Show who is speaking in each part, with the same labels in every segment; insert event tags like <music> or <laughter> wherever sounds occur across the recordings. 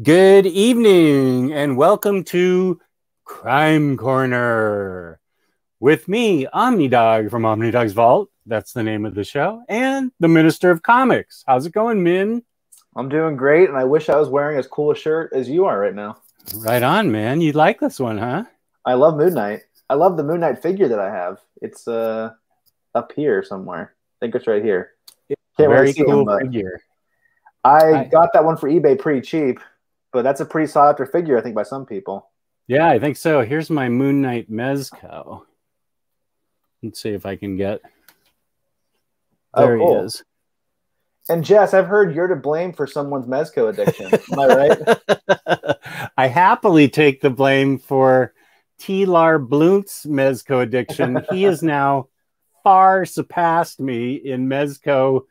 Speaker 1: Good evening and welcome to Crime Corner with me, Omnidog from Omnidog's Vault. That's the name of the show, and the Minister of Comics. How's it going, Min?
Speaker 2: I'm doing great, and I wish I was wearing as cool a shirt as you are right now.
Speaker 1: Right on, man. You like this one, huh?
Speaker 2: I love Moon Knight. I love the Moon Knight figure that I have. It's uh up here somewhere. I think it's right here.
Speaker 1: Can't Very really cool him, figure.
Speaker 2: I, I got that one for eBay pretty cheap but that's a pretty sought after figure, I think, by some people.
Speaker 1: Yeah, I think so. Here's my Moon Knight Mezco. Let's see if I can get.
Speaker 2: Oh, there oh, cool. he is. And Jess, I've heard you're to blame for someone's Mezco addiction. Am I
Speaker 1: right? <laughs> I happily take the blame for T-Lar Blunt's Mezco addiction. he is now far surpassed me in Mezco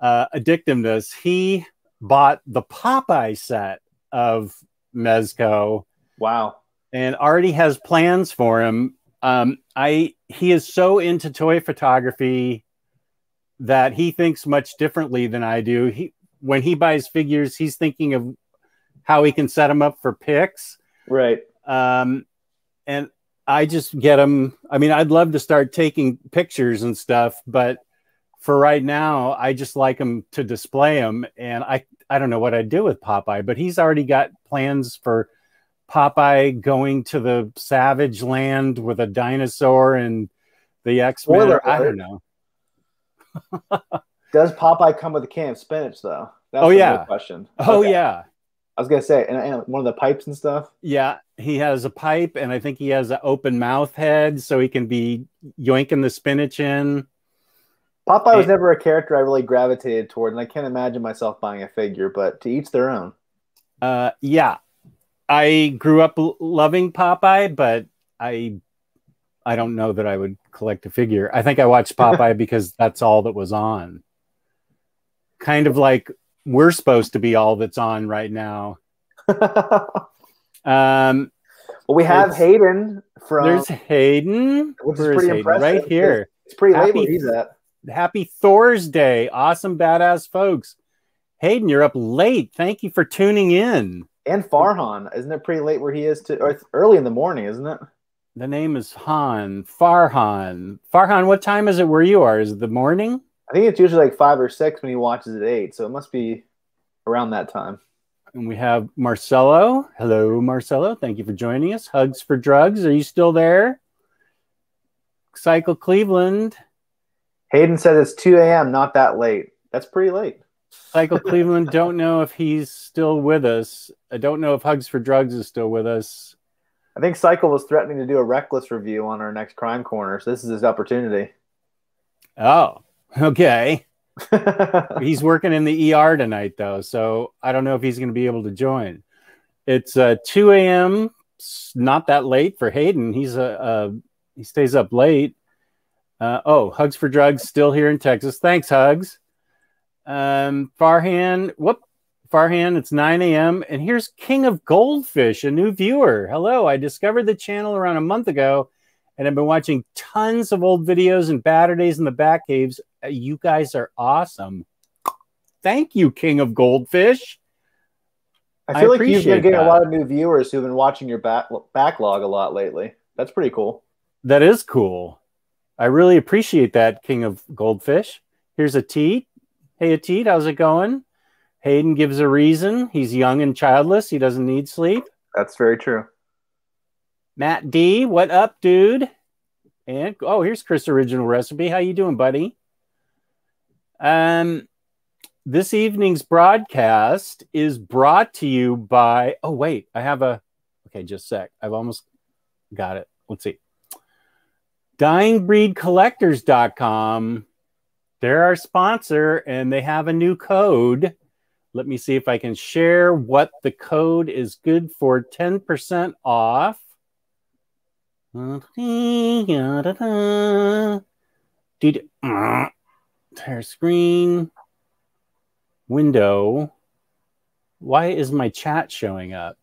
Speaker 1: uh, addictiveness. He bought the Popeye set of Mezco.
Speaker 2: Wow.
Speaker 1: And already has plans for him. Um, I he is so into toy photography that he thinks much differently than I do. He when he buys figures, he's thinking of how he can set them up for pics.
Speaker 2: Right.
Speaker 1: Um, and I just get him. I mean, I'd love to start taking pictures and stuff, but for right now, I just like him to display them. And I I don't know what I'd do with Popeye, but he's already got plans for Popeye going to the savage land with a dinosaur and the X Men. I don't know.
Speaker 2: Does Popeye come with a can of spinach though?
Speaker 1: That's oh yeah.
Speaker 2: Question.
Speaker 1: Oh okay. yeah.
Speaker 2: I was gonna say, and, and, one of the pipes and stuff.
Speaker 1: Yeah, he has a pipe, and I think he has an open mouth head, so he can be yoinking the spinach in.
Speaker 2: Popeye was never a character I really gravitated toward, and I can't imagine myself buying a figure. But to each their own.
Speaker 1: Uh, yeah, I grew up loving Popeye, but I, I don't know that I would collect a figure. I think I watched <laughs> Popeye because that's all that was on. Kind of like we're supposed to be all that's on right now. <laughs> um,
Speaker 2: well, we have Hayden from.
Speaker 1: There's Hayden.
Speaker 2: Which is pretty
Speaker 1: Hayden?
Speaker 2: impressive.
Speaker 1: Right here.
Speaker 2: It's pretty Happy, late where he's at
Speaker 1: happy Thor's Day. Awesome, badass folks. Hayden, you're up late. Thank you for tuning in.
Speaker 2: And Farhan, isn't it pretty late where he is to, or early in the morning, isn't it?
Speaker 1: The name is Han, Farhan. Farhan, what time is it where you are? Is it the morning?
Speaker 2: I think it's usually like five or six when he watches at eight, so it must be around that time.
Speaker 1: And we have Marcelo. Hello, Marcelo. Thank you for joining us. Hugs for Drugs. Are you still there? Cycle Cleveland.
Speaker 2: Hayden said it's 2 a.m., not that late. That's pretty late.
Speaker 1: Cycle <laughs> Cleveland, don't know if he's still with us. I don't know if Hugs for Drugs is still with us.
Speaker 2: I think Cycle was threatening to do a reckless review on our next crime corner, so this is his opportunity.
Speaker 1: Oh, okay. <laughs> he's working in the ER tonight, though, so I don't know if he's going to be able to join. It's uh, 2 a.m. Not that late for Hayden. He's a uh, uh, he stays up late. Uh, oh, Hugs for Drugs still here in Texas. Thanks, Hugs. Um, Farhan, whoop, Farhan, it's 9 a.m. And here's King of Goldfish, a new viewer. Hello, I discovered the channel around a month ago and I've been watching tons of old videos and Batter Days in the Bat Caves. Uh, you guys are awesome. Thank you, King of Goldfish.
Speaker 2: I feel I like you've been getting that. a lot of new viewers who've been watching your back- backlog a lot lately. That's pretty cool.
Speaker 1: That is cool. I really appreciate that, King of Goldfish. Here's a Teat. Hey, a Teat, how's it going? Hayden gives a reason. He's young and childless. He doesn't need sleep.
Speaker 2: That's very true.
Speaker 1: Matt D, what up, dude? And oh, here's Chris Original Recipe. How you doing, buddy? Um, this evening's broadcast is brought to you by. Oh wait, I have a. Okay, just a sec. I've almost got it. Let's see dyingbreedcollectors.com. They're our sponsor and they have a new code. Let me see if I can share what the code is good for 10% off. Did <clears throat> their screen window. Why is my chat showing up?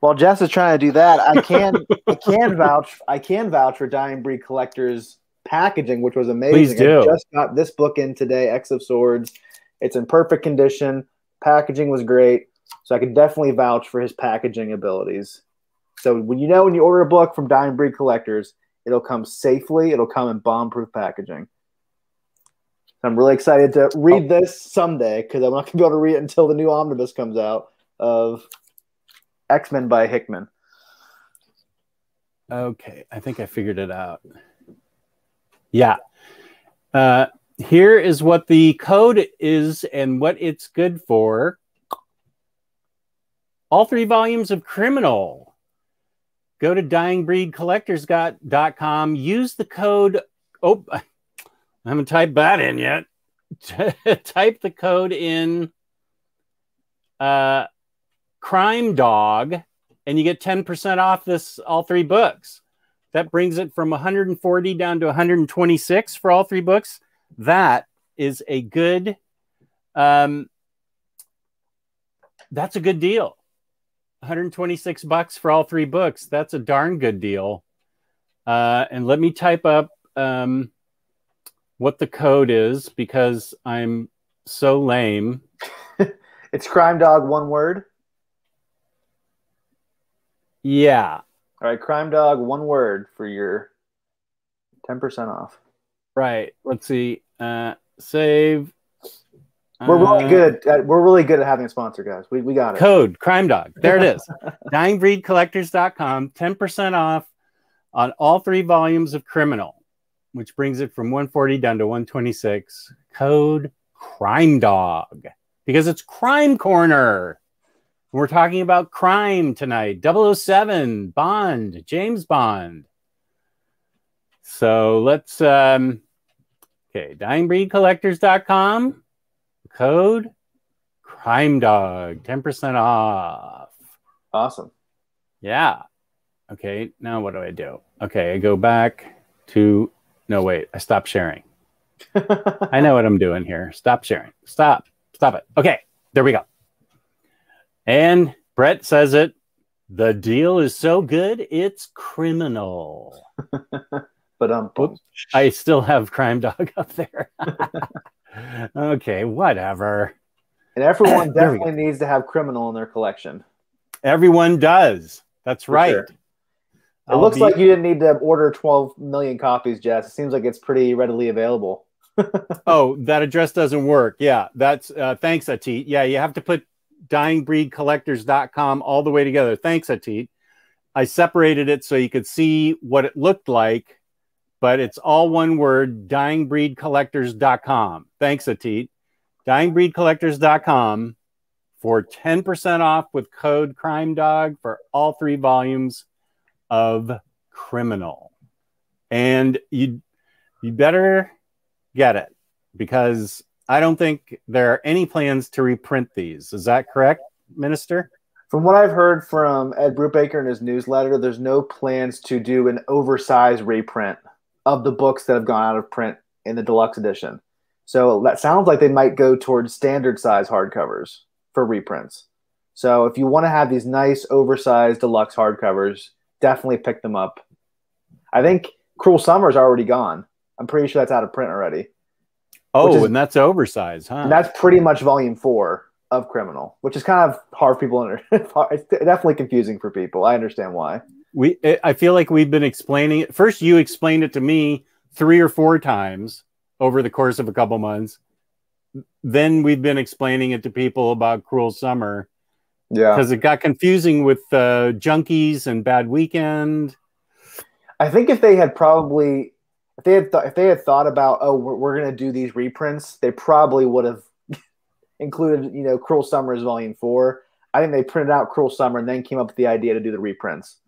Speaker 2: While Jess is trying to do that, I can I <laughs> can vouch I can vouch for Dying Breed Collectors packaging, which was amazing.
Speaker 1: Please do.
Speaker 2: I just got this book in today, X of Swords. It's in perfect condition. Packaging was great. So I can definitely vouch for his packaging abilities. So when you know when you order a book from Dying Breed Collectors, it'll come safely. It'll come in bomb-proof packaging. I'm really excited to read oh. this someday because I'm not going to be able to read it until the new omnibus comes out of X Men by Hickman.
Speaker 1: Okay, I think I figured it out. Yeah. Uh, here is what the code is and what it's good for. All three volumes of Criminal. Go to dyingbreedcollectors.com. Use the code. Oh, <laughs> I haven't typed that in yet. <laughs> Type the code in uh, Crime Dog, and you get 10% off this all three books. That brings it from 140 down to 126 for all three books. That is a good um, that's a good deal. 126 bucks for all three books. That's a darn good deal. Uh, and let me type up um, what the code is because I'm so lame. <laughs>
Speaker 2: it's Crime Dog, one word.
Speaker 1: Yeah.
Speaker 2: All right, Crime Dog, one word for your 10% off.
Speaker 1: Right. Let's see. Uh, save.
Speaker 2: We're really uh, good. At, we're really good at having a sponsor, guys. We, we got it.
Speaker 1: Code Crime Dog. There it is. <laughs> DyingBreedCollectors.com. 10% off on all three volumes of Criminal, which brings it from 140 down to 126. Code Crime Dog because it's Crime Corner. We're talking about crime tonight 007, Bond, James Bond. So let's, um, okay, dyingbreedcollectors.com, code crime dog, 10% off.
Speaker 2: Awesome.
Speaker 1: Yeah. Okay, now what do I do? Okay, I go back to, no, wait, I stop sharing. <laughs> I know what I'm doing here. Stop sharing. Stop. Stop it. Okay, there we go. And Brett says it. The deal is so good, it's criminal. <laughs>
Speaker 2: but um,
Speaker 1: Oops, I still have Crime Dog up there. <laughs> okay, whatever.
Speaker 2: And everyone <coughs> definitely needs to have criminal in their collection.
Speaker 1: Everyone does. That's For right. Sure. It
Speaker 2: I'll looks be... like you didn't need to order 12 million copies, Jess. It seems like it's pretty readily available. <laughs>
Speaker 1: oh, that address doesn't work. Yeah, that's uh, thanks, Atit. Yeah, you have to put dyingbreedcollectors.com all the way together. Thanks, Atit. I separated it so you could see what it looked like, but it's all one word dyingbreedcollectors.com. Thanks, Atit. Dyingbreedcollectors.com for 10% off with code crime dog for all three volumes of criminal and you you better get it because I don't think there are any plans to reprint these. Is that correct, Minister?
Speaker 2: From what I've heard from Ed Brubaker in his newsletter, there's no plans to do an oversized reprint of the books that have gone out of print in the deluxe edition. So that sounds like they might go towards standard size hardcovers for reprints. So if you want to have these nice oversized deluxe hardcovers, definitely pick them up. I think Cruel Summer is already gone. I'm pretty sure that's out of print already.
Speaker 1: Oh, is, and that's oversized, huh?
Speaker 2: That's pretty much volume four of Criminal, which is kind of hard for people. <laughs> it's definitely confusing for people. I understand why.
Speaker 1: We, I feel like we've been explaining it. First, you explained it to me three or four times over the course of a couple months. Then we've been explaining it to people about Cruel Summer.
Speaker 2: Yeah,
Speaker 1: because it got confusing with uh, Junkies and Bad Weekend.
Speaker 2: I think if they had probably if they had th- if they had thought about oh we're, we're going to do these reprints, they probably would have <laughs> included you know Cruel Summer Volume Four. I think they printed out Cruel Summer and then came up with the idea to do the reprints.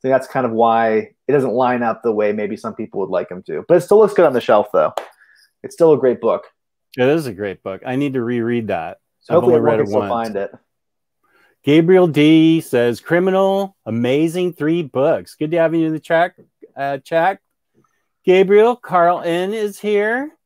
Speaker 2: Think that's kind of why it doesn't line up the way maybe some people would like them to. But it still looks good on the shelf though. It's still a great book.
Speaker 1: It is a great book. I need to reread that.
Speaker 2: So hopefully everyone can still find it.
Speaker 1: Gabriel D says, "Criminal, amazing three books. Good to have you in the chat. Uh, chat. Gabriel, Carl N is here.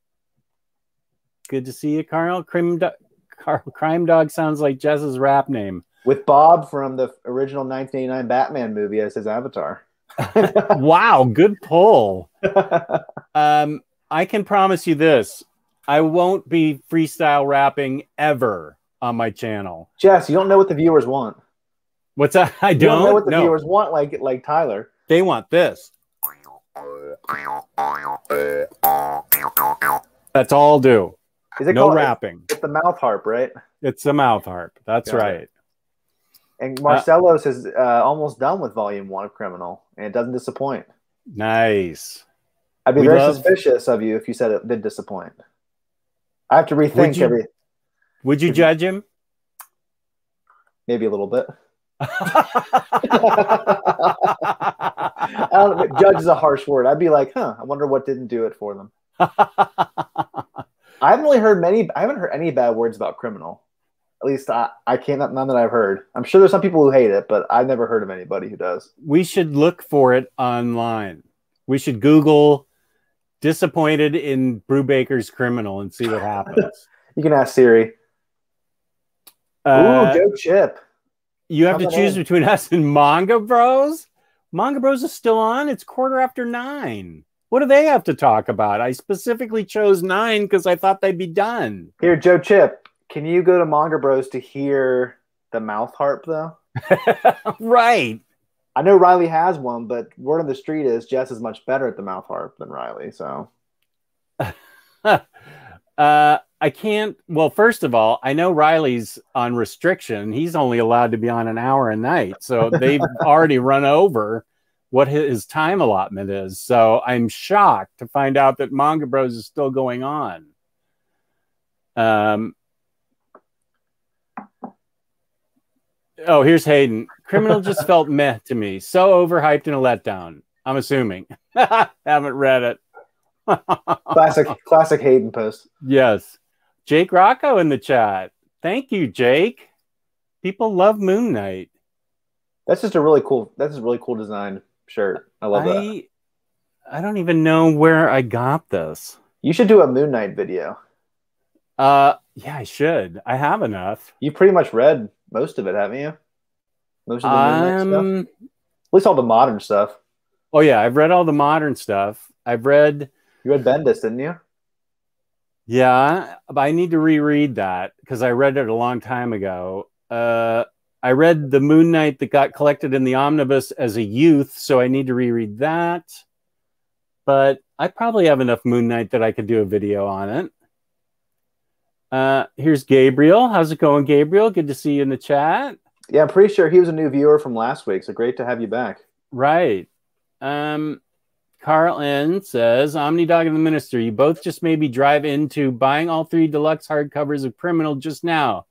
Speaker 1: Good to see you, Carl. Crime, Do- Carl, Crime Dog sounds like Jess's rap name.
Speaker 2: With Bob from the original 1989 Batman movie as his avatar. <laughs> <laughs>
Speaker 1: wow, good pull. <laughs> um, I can promise you this I won't be freestyle rapping ever on my channel.
Speaker 2: Jess, you don't know what the viewers want.
Speaker 1: What's that? I don't,
Speaker 2: don't know what the
Speaker 1: no.
Speaker 2: viewers want, like like Tyler.
Speaker 1: They want this. That's all do.
Speaker 2: Is it
Speaker 1: No
Speaker 2: called?
Speaker 1: rapping.
Speaker 2: It's the mouth harp, right?
Speaker 1: It's the mouth harp. That's
Speaker 2: Got it.
Speaker 1: right.
Speaker 2: And Marcello's is uh, almost done with Volume One of Criminal, and it doesn't disappoint.
Speaker 1: Nice.
Speaker 2: I'd be
Speaker 1: We
Speaker 2: very
Speaker 1: love-
Speaker 2: suspicious of you if you said it did disappoint. I have to rethink
Speaker 1: Would you-
Speaker 2: every
Speaker 1: Would you judge him?
Speaker 2: maybe a little bit. <laughs> Judge is a harsh word. I'd be like, huh, I wonder what didn't do it for them. <laughs> I haven't really heard many. I haven't heard any bad words about Criminal. At least I, I can't. None that I've heard. I'm sure there's some people who hate it, but I've never heard of anybody who does.
Speaker 1: we should look for it online. We should Google disappointed in Brubaker's criminal and see what happens. <laughs>
Speaker 2: You can ask Siri.
Speaker 1: Uh,
Speaker 2: Ooh, Joe Chip.
Speaker 1: You have to choose between <laughs> us and Manga Bros. Manga Bros is still on. It's quarter after nine. What do they have to talk about? I specifically chose nine because I thought they'd be done.
Speaker 2: Here, Joe Chip. Can you go to Manga Bros to hear the mouth harp though? <laughs>
Speaker 1: right.
Speaker 2: I know Riley has one, but word on the street is Jess is much better at the mouth harp than Riley. So <laughs>
Speaker 1: uh, I can't. Well, first of all, I know Riley's on restriction. He's only allowed to be on an hour a night. So they've <laughs> already run over what his time allotment is. So I'm shocked to find out that Manga Bros is still going on. Um, oh, here's Hayden. Criminal just <laughs> felt meh to me. So overhyped and a letdown. I'm assuming. <laughs> Haven't read it.
Speaker 2: classic, classic Hayden post.
Speaker 1: Yes. Jake Rocco in the chat. Thank you, Jake. People love Moon Knight.
Speaker 2: That's just a really cool. That's a really cool design shirt. I love that.
Speaker 1: I I don't even know where I got this.
Speaker 2: You should do a Moon Knight video.
Speaker 1: Uh yeah, I should. I have enough.
Speaker 2: You pretty much read most of it, haven't you? Most of the Moon Knight stuff.
Speaker 1: Um
Speaker 2: At least all the modern stuff.
Speaker 1: oh yeah, I've read all the modern stuff. I've read
Speaker 2: You read Bendis, didn't you?
Speaker 1: Yeah, but I need to reread that because I read it a long time ago. Uh I read the Moon Knight that got collected in the omnibus as a youth, so I need to reread that. But I probably have enough Moon Knight that I could do a video on it. Uh, here's Gabriel. How's it going, Gabriel? Good to see you in the chat.
Speaker 2: Yeah, I'm pretty sure he was a new viewer from last week. So great to have you back.
Speaker 1: Right. Um, Carl N says, Omnidog and the Minister, you both just made me drive into buying all three deluxe hardcovers of Criminal just now.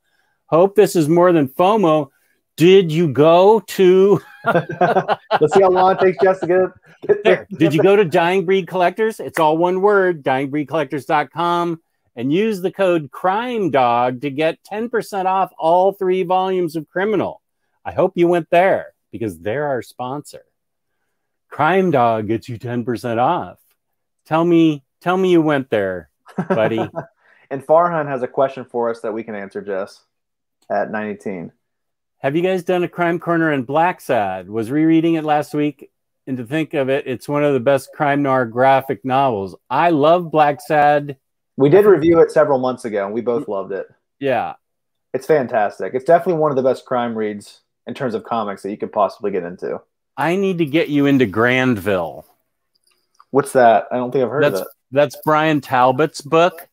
Speaker 1: Hope this is more than FOMO. Did you go to <laughs>
Speaker 2: Let's see how long it takes Jess to get, get
Speaker 1: there?
Speaker 2: there.
Speaker 1: Did you go to Dying Breed Collectors? It's all one word, dyingbreedcollectors.com, and use the code Crime Dog to get 10% off all three volumes of Criminal. I hope you went there because they're our sponsor. Crime Dog gets you 10% off. Tell me, tell me you went there, buddy. <laughs>
Speaker 2: And Farhan has a question for us that we can answer, Jess, at 918.
Speaker 1: Have you guys done a crime corner in Blacksad? Was rereading it last week, and to think of it, it's one of the best crime noir graphic novels. I love Blacksad.
Speaker 2: We did review it several months ago, and we both loved it.
Speaker 1: Yeah,
Speaker 2: It's fantastic. It's definitely one of the best crime reads in terms of comics that you could possibly get into.
Speaker 1: I need to get you into Grandville.
Speaker 2: What's that? I don't think I've heard
Speaker 1: That's
Speaker 2: of it.
Speaker 1: that's Bryan Talbot's book,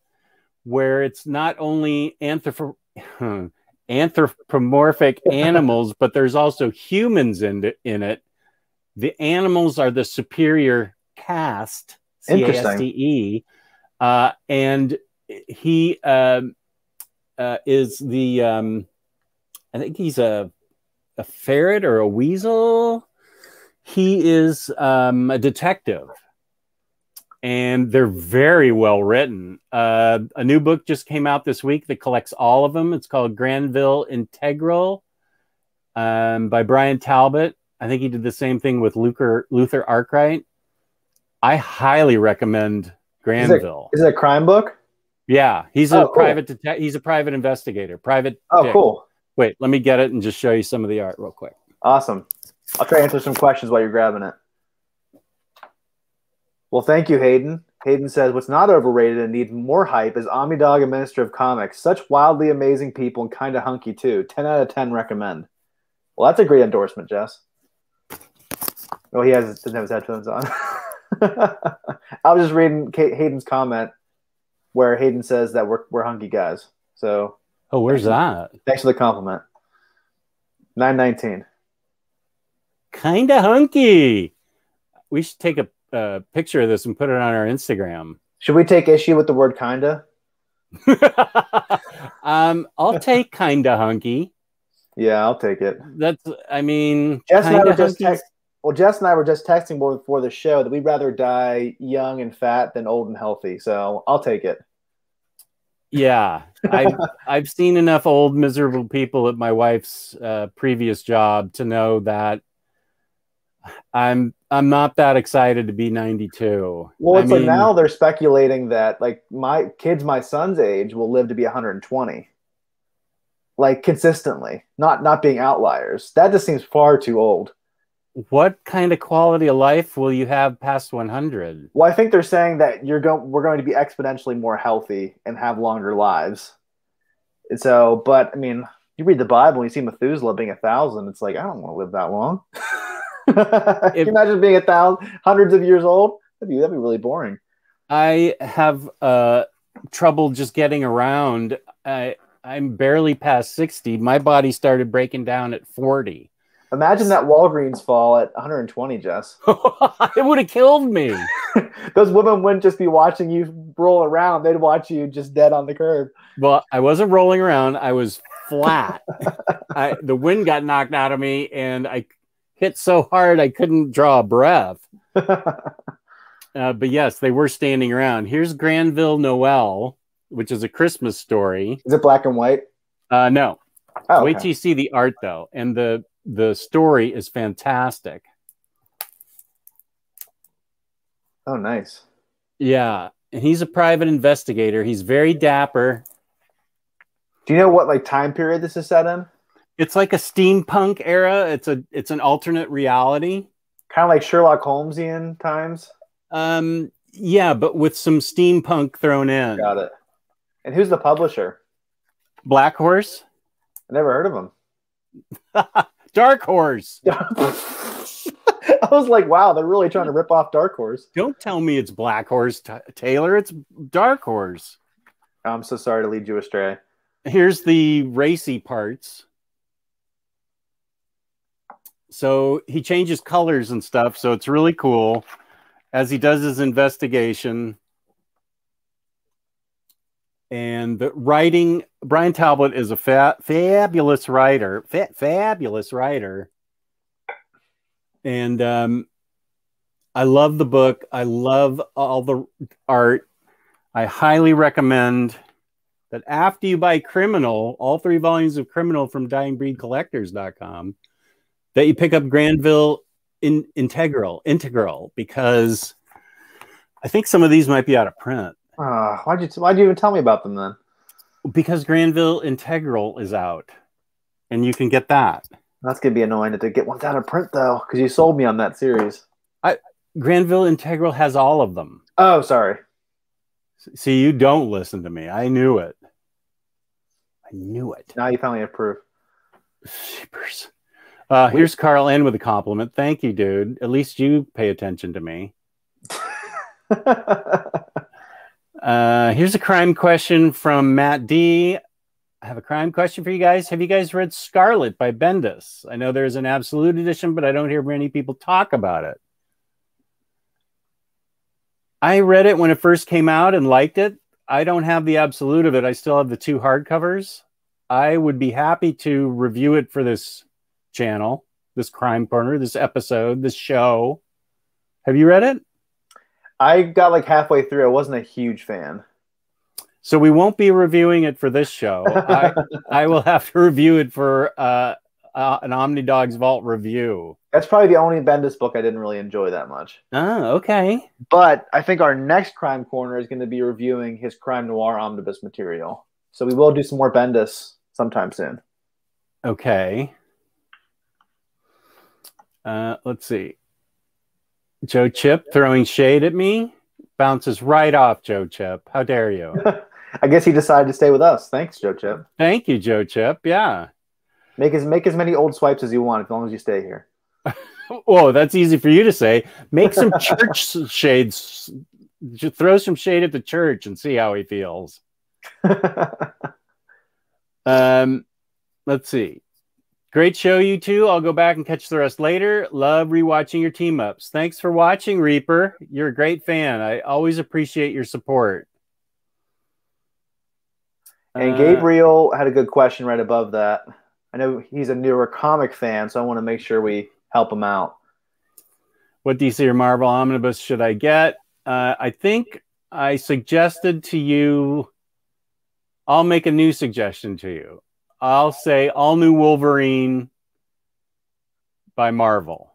Speaker 1: where it's not only anthrop- <laughs> anthropomorphic <laughs> animals, but there's also humans in it, in it. The animals are the superior caste, C A
Speaker 2: Interesting.
Speaker 1: S T E, uh, and he um, uh, is the um, I think he's a a ferret or a weasel. He is um, a detective and they're very well written. Uh, a new book just came out this week that collects all of them. It's called Grandville Integral um, by Bryan Talbot. I think he did the same thing with Luther, Luther Arkwright. I highly recommend Grandville.
Speaker 2: Is it a crime book?
Speaker 1: yeah, he's a
Speaker 2: Oh, cool.
Speaker 1: private dete- he's a private investigator. Private.
Speaker 2: Oh, cool.
Speaker 1: Wait, let me get it and just show you some of the art real quick.
Speaker 2: Awesome. I'll try to answer some questions while you're grabbing it. Well, thank you, Hayden. Hayden says, What's not overrated and needs more hype is Omnidog and Minister of Comics. Such wildly amazing people and kind of hunky, too. 10 out of 10 recommend. Well, that's a great endorsement, Jess. Well, he has, doesn't have his headphones on. <laughs> I was just reading Kate, Hayden's comment where Hayden says that we're, we're hunky guys. So,
Speaker 1: oh, where's thanks, that?
Speaker 2: Thanks for the compliment. 919 kind
Speaker 1: of hunky. We should take a, a, picture of this and put it on our Instagram.
Speaker 2: Should we take issue with the word kinda? <laughs>
Speaker 1: um, I'll take kinda hunky.
Speaker 2: Yeah, I'll take it.
Speaker 1: That's, I mean,
Speaker 2: Jess and I were just well, Jess and I were just texting before the show that we'd rather die young and fat than old and healthy. So I'll take it.
Speaker 1: Yeah, I've <laughs> I've seen enough old miserable people at my wife's uh, previous job to know that I'm I'm not that excited to be 92.
Speaker 2: Well, it's I mean, like now they're speculating that like my kids my son's age will live to be 120. Like consistently, not not being outliers. That just seems far too old.
Speaker 1: What kind of quality of life will you have past 100?
Speaker 2: Well, I think they're saying that you're going we're going to be exponentially more healthy and have longer lives. And so, but I mean, you read the Bible and you see Methuselah being a thousand, it's like I don't want to live that long. <laughs> <laughs> Can you imagine being a thousand, hundreds of years old? That'd be, that'd be really boring.
Speaker 1: I have uh, trouble just getting around. I, I'm barely past 60. My body started breaking down at 40.
Speaker 2: Imagine that Walgreens fall at 120, Jess. <laughs>
Speaker 1: it would have killed me. <laughs>
Speaker 2: Those women wouldn't just be watching you roll around; they'd watch you just dead on the curb.
Speaker 1: Well, I wasn't rolling around; I was flat. I, the wind got knocked out of me, and I hit so hard I couldn't draw a breath. <laughs> uh, but yes, they were standing around. Here's Grandville Noel, which is a Christmas story.
Speaker 2: Is it black and white?
Speaker 1: Uh, no. Oh, okay. Wait till you see the art though, and the the story is fantastic.
Speaker 2: Oh, nice.
Speaker 1: Yeah, and he's a private investigator. He's very dapper.
Speaker 2: Do you know what like time period this is set in?
Speaker 1: It's like a steampunk era. It's a it's an alternate reality.
Speaker 2: Kind of like Sherlock Holmesian times.
Speaker 1: Um, yeah, but with some steampunk thrown in.
Speaker 2: Got it. And who's the publisher?
Speaker 1: Black Horse.
Speaker 2: I never heard of him. <laughs>
Speaker 1: Dark Horse. <laughs>
Speaker 2: I was like, wow, they're really trying to rip off Dark Horse.
Speaker 1: Don't tell me it's Black Horse, Taylor. It's Dark Horse.
Speaker 2: I'm so sorry to lead you astray.
Speaker 1: Here's the racy parts. So he changes colors and stuff. So it's really cool as he does his investigation. And the writing, bryan Talbot is a fa- fabulous writer, fa- fabulous writer. And um, I love the book. I love all the art. I highly recommend that after you buy Criminal, all three volumes of Criminal from DyingBreedCollectors.com, that you pick up Grandville in Integral, Integral, because I think some of these might be out of print.
Speaker 2: Uh, why'd you why'd you even tell me about them then?
Speaker 1: Because Grandville Integral is out, and you can get that.
Speaker 2: That's gonna be annoying to get ones out of print though, because you sold me on that series.
Speaker 1: I Grandville Integral has all of them.
Speaker 2: Oh, sorry.
Speaker 1: See, you don't listen to me. I knew it. I knew it.
Speaker 2: Now you finally have proof.
Speaker 1: Sheepers. Uh, here's Carl N with a compliment. Thank you, dude. At least you pay attention to me. <laughs> uh, here's a crime question from Matt D. I have a crime question for you guys. Have you guys read Scarlet by Bendis? I know there's an absolute edition, but I don't hear many people talk about it. I read it when it first came out and liked it. I don't have the absolute of it. I still have the two hardcovers. I would be happy to review it for this channel, this crime corner, this episode, this show. Have you read it?
Speaker 2: I got like halfway through. I wasn't a huge fan.
Speaker 1: So we won't be reviewing it for this show. I, <laughs> I will have to review it for uh, uh, an Omnidogs Vault review.
Speaker 2: That's probably the only Bendis book I didn't really enjoy that much.
Speaker 1: Oh, okay.
Speaker 2: But I think our next crime corner is going to be reviewing his crime noir omnibus material. So we will do some more Bendis sometime soon.
Speaker 1: Okay. Uh, let's see. Joe Chip throwing shade at me. bounces right off Joe Chip. How dare you? <laughs>
Speaker 2: I guess he decided to stay with us. Thanks, Joe Chip.
Speaker 1: Thank you, Joe Chip. Yeah.
Speaker 2: Make as make as many old swipes as you want as long as you stay here. <laughs>
Speaker 1: oh, that's easy for you to say. Make some <laughs> church shades. Just throw some shade at the church and see how he feels. um, let's see. Great show, you two. I'll go back and catch the rest later. Love rewatching your team ups. Thanks for watching, Reaper. You're a great fan. I always appreciate your support.
Speaker 2: And uh, Gabriel had a good question right above that. I know he's a newer comic fan, so I want to make sure we help him out.
Speaker 1: What DC or Marvel omnibus should I get? Uh, I think I suggested to you. I'll make a new suggestion to you. I'll say all new Wolverine by Marvel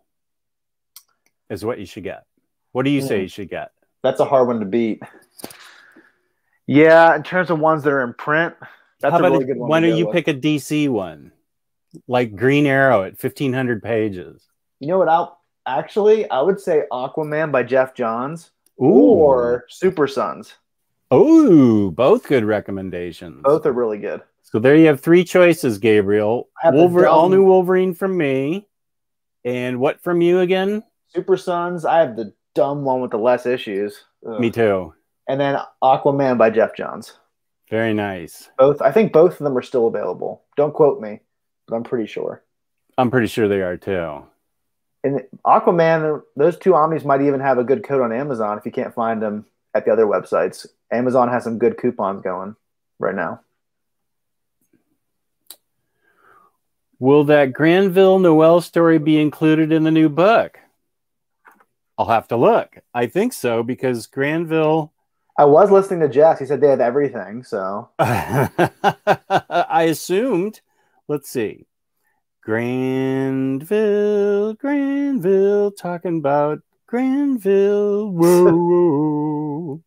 Speaker 1: is what you should get. What do you say hmm. you should get?
Speaker 2: That's a hard one to beat. Yeah, in terms of ones that are in print, that's How a really good one.
Speaker 1: Why don't you with. pick a DC one, like Green Arrow at fifteen hundred pages?
Speaker 2: You know what? I'll actually I would say Aquaman by Geoff Johns Ooh. or Super Sons.
Speaker 1: Oh, both good recommendations.
Speaker 2: Both are really good.
Speaker 1: So there you have three choices, Gabriel. Wolverine, all new Wolverine from me. And what from you again?
Speaker 2: Super Sons. I have the dumb one with the less issues.
Speaker 1: Ugh. Me too.
Speaker 2: And then Aquaman by Geoff Johns.
Speaker 1: Very nice.
Speaker 2: Both. I think both of them are still available. Don't quote me, but I'm pretty sure.
Speaker 1: I'm pretty sure they are too.
Speaker 2: And Aquaman, those two omnis might even have a good code on Amazon if you can't find them at the other websites. Amazon has some good coupons going right now.
Speaker 1: Will that Grandville Noel story be included in the new book? I'll have to look. I think so because Grandville.
Speaker 2: I was listening to Jess. He said they have everything. So <laughs>
Speaker 1: I assumed. Let's see. Grandville, Grandville, talking about Grandville. Whoa, <laughs> whoa.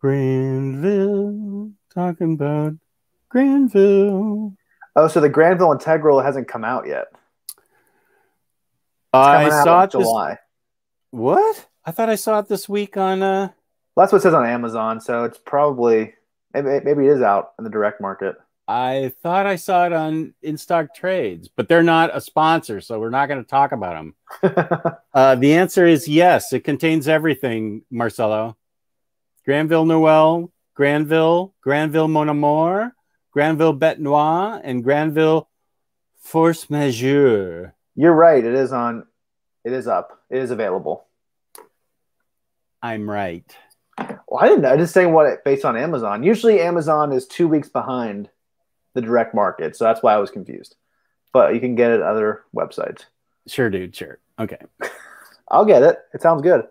Speaker 1: Grandville, talking about Grandville.
Speaker 2: Oh, so the Grandville Integral hasn't come out yet.
Speaker 1: I saw it July. This... What? I thought I saw it this week on. uh
Speaker 2: well, That's what it says on Amazon, so it's probably maybe, maybe it is out in the direct market.
Speaker 1: I thought I saw it on in stock trades, but they're not a sponsor, so we're not going to talk about them. <laughs> uh, the answer is yes. It contains everything, Marcelo. Grandville Noel, Grandville, Grandville Mon Amour, Grandville Bête Noire, and Grandville Force Majeure.
Speaker 2: You're right. It is on. It is up. It is available.
Speaker 1: I'm right.
Speaker 2: Well, I didn't. I just saying what it based on Amazon. Usually, Amazon is two weeks behind the direct market, so that's why I was confused. But you can get it other websites.
Speaker 1: Sure, dude. Sure. Okay. <laughs>
Speaker 2: I'll get it. It sounds good.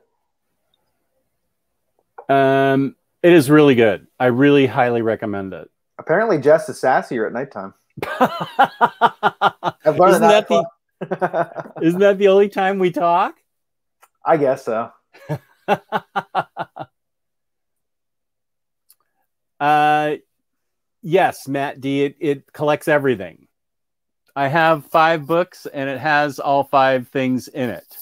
Speaker 1: Um, it is really good. I really highly recommend it.
Speaker 2: Apparently, Jess is sassier at nighttime. <laughs>
Speaker 1: I've learned isn't that, that the, <laughs> isn't that the only time we talk?
Speaker 2: I guess so. <laughs>
Speaker 1: uh, yes, Matt D. It, it collects everything. I have five books, and it has all five things in it.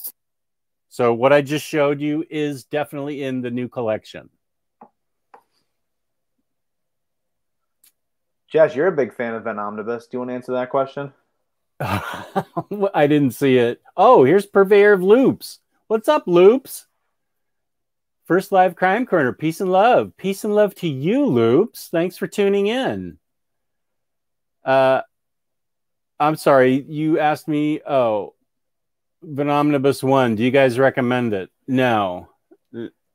Speaker 1: So what I just showed you is definitely in the new collection.
Speaker 2: Jess, you're a big fan of Venom Omnibus. Do you want to answer that question? <laughs>
Speaker 1: I didn't see it. Oh, here's Purveyor of Loops. What's up, Loops? First live crime corner. Peace and love. Peace and love to you, Loops. Thanks for tuning in. Uh, I'm sorry. You asked me. Oh, Venom Omnibus One. Do you guys recommend it? No,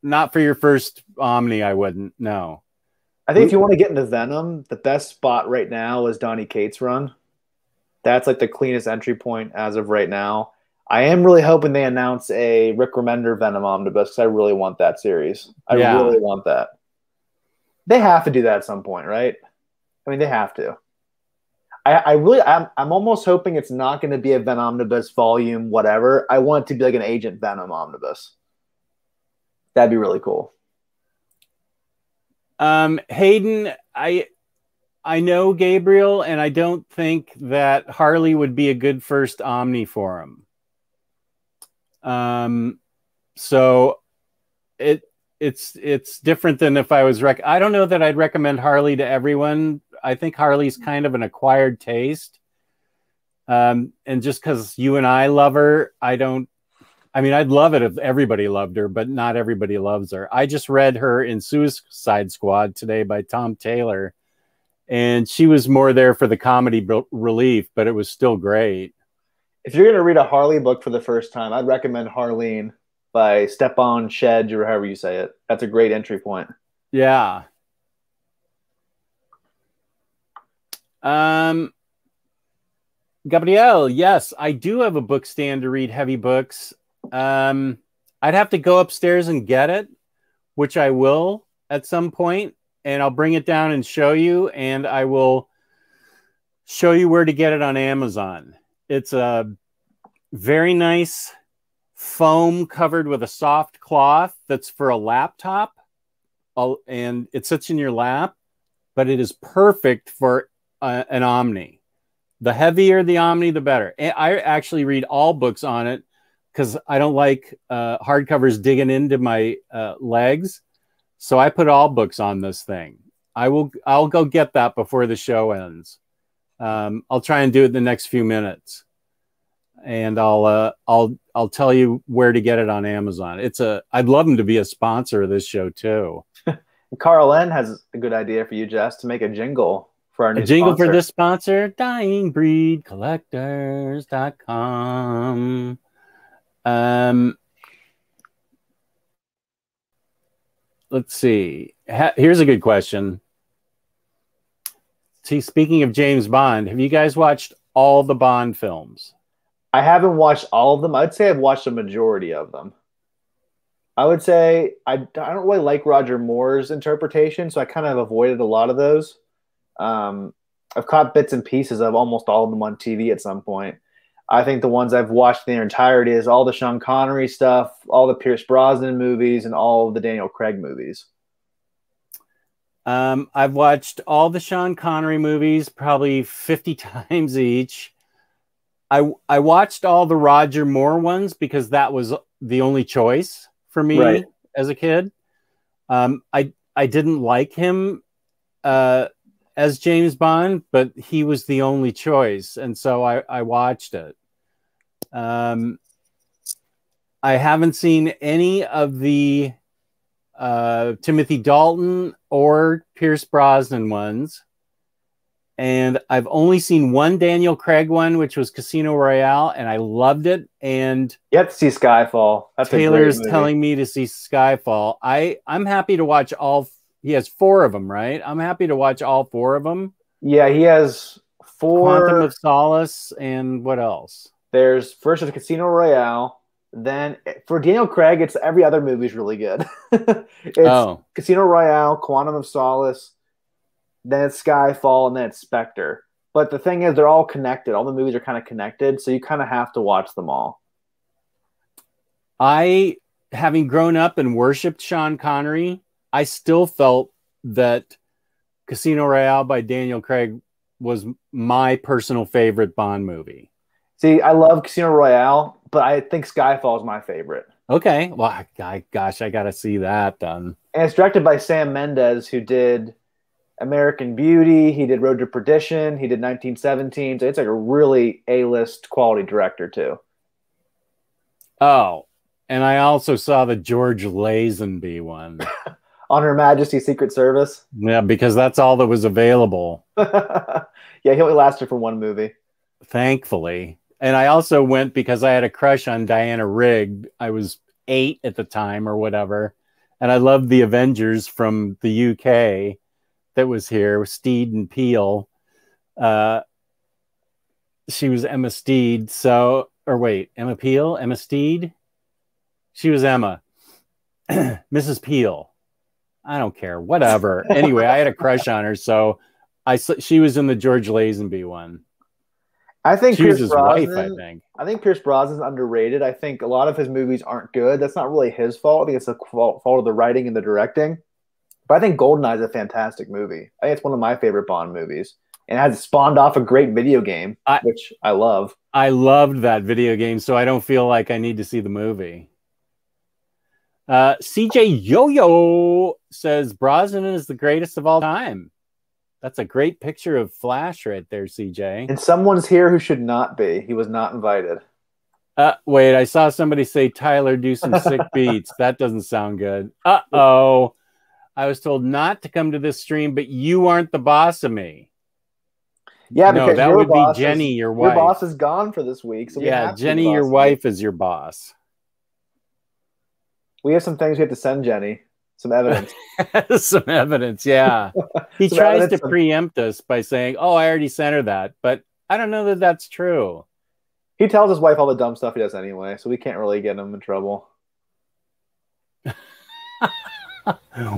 Speaker 1: not for your first Omni. I wouldn't. No.
Speaker 2: I think if you want to get into Venom, the best spot right now is Donny Cates' run. That's like the cleanest entry point as of right now. I am really hoping they announce a Rick Remender Venom omnibus because I really want that series. I yeah. really want that. They have to do that at some point, right? I mean, they have to. I, I really, I'm, I'm almost hoping it's not going to be a Venom omnibus volume, whatever. I want it to be like an Agent Venom omnibus. That'd be really cool.
Speaker 1: Um, Hayden, I I know Gabriel, and I don't think that Harley would be a good first Omni for him. Um, so it it's it's different than if I was rec. I don't know that I'd recommend Harley to everyone. I think Harley's kind of an acquired taste. Um, and just because you and I love her, I don't. I mean, I'd love it if everybody loved her, but not everybody loves her. I just read her in Suicide Squad today by Tom Taylor, and she was more there for the comedy relief, but it was still great.
Speaker 2: If you're going to read a Harley book for the first time, I'd recommend Harleen by Stepan Shedge or however you say it. That's a great entry point.
Speaker 1: Yeah. Um, Gabrielle, yes, I do have a book stand to read heavy books. Um, I'd have to go upstairs and get it, which I will at some point, and I'll bring it down and show you, and I will show you where to get it on Amazon. It's a very nice foam covered with a soft cloth that's for a laptop, and it sits in your lap, but it is perfect for uh, an Omni. The heavier the Omni, the better. I actually read all books on it because I don't like uh, hardcovers digging into my uh, legs. So I put all books on this thing. I will. I'll go get that before the show ends. Um, I'll try and do it in the next few minutes and I'll uh, I'll I'll tell you where to get it on Amazon. It's a I'd love them to be a sponsor of this show too. <laughs>
Speaker 2: Carl N has a good idea for you, Jess, to make a jingle for our new
Speaker 1: a jingle sponsor. for this sponsor, dyingbreedcollectors.com. Um let's see. Ha- here's a good question. See, speaking of James Bond, have you guys watched all the Bond films?
Speaker 2: I haven't watched all of them. I'd say I've watched a majority of them. I would say I, I don't really like Roger Moore's interpretation, so I kind of avoided a lot of those. Um, I've caught bits and pieces of almost all of them on TV at some point. I think the ones I've watched in their entirety is all the Sean Connery stuff, all the Pierce Brosnan movies, and all the Daniel Craig movies.
Speaker 1: Um, I've watched all the Sean Connery movies probably 50 <laughs> times each. I I watched all the Roger Moore ones because that was the only choice for me right. as a kid. Um, I I didn't like him uh, as James Bond, but he was the only choice, and so I I watched it. Um, I haven't seen any of the uh, Timothy Dalton or Pierce Brosnan ones and I've only seen one Daniel Craig one, which was Casino Royale, and I loved it. And
Speaker 2: you have to see Skyfall.
Speaker 1: That's Taylor's telling me to see Skyfall. I I'm happy to watch all. He has four of them, right? I'm happy to watch all four of them.
Speaker 2: Yeah, he has four.
Speaker 1: Quantum of Solace and what else?
Speaker 2: There's first is Casino Royale. Then for Daniel Craig, it's every other movie's really good. <laughs> it's oh. Casino Royale, Quantum of Solace, then it's Skyfall, and then it's Spectre. But the thing is, they're all connected. All the movies are kind of connected, so you kind of have to watch them all.
Speaker 1: I, having grown up and worshipped Sean Connery, I still felt that Casino Royale by Daniel Craig was my personal favorite Bond movie.
Speaker 2: See, I love Casino Royale, but I think Skyfall is my favorite.
Speaker 1: Okay, well, I, gosh, I got to see that done.
Speaker 2: And it's directed by Sam Mendes, who did American Beauty. He did Road to Perdition. He did 1917. So it's like a really A-list quality director too.
Speaker 1: Oh, and I also saw the George Lazenby one. <laughs>
Speaker 2: On Her Majesty's Secret Service.
Speaker 1: Yeah, because that's all that was available. <laughs>
Speaker 2: yeah, he only lasted for one movie.
Speaker 1: Thankfully. And I also went because I had a crush on Diana Rigg. I was eight at the time or whatever. And I loved the Avengers from the UK that was here, with Steed and Peel. Uh, she was Emma Steed. So, or wait, Emma Peel, Emma Steed. She was Emma, <clears throat> Mrs. Peel. I don't care, whatever. <laughs> anyway, I had a crush on her, so I she was in the George Lazenby one.
Speaker 2: I think she Pierce his Brosnan, wife. I think. I think Pierce Brosnan's underrated. I think a lot of his movies aren't good. That's not really his fault. I think it's the fault of the writing and the directing. But I think Goldeneye is a fantastic movie. I think it's one of my favorite Bond movies. And it has spawned off a great video game, I, which I love.
Speaker 1: I loved that video game, so I don't feel like I need to see the movie. Uh, CJ Yo Yo says Brosnan is the greatest of all time. That's a great picture of Flash right there, CJ.
Speaker 2: And someone's here who should not be. He was not invited.
Speaker 1: Uh, wait, I saw somebody say Tyler do some sick <laughs> beats. That doesn't sound good. Uh oh. I was told not to come to this stream, but you aren't the boss of me.
Speaker 2: Yeah,
Speaker 1: no,
Speaker 2: because
Speaker 1: that would be Jenny,
Speaker 2: is,
Speaker 1: your wife.
Speaker 2: Your boss is gone for this week, so we
Speaker 1: yeah, Jenny, your wife is your boss.
Speaker 2: We have some things we have to send Jenny. Some evidence. <laughs>
Speaker 1: some evidence, yeah. <laughs> He
Speaker 2: Some
Speaker 1: tries to preempt us by saying, "Oh, I already sent her that," but I don't know that that's true.
Speaker 2: he tells his wife all the dumb stuff he does anyway, so we can't really get him in trouble. <laughs>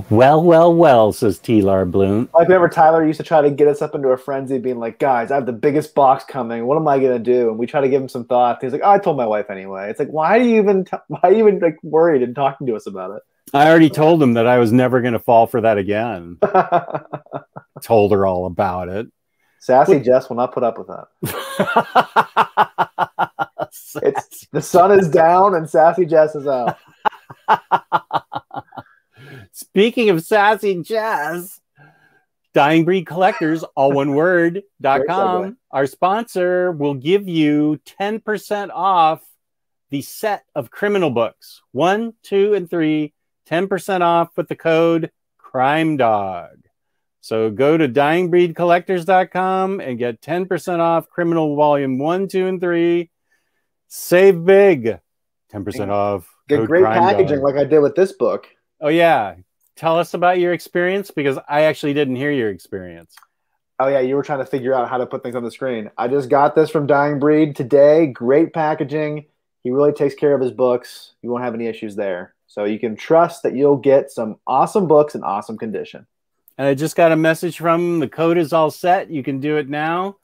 Speaker 1: Well, well, well, says Tyler Blunt.
Speaker 2: Like whenever Tyler used to try to get us up into a frenzy, being like, "Guys, I have the biggest box coming. What am I gonna do?" And we try to give him some thought. He's like, oh, "I told my wife anyway." It's like, why do you even, why are you even like worried and talking to us about it?
Speaker 1: I already told him that I was never going to fall for that again. <laughs> told her all about it.
Speaker 2: Sassy Jess will not put up with that. <laughs> It's the sun is down and Sassy Jess is out. <laughs>
Speaker 1: Speaking of sassy jazz, Dying Breed Collectors, all one word, dot com, our sponsor will give you 10% off the set of criminal books one, two, and three, 10% off with the code Crime Dog. So go to dyingbreedcollectors.com and get 10% off criminal volume one, two, and three. Save big. 10% off.
Speaker 2: Get great packaging
Speaker 1: Dog.
Speaker 2: like I did with this book.
Speaker 1: Oh yeah. Tell us about your experience because I actually didn't hear your experience.
Speaker 2: Oh yeah, you were trying to figure out how to put things on the screen. I just got this from Dying Breed today. Great packaging. He really takes care of his books. You won't have any issues there. So you can trust that you'll get some awesome books in awesome condition.
Speaker 1: And I just got a message from him. The code is all set. You can do it now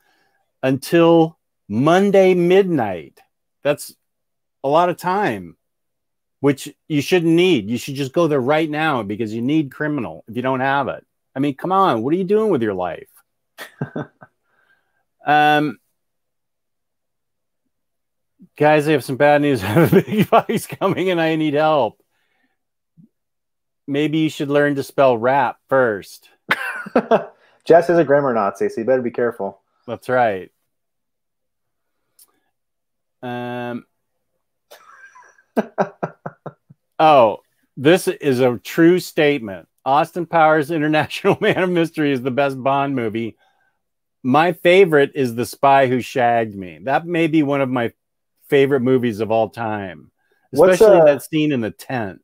Speaker 1: until Monday midnight. That's a lot of time, which you shouldn't need. You should just go there right now because you need criminal if you don't have it. I mean, come on, what are you doing with your life? <laughs> um, guys, I have some bad news. <laughs> I have a big advice coming and I need help. Maybe you should learn to spell rap first. <laughs>
Speaker 2: Jess is a grammar Nazi, so you better be careful.
Speaker 1: That's right. Um. Oh, this is a true statement. Austin Powers <laughs> International Man of Mystery is the best Bond movie. My favorite is The Spy Who Shagged Me. That may be one of my favorite movies of all time, especially
Speaker 2: uh,
Speaker 1: that scene in the tent.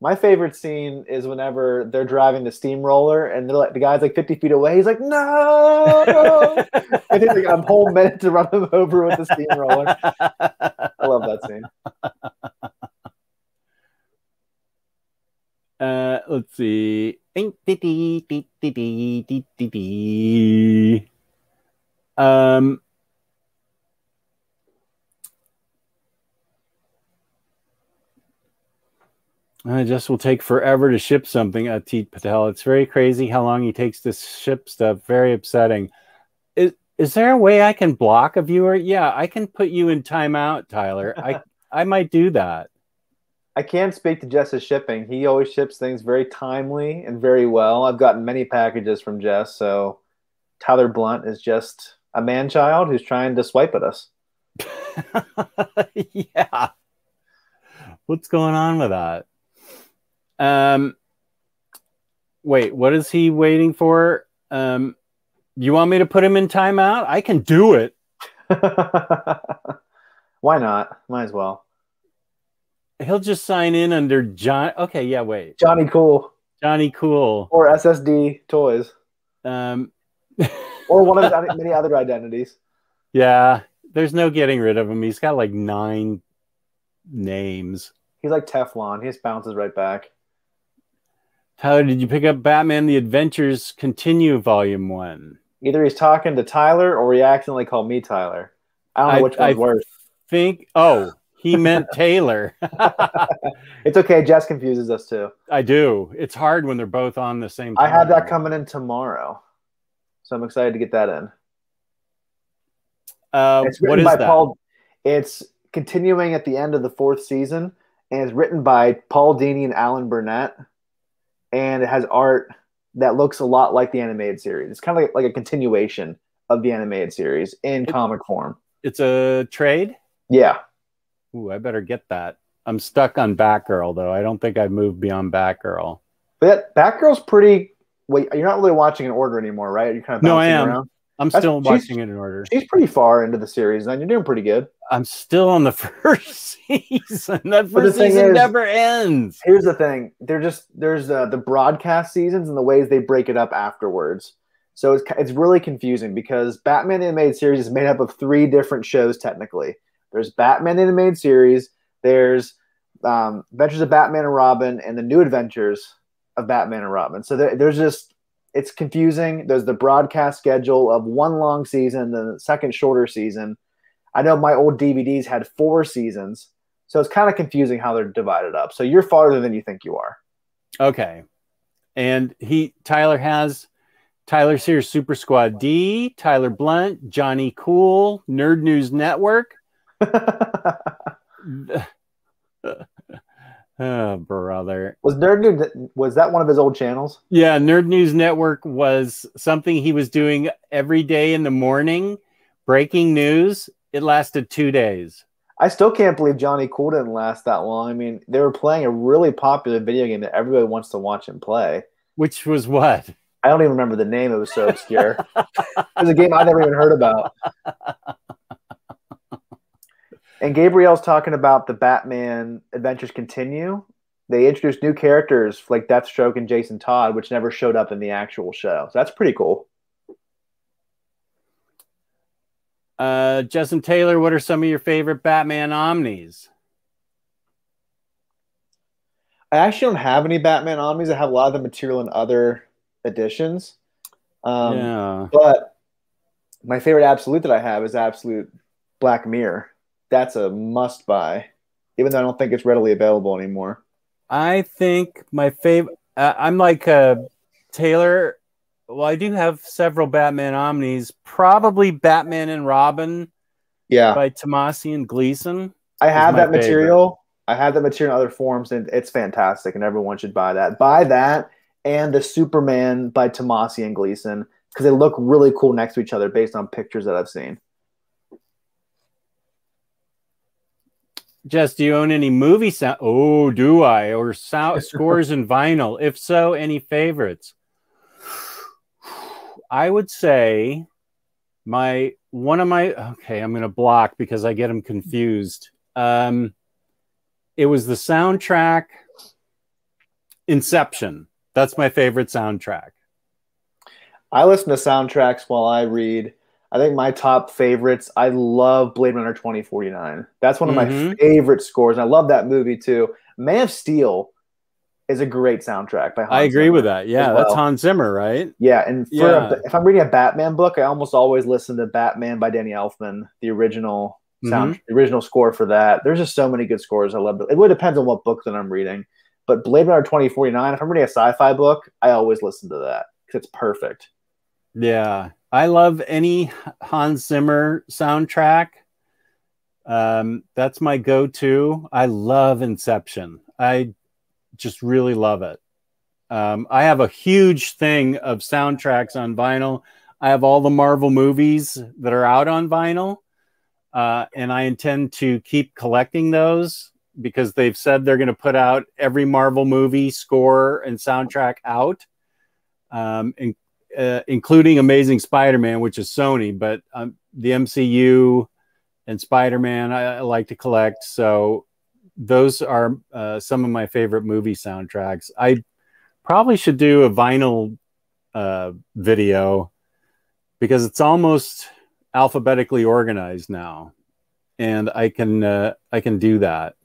Speaker 2: My favorite scene is whenever they're driving the steamroller and they're like the guy's like 50 feet away. He's like, no. <laughs> and he's like a whole minute to run him over with the steamroller. I love that scene. <laughs>
Speaker 1: Uh, let's see. Um, uh, it just will take forever to ship something, Atit Patel. It's very crazy how long he takes to ship stuff. Very upsetting. Is, is there a way I can block a viewer? Yeah, I can put you in timeout, Tyler. I, <laughs> I might do that.
Speaker 2: I can't speak to Jess's shipping. He always ships things very timely and very well. I've gotten many packages from Jess, so Tyler Blunt is just a man child who's trying to swipe at us. <laughs>
Speaker 1: yeah. What's going on with that? Um wait, what is he waiting for? Um you want me to put him in timeout? I can do it. <laughs>
Speaker 2: Why not? Might as well.
Speaker 1: He'll just sign in under John. Okay, yeah, wait.
Speaker 2: Johnny Cool
Speaker 1: Johnny Cool.
Speaker 2: or SSD Toys
Speaker 1: Um <laughs>
Speaker 2: or one of his many other identities.
Speaker 1: yeah, there's no getting rid of him. He's got like nine names.
Speaker 2: He's like Teflon. He just bounces right back.
Speaker 1: Tyler, did you pick up Batman the Adventures Continue Volume 1?
Speaker 2: Either he's talking to Tyler or he accidentally called me Tyler. I don't know
Speaker 1: I-
Speaker 2: which one's
Speaker 1: I-
Speaker 2: worse.
Speaker 1: Think oh, he meant Taylor. <laughs>
Speaker 2: It's okay. Jess confuses us too.
Speaker 1: I do. It's hard when they're both on the same
Speaker 2: I have that coming in tomorrow, so I'm excited to get that in.
Speaker 1: Uh,
Speaker 2: It's written
Speaker 1: is
Speaker 2: by
Speaker 1: that?
Speaker 2: Paul. It's continuing at the end of the fourth season, and it's written by Paul Dini and Alan Burnett, and it has art that looks a lot like the animated series. It's kind of like, like a continuation of the animated series in
Speaker 1: It-
Speaker 2: comic form.
Speaker 1: It's a trade.
Speaker 2: Yeah.
Speaker 1: Ooh, I better get that. I'm stuck on Batgirl though. I don't think I've moved beyond Batgirl.
Speaker 2: But Batgirl's pretty. Wait, you're not really watching in order anymore, right? You're kind of
Speaker 1: No, I am.
Speaker 2: around.
Speaker 1: I'm
Speaker 2: That's-
Speaker 1: still watching it in order.
Speaker 2: She's pretty far into the series, and you're doing pretty good.
Speaker 1: I'm still on the <laughs> first season. That first season
Speaker 2: is-
Speaker 1: never ends.
Speaker 2: Here's the thing: they're just there's uh, the broadcast seasons and the ways they break it up afterwards. So it's it's really confusing because Batman The animated series is made up of three different shows. Technically, there's Batman in the animated series, there's um, Adventures of Batman and Robin, and the New Adventures of Batman and Robin. So there, there's just it's confusing. There's the broadcast schedule of one long season, the second shorter season. I know my old DVDs had four seasons, so it's kind of confusing how they're divided up. So you're farther than you think you are.
Speaker 1: Okay. And he Tyler has Tyler Sears Super Squad D, Tyler Blunt, Johnny Cool, Nerd News Network. <laughs> oh, brother.
Speaker 2: was Nerd News, was that one of his old channels?
Speaker 1: Yeah, Nerd News Network was something he was doing every day in the morning, breaking news. It lasted two days.
Speaker 2: I still can't believe Johnny Cool didn't last that long. I mean, they were playing a really popular video game that everybody wants to watch and play.
Speaker 1: Which was what?
Speaker 2: I don't even remember the name. It was so obscure. <laughs> it was a game I never even heard about. <laughs> And Gabriel's talking about the Batman Adventures Continue. They introduced new characters like Deathstroke and Jason Todd, which never showed up in the actual show. So that's pretty cool.
Speaker 1: Uh, Justin Taylor, what are some of your favorite Batman omnis?
Speaker 2: I actually don't have any Batman omnis. I have a lot of the material in other editions. Um,
Speaker 1: yeah.
Speaker 2: But my favorite absolute that I have is absolute Black Mirror. That's a must buy, even though I don't think it's readily available anymore.
Speaker 1: I think my favorite. Uh, I'm like uh, Taylor. Well, I do have several Batman omnis. Probably Batman and Robin
Speaker 2: Yeah,
Speaker 1: by Tomasi and Gleason.
Speaker 2: I have that material. I have that material in other forms, and it's fantastic, and everyone should buy that. Buy that and the Superman by Tomasi and Gleason because they look really cool next to each other based on pictures that I've seen.
Speaker 1: Jess, do you own any movie sound? Oh, do I? Or sound <laughs> scores and vinyl? If so, any favorites? I would say my one of my okay, I'm gonna block because I get them confused. Um, it was the soundtrack Inception. That's my favorite soundtrack.
Speaker 2: I listen to soundtracks while I read. I think my top favorites. I love Blade Runner twenty forty nine. That's one of my
Speaker 1: Mhm.
Speaker 2: favorite scores. And I love that movie too. Man of Steel is a great soundtrack by. Hans
Speaker 1: I agree
Speaker 2: Zimmer
Speaker 1: with that. Yeah,
Speaker 2: as
Speaker 1: that's. Hans Zimmer, right?
Speaker 2: Yeah, and for
Speaker 1: Yeah.
Speaker 2: A, if I'm reading a Batman book, I almost always listen to Batman by Danny Elfman, the original sound,
Speaker 1: Mm-hmm.
Speaker 2: the original score for that. There's just so many good scores. I love it. It really depends on what book that I'm reading. But Blade Runner 2049, if I'm reading a sci-fi book, I always listen to that because it's perfect.
Speaker 1: Yeah, I love any Hans Zimmer soundtrack. Um, that's my go-to. I love Inception. I just really love it. Um, I have a huge thing of soundtracks on vinyl. I have all the Marvel movies that are out on vinyl, uh, and I intend to keep collecting those because they've said they're going to put out every Marvel movie score and soundtrack out, um, uh, including Amazing Spider-Man, which is Sony, but um, the MCU and Spider-Man I, I like to collect. So those are uh, some of my favorite movie soundtracks. I probably should do a vinyl uh, video because it's almost alphabetically organized now, and I can uh, I can do that.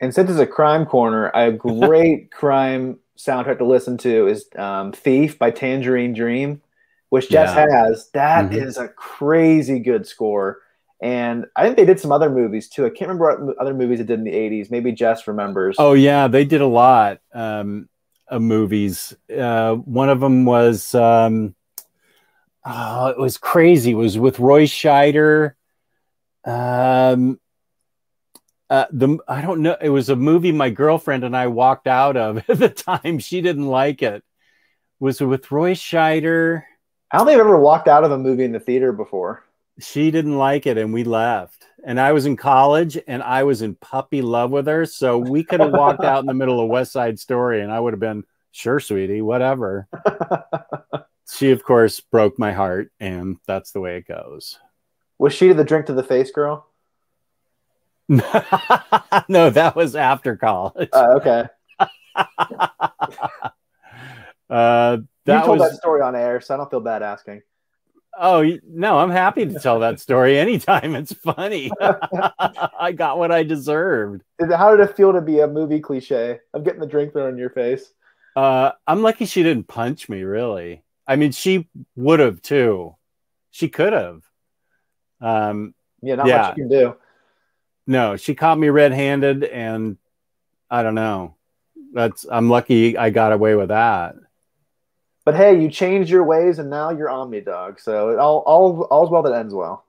Speaker 2: And since it's a crime corner, a <laughs> great crime soundtrack to listen to is um, "Thief" by Tangerine Dream, which Jess
Speaker 1: Yeah.
Speaker 2: has. That is
Speaker 1: Mhm.
Speaker 2: a crazy good score. And I think they did some other movies too. I can't remember what other movies they did in the '80s. Maybe Jess remembers.
Speaker 1: Oh yeah, they did a lot um, of movies. Uh, one of them was um, oh, it was crazy. It was with Roy Scheider. Um, uh, the I don't know. It was a movie my girlfriend and I walked out of <laughs> at the time. She didn't like it. it was with Roy Scheider.
Speaker 2: I don't think I've ever walked out of a movie in the theater before.
Speaker 1: She didn't like it, and we left. And I was in college, and I was in puppy love with her. So we could have walked out in the middle of West Side Story, and I would have been sure, sweetie, whatever. <laughs> she, of course, broke my heart, and that's the way it goes.
Speaker 2: Was she the drink to the face girl? <laughs>
Speaker 1: no, that was after college. <laughs>
Speaker 2: Uh, okay.
Speaker 1: uh,
Speaker 2: you told was... that story on air, so I don't feel bad asking.
Speaker 1: Oh no, I'm happy to tell that story anytime. It's funny. <laughs> I got what I deserved.
Speaker 2: How did it feel to be a movie cliche of getting the drink thrown in your face?
Speaker 1: Uh, I'm lucky she didn't punch me. Really, I mean, she would have too. She could have. Um,
Speaker 2: yeah, not yeah. much you can do.
Speaker 1: No, she caught me red-handed, and I don't know. That's I'm lucky I got away with that.
Speaker 2: But hey, you changed your ways, and now you're Omni Dog. So it all all all's well that ends well.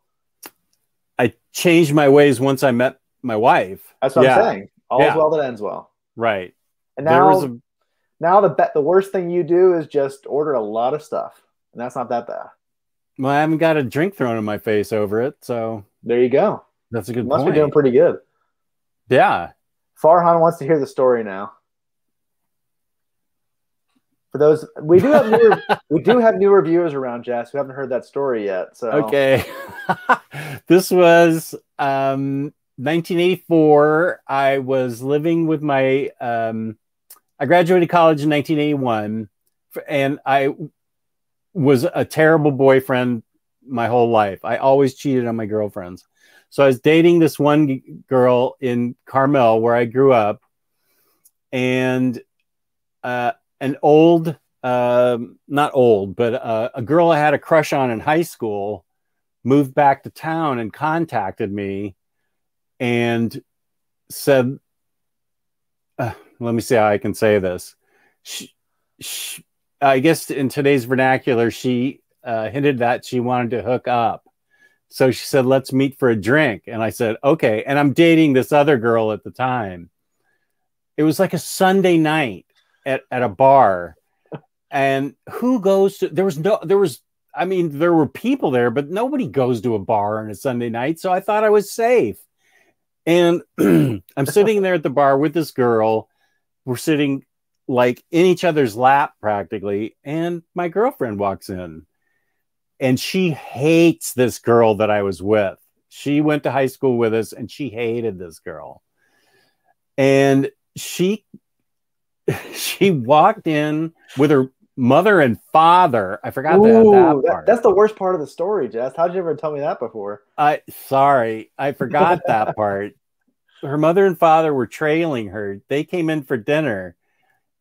Speaker 1: I changed my ways once I met my wife.
Speaker 2: That's what yeah. I'm saying. All's yeah. well that ends well.
Speaker 1: Right.
Speaker 2: And now, a... now the be- the worst thing you do is just order a lot of stuff, and that's not that bad.
Speaker 1: Well, I haven't got a drink thrown in my face over it, so
Speaker 2: there you go.
Speaker 1: That's a good.
Speaker 2: Must
Speaker 1: point.
Speaker 2: be doing pretty good.
Speaker 1: Yeah.
Speaker 2: Farhan wants to hear the story now. For those, we do have new, <laughs> we do have new reviewers around Jess who haven't heard that story yet. So
Speaker 1: okay, <laughs> this was um, 1984. I was living with my. Um, I graduated college in 1981, and I was a terrible boyfriend my whole life. I always cheated on my girlfriends. So I was dating this one girl in Carmel where I grew up, and uh, an old, um, not old, but uh, a girl I had a crush on in high school moved back to town and contacted me and said, uh, let me see how I can say this. She, she, I guess in today's vernacular, she uh, hinted that she wanted to hook up. So she said, let's meet for a drink. And I said, okay. And I'm dating this other girl at the time. It was like a Sunday night at, at a bar. And who goes to, there was no, there was, I mean, there were people there, but nobody goes to a bar on a Sunday night. So I thought I was safe. And <clears throat> I'm sitting there at the bar with this girl. We're sitting like in each other's lap practically. And my girlfriend walks in and she hates this girl that I was with. She went to high school with us and she hated this girl. And she <laughs> she walked in with her mother and father. I forgot Ooh, that, that
Speaker 2: That's the worst part of the story, Jess. How'd you ever tell me that before?
Speaker 1: I sorry, I forgot <laughs> that part. Her mother and father were trailing her. They came in for dinner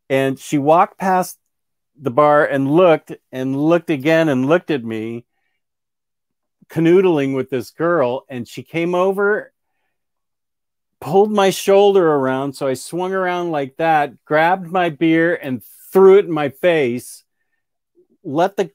Speaker 1: and she walked past the bar and looked and looked again and looked at me canoodling with this girl and she came over pulled my shoulder around so i swung around like that grabbed my beer and threw it in my face let the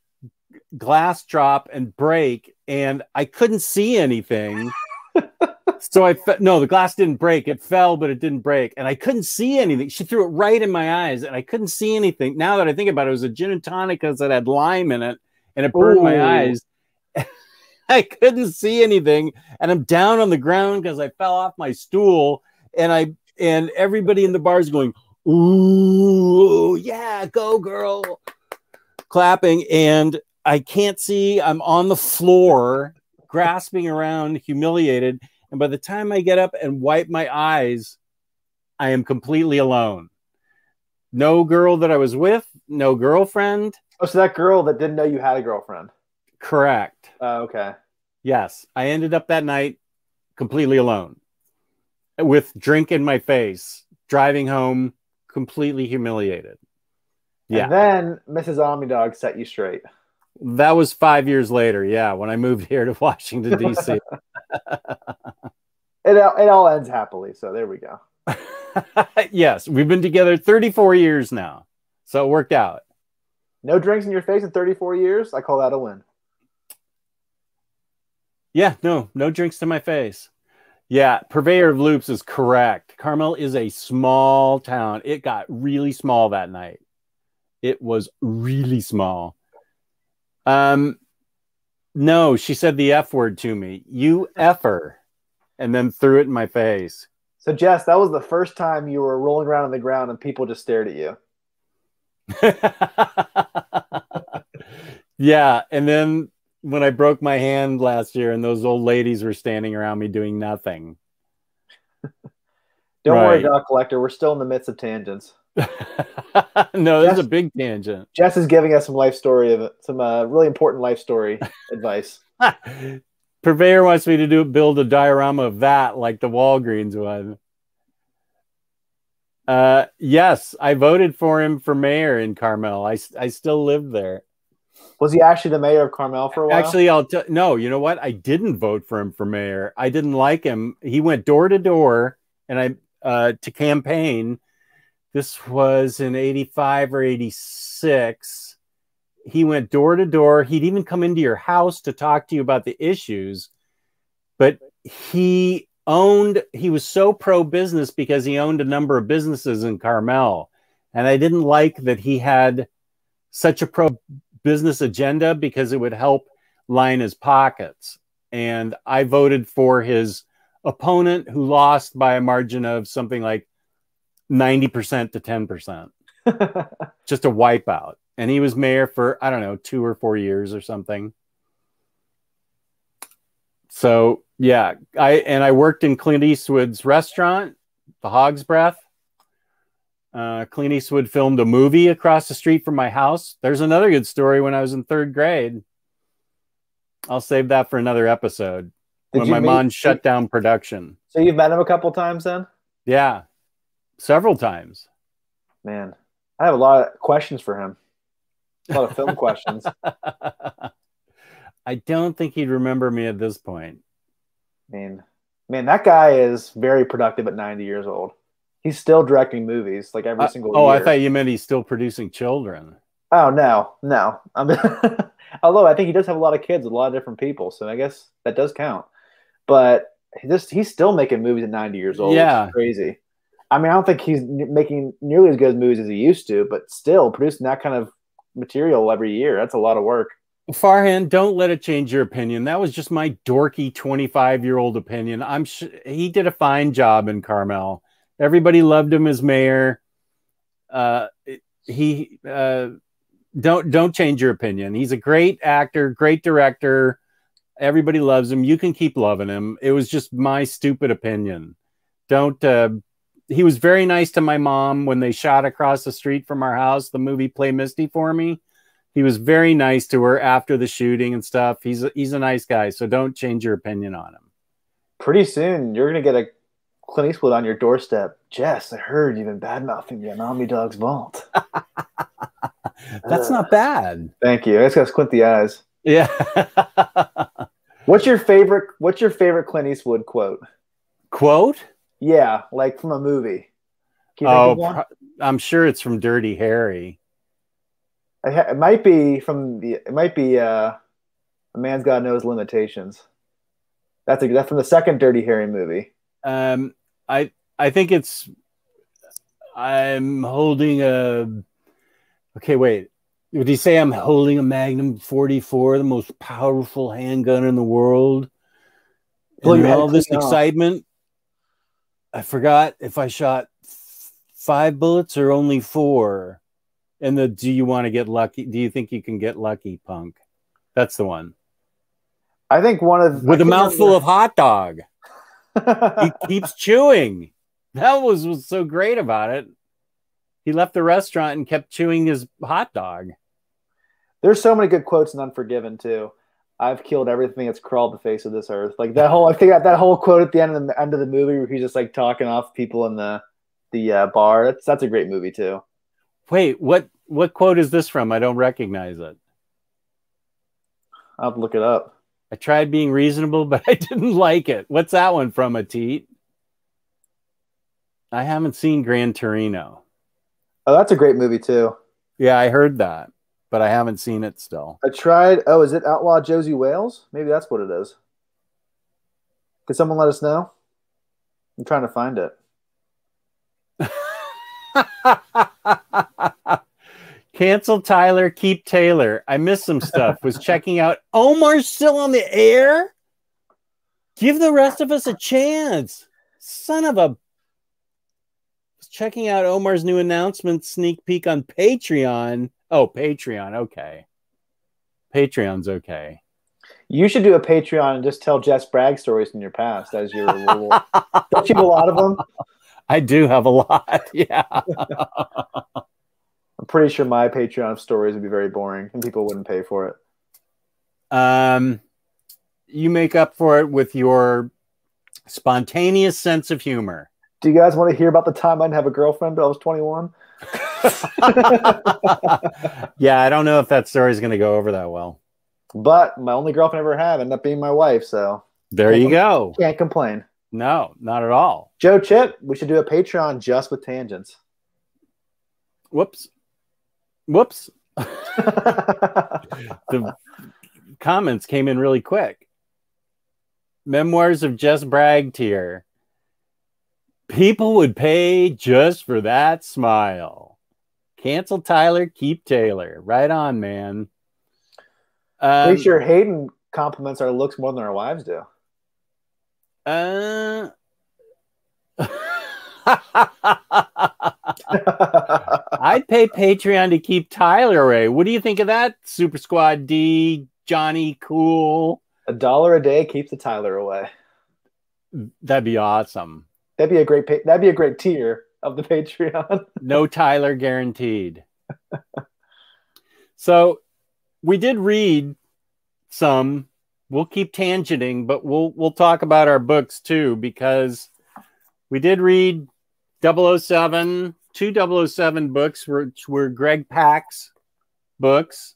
Speaker 1: glass drop and break and i couldn't see anything <laughs> so I fe- no, the glass didn't break. It fell, but it didn't break, and I couldn't see anything. She threw it right in my eyes, and I couldn't see anything. Now that I think about it, it was a gin and tonic because it had lime in it, and it burned Ooh. my eyes. <laughs> I couldn't see anything, and I'm down on the ground because I fell off my stool, and I and everybody in the bar is going, "Ooh, yeah, go girl!" clapping, and I can't see. I'm on the floor, grasping around, humiliated and by the time I get up and wipe my eyes, I am completely alone. No girl that I was with, no girlfriend.
Speaker 2: Oh, so that girl that didn't know you had a girlfriend.
Speaker 1: Correct.
Speaker 2: Uh, okay.
Speaker 1: Yes. I ended up that night completely alone with drink in my face, driving home completely humiliated.
Speaker 2: Yeah. And then Mrs. Omni Dog set you straight.
Speaker 1: That was five years later. Yeah. When I moved here to <laughs> Washington, D.C. <laughs> <laughs>
Speaker 2: it, it all ends happily. So there we go.
Speaker 1: yes, we've been together 34 years now. So it worked out.
Speaker 2: No drinks in your face in 34 years? I call that a win.
Speaker 1: Yeah, no, no drinks to my face. Yeah, purveyor of loops is correct. Carmel is a small town. It got really small that night. It was really small. Um, no, she said the F word to me. You effer, and then threw it in my face.
Speaker 2: So, Jess, that was the first time you were rolling around on the ground and people just stared at you. <laughs>
Speaker 1: yeah, and then when I broke my hand last year, and those old ladies were standing around me doing nothing. <laughs>
Speaker 2: Don't right. worry, dog collector. We're still in the midst of tangents. <laughs>
Speaker 1: no, that's a big tangent.
Speaker 2: Jess is giving us some life story of some uh, really important life story <laughs> advice.
Speaker 1: Purveyor wants me to do build a diorama of that, like the Walgreens one. Uh, yes, I voted for him for mayor in Carmel. I, I still live there.
Speaker 2: Was he actually the mayor of Carmel for a while?
Speaker 1: Actually, I'll tell. No, you know what? I didn't vote for him for mayor. I didn't like him. He went door to door, and I uh, to campaign. This was in '85 or '86. He went door to door. He'd even come into your house to talk to you about the issues, but he owned. He was so pro business because he owned a number of businesses in Carmel, and I didn't like that he had such a pro business agenda because it would help line his pockets. And I voted for his opponent who lost by a margin of something like 90% to 10%. Just a wipeout. And he was mayor for, I don't know, two or four years or something. So, yeah, I and I worked in Clint Eastwood's restaurant, the Hog's Breath. Uh, Clint Eastwood filmed a movie across the street from my house. There's another good story when I was in third grade. I'll save that for another episode Did when my meet, mom shut down production.
Speaker 2: So you've met him a couple times then?
Speaker 1: Yeah, several times.
Speaker 2: Man, I have a lot of questions for him. A lot of film questions. <laughs>
Speaker 1: I don't think he'd remember me at this point.
Speaker 2: Man, man, that guy is very productive at 90 years old. He's still directing movies like every uh, single.
Speaker 1: Oh,
Speaker 2: year.
Speaker 1: I thought you meant he's still producing children.
Speaker 2: Oh no, no. I mean, <laughs> although I think he does have a lot of kids with a lot of different people, so I guess that does count. But he just he's still making movies at 90 years old. Yeah, crazy. I mean, I don't think he's making nearly as good movies as he used to, but still producing that kind of material every year. That's a lot of work.
Speaker 1: Farhan, don't let it change your opinion. That was just my dorky 25 year old opinion. I'm sh- he did a fine job in Carmel. Everybody loved him as mayor. Uh, he uh, don't don't change your opinion. He's a great actor, great director. Everybody loves him. You can keep loving him. It was just my stupid opinion. Don't. Uh, he was very nice to my mom when they shot across the street from our house the movie Play Misty for me. He was very nice to her after the shooting and stuff. He's a, he's a nice guy. So don't change your opinion on him.
Speaker 2: Pretty soon, you're gonna get a Clint Eastwood on your doorstep. Jess, I heard you've been bad mouthing the Omni Dog's vault. <laughs>
Speaker 1: That's uh, not bad.
Speaker 2: Thank you. I just got to squint the eyes.
Speaker 1: Yeah. <laughs>
Speaker 2: what's your favorite? What's your favorite Clint Eastwood quote?
Speaker 1: Quote?
Speaker 2: Yeah, like from a movie.
Speaker 1: oh, I'm sure it's from Dirty Harry.
Speaker 2: It, might be from the. It might be. Uh, a man's got knows limitations. That's a, that's from the second Dirty Harry movie.
Speaker 1: Um, I I think it's I'm holding a. Okay, wait. Would he say I'm holding a Magnum 44, the most powerful handgun in the world? Well, and all this excitement. I forgot if I shot five bullets or only four. And the do you want to get lucky? Do you think you can get lucky, punk? That's the one.
Speaker 2: I think one of
Speaker 1: with a mouthful remember. of hot dog <laughs> he keeps chewing. That was what's so great about it. He left the restaurant and kept chewing his hot dog.
Speaker 2: There's so many good quotes in Unforgiven too. I've killed everything that's crawled the face of this earth. Like that whole, I think that, that whole quote at the end of the end of the movie where he's just like talking off people in the the uh, bar. That's that's a great movie too.
Speaker 1: Wait, what what quote is this from? I don't recognize it.
Speaker 2: I'll look it up.
Speaker 1: I tried being reasonable, <laughs> but I didn't like it. What's that one from, Atit? I haven't seen Gran Torino.
Speaker 2: Oh, that's a great movie too.
Speaker 1: Yeah, I heard that, but I haven't seen it still.
Speaker 2: I tried. Oh, is it Outlaw Josey Wales? Maybe that's what it is. Could someone let us know? I'm trying to find it. <laughs>
Speaker 1: Cancel Tyler, keep Taylor. I missed some stuff. Was <laughs> checking out Omar's still on the air. Give the rest of us a chance. Son of a. Was checking out Omar's new announcement sneak peek on Patreon. Oh, Patreon. Okay. Patreon's okay.
Speaker 2: You should do a Patreon and just tell Jess Bragg stories from your past as your rule. Don't you have a lot of them? <laughs>
Speaker 1: I do have a lot. <laughs> Yeah.
Speaker 2: I'm pretty sure my Patreon stories would be very boring and people wouldn't pay for it.
Speaker 1: Um, you make up for it with your spontaneous sense of humor.
Speaker 2: Do you guys want to hear about the time I didn't have a girlfriend till I was 21? <laughs>
Speaker 1: yeah, I don't know if that story is going to go over that well.
Speaker 2: But my only girlfriend I ever had ended up being my wife, so
Speaker 1: there you go.
Speaker 2: Can't complain.
Speaker 1: No, not at all.
Speaker 2: Joe Chip, we should do a Patreon just with tangents.
Speaker 1: Whoops. Whoops. <laughs> the comments came in really quick. Memoirs of Jess Bragg tier. People would pay just for that smile. Cancel Tyler, keep Taylor. Right on, man.
Speaker 2: Um, Pretty sure Hayden compliments our looks more than our wives do.
Speaker 1: Uh. <laughs> I'd pay Patreon to keep Tyler away. What do you think of that, Super Squad D, Johnny Cool?
Speaker 2: A dollar a day keeps the Tyler away.
Speaker 1: That'd be awesome.
Speaker 2: That'd be a great. Pay- That'd be a great tier of the Patreon. <laughs>
Speaker 1: no Tyler guaranteed. so, we did read some. We'll keep tangenting, but we'll we'll talk about our books too because we did read 007, two 007 books, which were Greg Pak's books.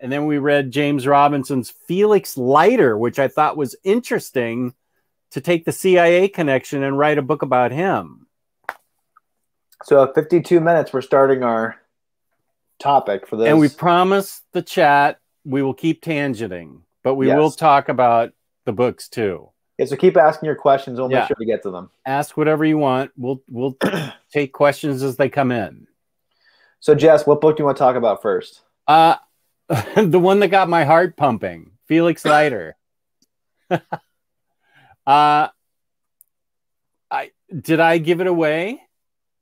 Speaker 1: And then we read James Robinson's Felix Leiter, which I thought was interesting to take the CIA connection and write a book about him.
Speaker 2: So, at 52 minutes, we're starting our topic for this.
Speaker 1: And we promise the chat we will keep tangenting, but we yes. will talk about the books too.
Speaker 2: Yeah, so keep asking your questions. We'll yeah. make sure to get to them.
Speaker 1: Ask whatever you want. We'll we'll <clears throat> take questions as they come in.
Speaker 2: So, Jess, what book do you want to talk about first?
Speaker 1: Uh, <laughs> the one that got my heart pumping, Felix <clears throat> Leiter. <laughs> uh, I did I give it away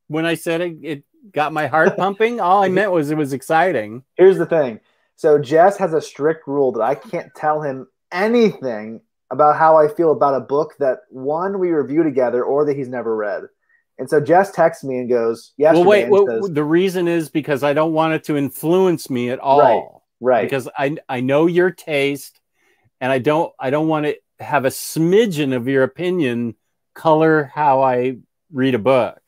Speaker 1: when I said it, it got my heart <laughs> pumping? All I meant was it was exciting.
Speaker 2: Here's the thing. So Jess has a strict rule that I can't tell him anything about how I feel about a book that one we review together or that he's never read. And so Jess texts me and goes, "Yes."
Speaker 1: Well, wait. Well, says, the reason is because I don't want it to influence me at all.
Speaker 2: Right. Right.
Speaker 1: Because I I know your taste, and I don't I don't want to have a smidgen of your opinion color how I read a book.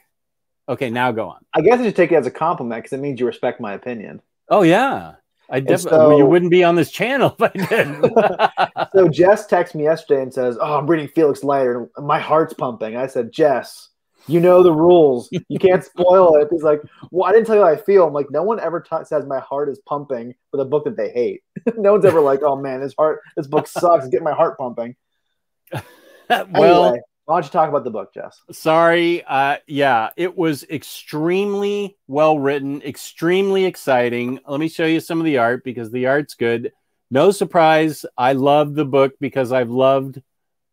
Speaker 1: Okay, now go on.
Speaker 2: I guess I should take it as a compliment because it means you respect my opinion.
Speaker 1: Oh yeah. I definitely so, you wouldn't be on this channel if I
Speaker 2: didn't. <laughs> so Jess texts me yesterday and says, "Oh, I'm reading Felix Leiter, and my heart's pumping." I said, "Jess, you know the rules. You can't spoil it." He's like, "Well, I didn't tell you how I feel." I'm like, "No one ever t- says my heart is pumping with a book that they hate. <laughs> no one's ever like, oh man, this heart, this book sucks. Get my heart pumping." <laughs> well, anyway, why don't you talk about the book, Jess?
Speaker 1: Sorry. Uh, yeah, it was extremely well written, extremely exciting. Let me show you some of the art because the art's good. No surprise, I love the book because I've loved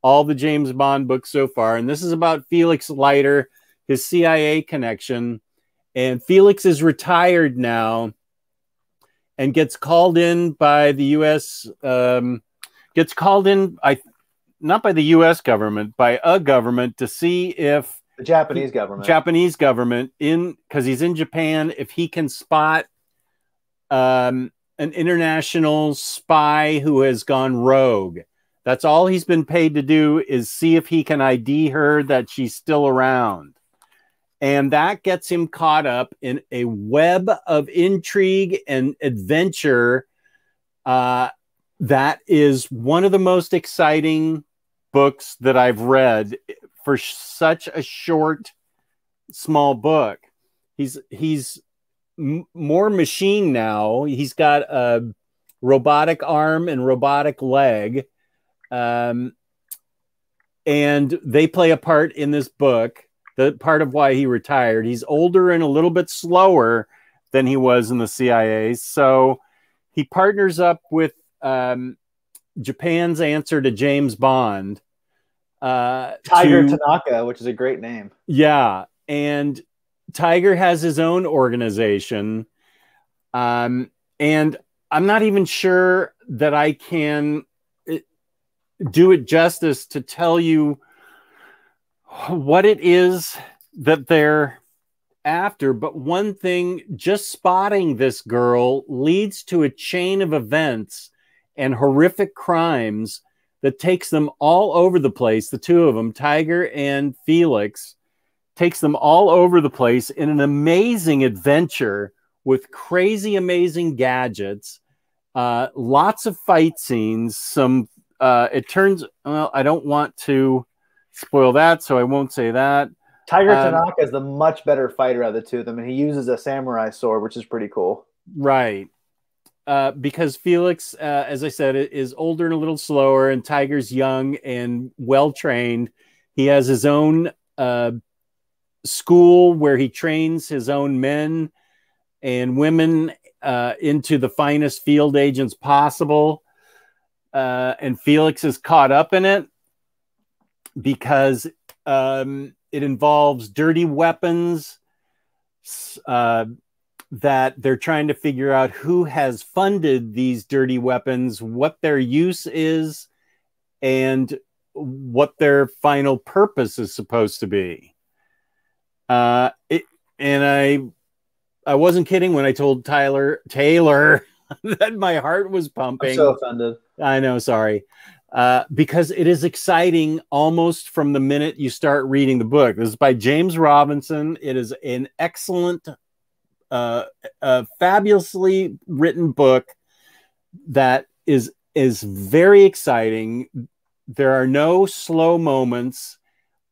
Speaker 1: all the James Bond books so far. And this is about Felix Leiter, his CIA connection. And Felix is retired now and gets called in by the U.S. Um, gets called in, I not by the U.S. government, by a government to see if
Speaker 2: the Japanese government,
Speaker 1: Japanese government, in because he's in Japan, if he can spot um, an international spy who has gone rogue. That's all he's been paid to do is see if he can ID her that she's still around. And that gets him caught up in a web of intrigue and adventure uh, that is one of the most exciting books that I've read for such a short, small book. He's he's more machine now. He's got a robotic arm and robotic leg. Um, and they play a part in this book. The part of why he retired. He's older and a little bit slower than he was in the CIA. So he partners up with um, Japan's answer to James Bond. Uh,
Speaker 2: Tiger to, Tanaka, which is a great name.
Speaker 1: Yeah. And Tiger has his own organization. Um, and I'm not even sure that I can uh, do it justice to tell you what it is that they're after. But one thing, just spotting this girl leads to a chain of events and horrific crimes that takes them all over the place. The two of them, Tiger and Felix, takes them all over the place in an amazing adventure with crazy, amazing gadgets, uh, lots of fight scenes. Some, uh, it turns, well, I don't want to spoil that, so I won't say that.
Speaker 2: Tiger um, Tanaka is the much better fighter of the two of them, and he uses a samurai sword, which is pretty cool.
Speaker 1: Right. Uh, because Felix, uh, as I said, is older and a little slower, and Tiger's young and well trained. He has his own uh, school where he trains his own men and women uh, into the finest field agents possible. Uh, and Felix is caught up in it because um, it involves dirty weapons that they're trying to figure out who has funded these dirty weapons, what their use is, and what their final purpose is supposed to be. Uh, it, and I, I wasn't kidding when I told Tyler Taylor <laughs> that my heart was pumping. I'm
Speaker 2: so offended.
Speaker 1: I know. Sorry. Uh, because it is exciting almost from the minute you start reading the book. This is by James Robinson. It is an excellent, uh, a fabulously written book that is is very exciting. There are no slow moments.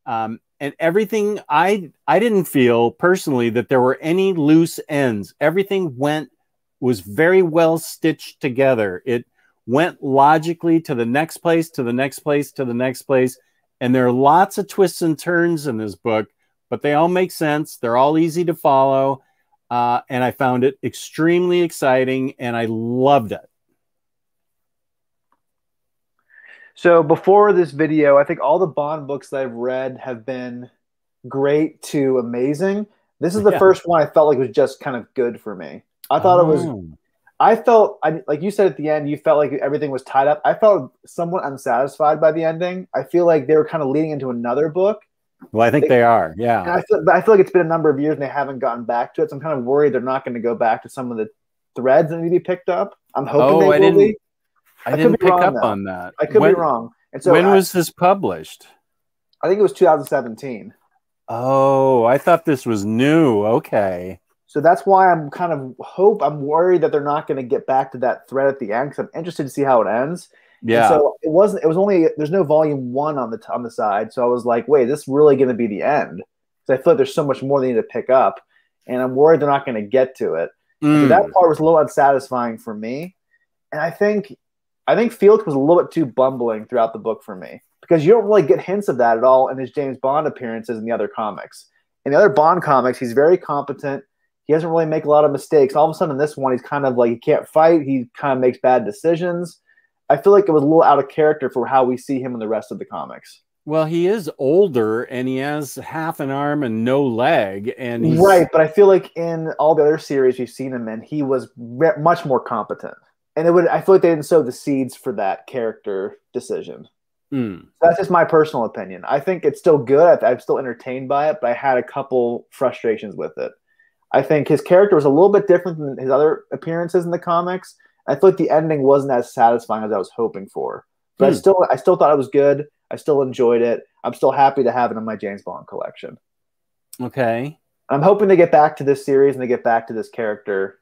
Speaker 1: Um, and everything I I didn't feel personally that there were any loose ends. Everything went was very well stitched together. It went logically to the next place, to the next place, to the next place. And there are lots of twists and turns in this book, but they all make sense. They're all easy to follow. Uh, and I found it extremely exciting and I loved it.
Speaker 2: So before this video, I think all the Bond books that I've read have been great to amazing. This is the yeah. first one I felt like was just kind of good for me. I thought oh. it was. Oh. I felt I, like you said at the end, you felt like everything was tied up. I felt somewhat unsatisfied by the ending. I feel like they were kind of leading into another book.
Speaker 1: Well, I think they, they are. Yeah.
Speaker 2: I feel, I feel like it's been a number of years and they haven't gotten back to it. So I'm kind of worried they're not going to go back to some of the threads that need to be picked up. I'm hoping oh, they I will
Speaker 1: didn't,
Speaker 2: be.
Speaker 1: I, I didn't pick up though. on that.
Speaker 2: I could when, be wrong.
Speaker 1: And so when I, was this published?
Speaker 2: I think it was 2017.
Speaker 1: Oh, I thought this was new. Okay.
Speaker 2: So that's why I'm kind of hope I'm worried that they're not going to get back to that thread at the end because I'm interested to see how it ends.
Speaker 1: Yeah.
Speaker 2: And so it wasn't. It was only there's no volume one on the on the side. So I was like, wait, this really going to be the end? Because I feel like there's so much more they need to pick up, and I'm worried they're not going to get to it. Mm. So that part was a little unsatisfying for me, and I think I think Felix was a little bit too bumbling throughout the book for me because you don't really get hints of that at all in his James Bond appearances in the other comics. In the other Bond comics, he's very competent. He doesn't really make a lot of mistakes. All of a sudden, in this one, he's kind of like he can't fight. He kind of makes bad decisions. I feel like it was a little out of character for how we see him in the rest of the comics.
Speaker 1: Well, he is older and he has half an arm and no leg, and he's...
Speaker 2: right. But I feel like in all the other series we've seen him in, he was much more competent and it would I feel like they didn't sow the seeds for that character decision.
Speaker 1: Mm.
Speaker 2: That's just my personal opinion. I think it's still good. I'm still entertained by it, but I had a couple frustrations with it. I think his character was a little bit different than his other appearances in the comics. I feel like the ending wasn't as satisfying as I was hoping for. But mm. I hmm. still I still thought it was good. I still enjoyed it. I'm still happy to have it in my James Bond collection.
Speaker 1: Okay.
Speaker 2: I'm hoping to get back to this series and to get back to this character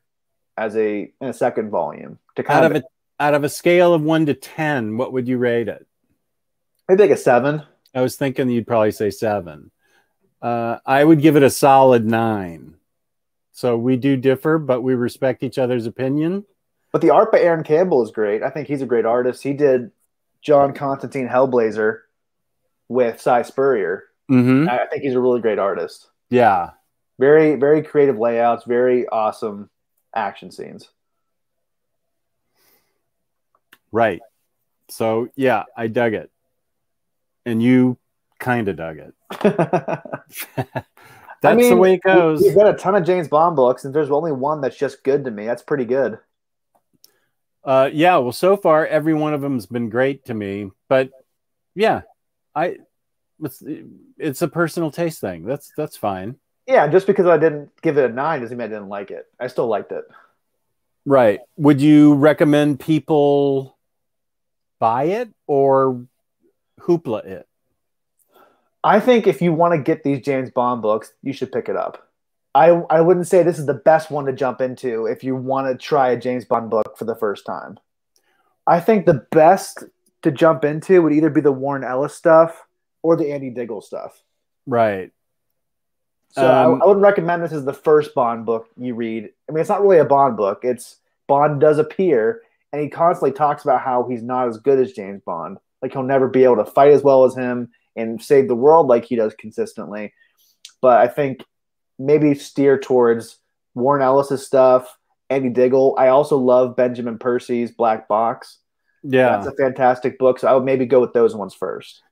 Speaker 2: as a in a second volume to
Speaker 1: kind out of, of a out of a scale of one to ten, what would you rate it?
Speaker 2: Maybe like a seven.
Speaker 1: I was thinking you'd probably say seven. Uh, I would give it a solid nine. So we do differ, but we respect each other's opinion.
Speaker 2: But the art by Aaron Campbell is great. I think he's a great artist. He did John Constantine Hellblazer with Si Spurrier.
Speaker 1: Mm-hmm.
Speaker 2: I I think he's a really great artist.
Speaker 1: Yeah.
Speaker 2: Very, very creative layouts, very awesome action scenes.
Speaker 1: Right. So yeah, I dug it. And you kind of dug it. <laughs> That's the
Speaker 2: mean,
Speaker 1: way it goes.
Speaker 2: We've got a ton of James Bond books, and there's only one that's just good to me. That's pretty good.
Speaker 1: Uh, yeah, well, so far every one of them's been great to me, but yeah, I it's it's a personal taste thing. That's that's fine.
Speaker 2: Yeah, just because I didn't give it a nine doesn't mean I didn't like it. I still liked it.
Speaker 1: Right. Would you recommend people buy it or hoopla it?
Speaker 2: I think if you want to get these James Bond books, you should pick it up. I I wouldn't say this is the best one to jump into if you want to try a James Bond book for the first time. I think the best to jump into would either be the Warren Ellis stuff or the Andy Diggle stuff.
Speaker 1: Right.
Speaker 2: So
Speaker 1: Um,
Speaker 2: I, I would recommend this as the first Bond book you read. I mean, it's not really a Bond book. It's Bond does appear, and he constantly talks about how he's not as good as James Bond. Like he'll never be able to fight as well as him and save the world like he does consistently. But I think maybe steer towards Warren Ellis's stuff, Andy Diggle. I also love Benjamin Percy's Black Box.
Speaker 1: Yeah.
Speaker 2: That's a fantastic book. So I would maybe go with those ones first.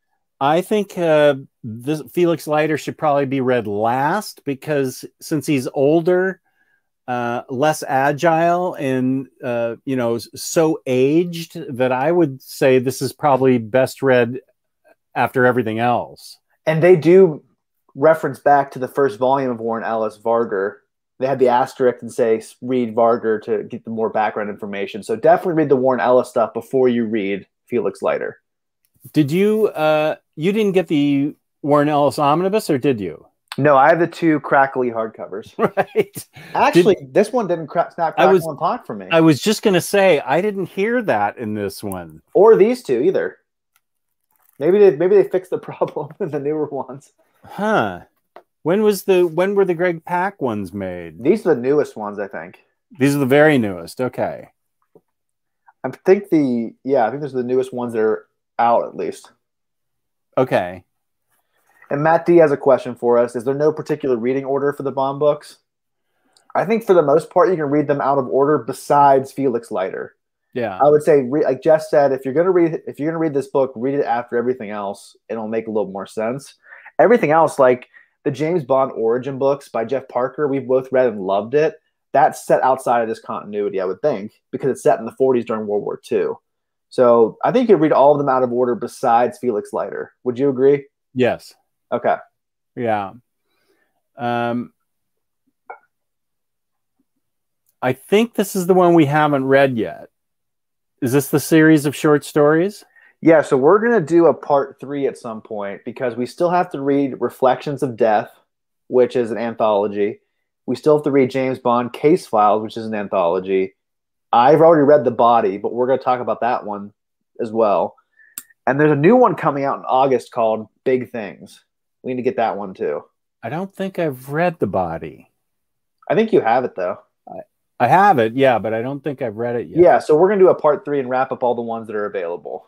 Speaker 1: I think uh, this Felix Leiter should probably be read last because since he's older, uh, less agile, and uh, you know so aged that I would say this is probably best read after everything else.
Speaker 2: And they do reference back to the first volume of Warren Ellis, VARGR. They had the asterisk and say read VARGR to get the more background information. So definitely read the Warren Ellis stuff before you read Felix Leiter.
Speaker 1: Did you? Uh, you didn't get the Warren Ellis omnibus, or did you?
Speaker 2: No, I have the two crackly hardcovers. <laughs>
Speaker 1: Right.
Speaker 2: Actually, this one didn't crack, snap,
Speaker 1: I was-
Speaker 2: and pop for me,
Speaker 1: I was just gonna say I didn't hear that in this one.
Speaker 2: or these two either. Maybe they maybe they fixed the <laughs> problem in the newer ones.
Speaker 1: Huh. When was the when were the Greg Pak ones made?
Speaker 2: These are the newest ones, I think.
Speaker 1: These are the very newest. Okay.
Speaker 2: I think the yeah, I think those are the newest ones that are out at least.
Speaker 1: Okay.
Speaker 2: And Matt D has a question for us. Is there no particular reading order for the Bond books? I think for the most part, you can read them out of order besides Felix Leiter.
Speaker 1: Yeah.
Speaker 2: I would say, like Jess said, if you're gonna read if you're gonna read this book, read it after everything else. It'll make a little more sense. Everything else, like the James Bond origin books by Jeff Parker, we've both read and loved it. That's set outside of this continuity, I would think, because it's set in the 40s during World War II. So I think you could read all of them out of order besides Felix Leiter. Would you agree?
Speaker 1: Yes.
Speaker 2: Okay.
Speaker 1: Yeah. Um I think this is the one we haven't read yet. Is this the series of short stories?
Speaker 2: Yeah, so we're going to do a part three at some point because we still have to read Reflections of Death, which is an anthology. We still have to read James Bond Case Files, which is an anthology. I've already read The Body, but we're going to talk about that one as well. And there's a new one coming out in August called Big Things. We need to get that one too.
Speaker 1: I don't think I've read The Body.
Speaker 2: I think you have it though.
Speaker 1: I have it, yeah, but I don't think I've read it yet.
Speaker 2: Yeah, so we're going to do a part three and wrap up all the ones that are available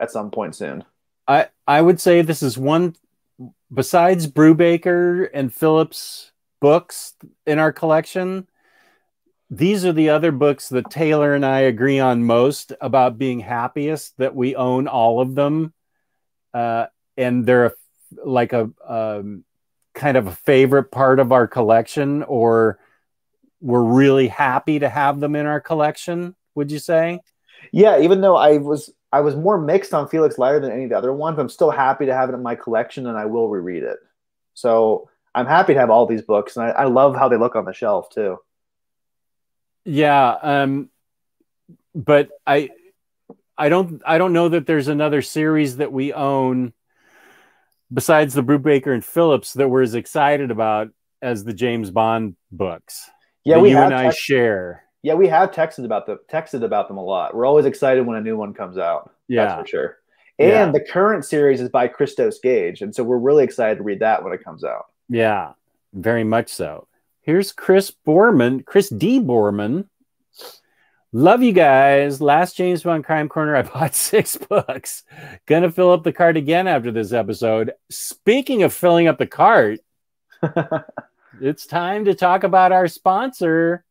Speaker 2: at some point soon.
Speaker 1: I I would say this is one besides Brubaker and Phillips books in our collection. These are the other books that Taylor and I agree on most about being happiest that we own all of them, uh, and they're a, like a um, kind of a favorite part of our collection, or we're really happy to have them in our collection. Would you say?
Speaker 2: Yeah, even though I was I was more mixed on Felix Leiter than any of the other ones, I'm still happy to have it in my collection and I will reread it. So I'm happy to have all these books and I, I love how they look on the shelf too.
Speaker 1: Yeah, um, but I, I don't, I don't know that there's another series that we own besides the Brubaker and Phillips that we're as excited about as the James Bond books.
Speaker 2: Yeah,
Speaker 1: that
Speaker 2: we
Speaker 1: you and I share.
Speaker 2: Yeah, we have texted about them texted about them a lot. We're always excited when a new one comes out.
Speaker 1: Yeah,
Speaker 2: That's for sure. And
Speaker 1: Yeah.
Speaker 2: the current series is by Christos Gage, and so we're really excited to read that when it comes out.
Speaker 1: yeah, very much so. Here's Chris Borman, Chris D. Borman. Love you guys. Last James Bond Crime Corner, I bought <laughs> six books. Gonna fill up the cart again after this episode. Speaking of filling up the cart, <laughs> it's time to talk about our sponsor,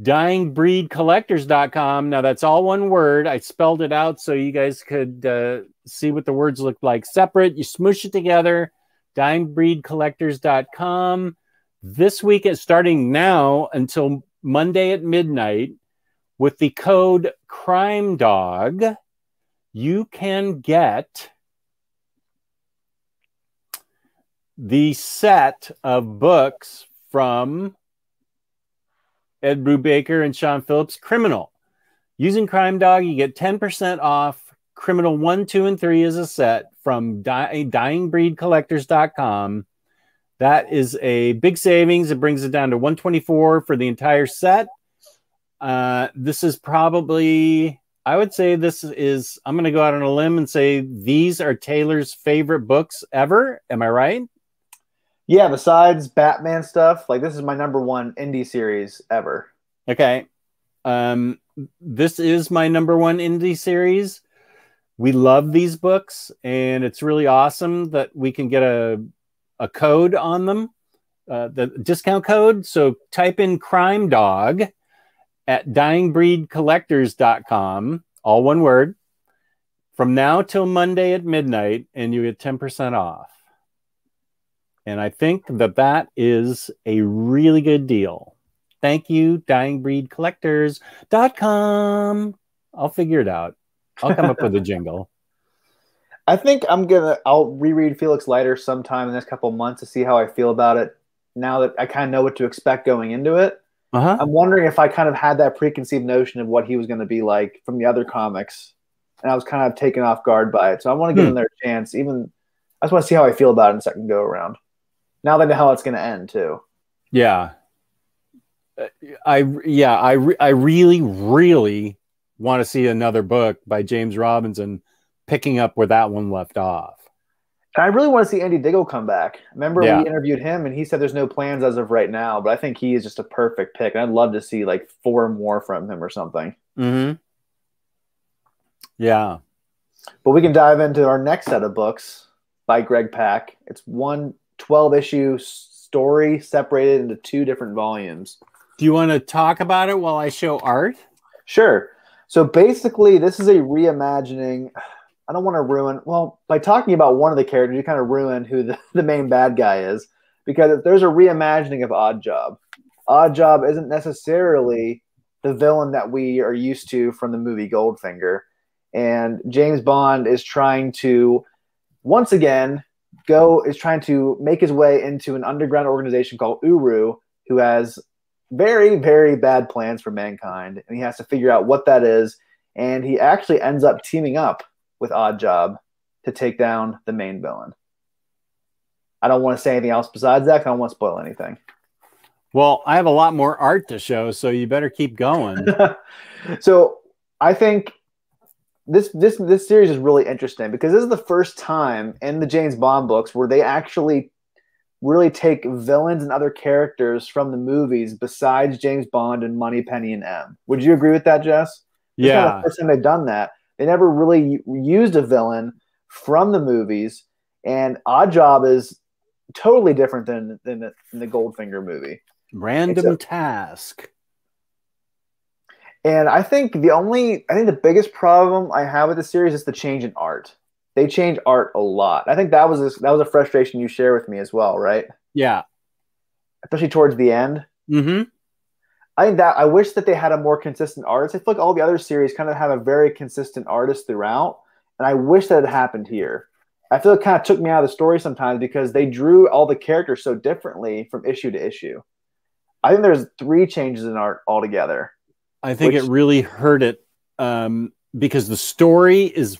Speaker 1: dyingbreedcollectors.com. Now, that's all one word. I spelled it out so you guys could uh, see what the words look like separate. You smoosh it together, dyingbreedcollectors.com. This week, it's starting now until Monday at midnight with the code crime dog you can get the set of books from ed brubaker and sean phillips criminal. Using crime dog you get 10% off. Criminal 1 2 and 3 is a set from di- dyingbreedcollectors.com that is a big savings. It brings it down to 124 for the entire set. Uh, this is probably, I would say, this is, I'm going to go out on a limb and say these are Taylor's favorite books ever. Am I right?
Speaker 2: Yeah, besides Batman stuff, like this is my number one indie series ever.
Speaker 1: Okay. Um, this is my number one indie series. We love these books, and it's really awesome that we can get a, a code on them, uh, the discount code. So type in Crime Dog at dyingbreedcollectors.com, all one word, from now till Monday at midnight, and you get 10% off. And I think that that is a really good deal. Thank you, dyingbreedcollectors.com. I'll figure it out. I'll come up with a <laughs> jingle.
Speaker 2: I think I'm gonna I'll reread Felix Leiter sometime in the next couple months to see how I feel about it. Now that I kind of know what to expect going into it, uh-huh. I'm wondering if I kind of had that preconceived notion of what he was going to be like from the other comics, and I was kind of taken off guard by it. So I want to give hmm. him their chance. Even I just want to see how I feel about it in a second go around. Now they know how it's going to end too.
Speaker 1: Yeah, I yeah I re- I really really want to see another book by James Robinson picking up where that one left off.
Speaker 2: And I really want to see Andy Diggle come back. Remember yeah. we interviewed him and he said there's no plans as of right now, but I think he is just a perfect pick. And I'd love to see like four more from him or something.
Speaker 1: Mm-hmm. Yeah.
Speaker 2: But we can dive into our next set of books by Greg Pak. It's one 12 issue story separated into two different volumes.
Speaker 1: Do you want to talk about it while I show art?
Speaker 2: Sure. So basically, this is a reimagining. I don't want to ruin. Well, by talking about one of the characters, you kind of ruin who the, <laughs> the main bad guy is because there's a reimagining of Oddjob. Odd Job isn't necessarily the villain that we are used to from the movie Goldfinger, and James Bond is trying to once again go is trying to make his way into an underground organization called Uru, who has very very bad plans for mankind, and he has to figure out what that is. And he actually ends up teaming up with Oddjob to take down the main villain. I don't want to say anything else besides that. Because I don't want to spoil anything.
Speaker 1: Well, I have a lot more art to show, so you better keep going. <laughs>
Speaker 2: so I think this this this series is really interesting because this is the first time in the James Bond books where they actually really take villains and other characters from the movies besides James Bond and Moneypenny and M. Would you agree with that, Jess?
Speaker 1: This yeah.
Speaker 2: the first time they've done that. They never really used a villain from the movies, and Oddjob is totally different than than the, than the Goldfinger movie.
Speaker 1: Random a, task.
Speaker 2: And I think the only, I think the biggest problem I have with the series is the change in art. They change art a lot. I think that was a, that was a frustration you share with me as well, right?
Speaker 1: Yeah.
Speaker 2: Especially towards the end.
Speaker 1: Mm-hmm.
Speaker 2: I think that I wish that they had a more consistent artist. I feel like all the other series kind of have a very consistent artist throughout, and I wish that had happened here. I feel it kind of took me out of the story sometimes because they drew all the characters so differently from issue to issue. I think there's three changes in art altogether.
Speaker 1: I think which... it really hurt it um, because the story is.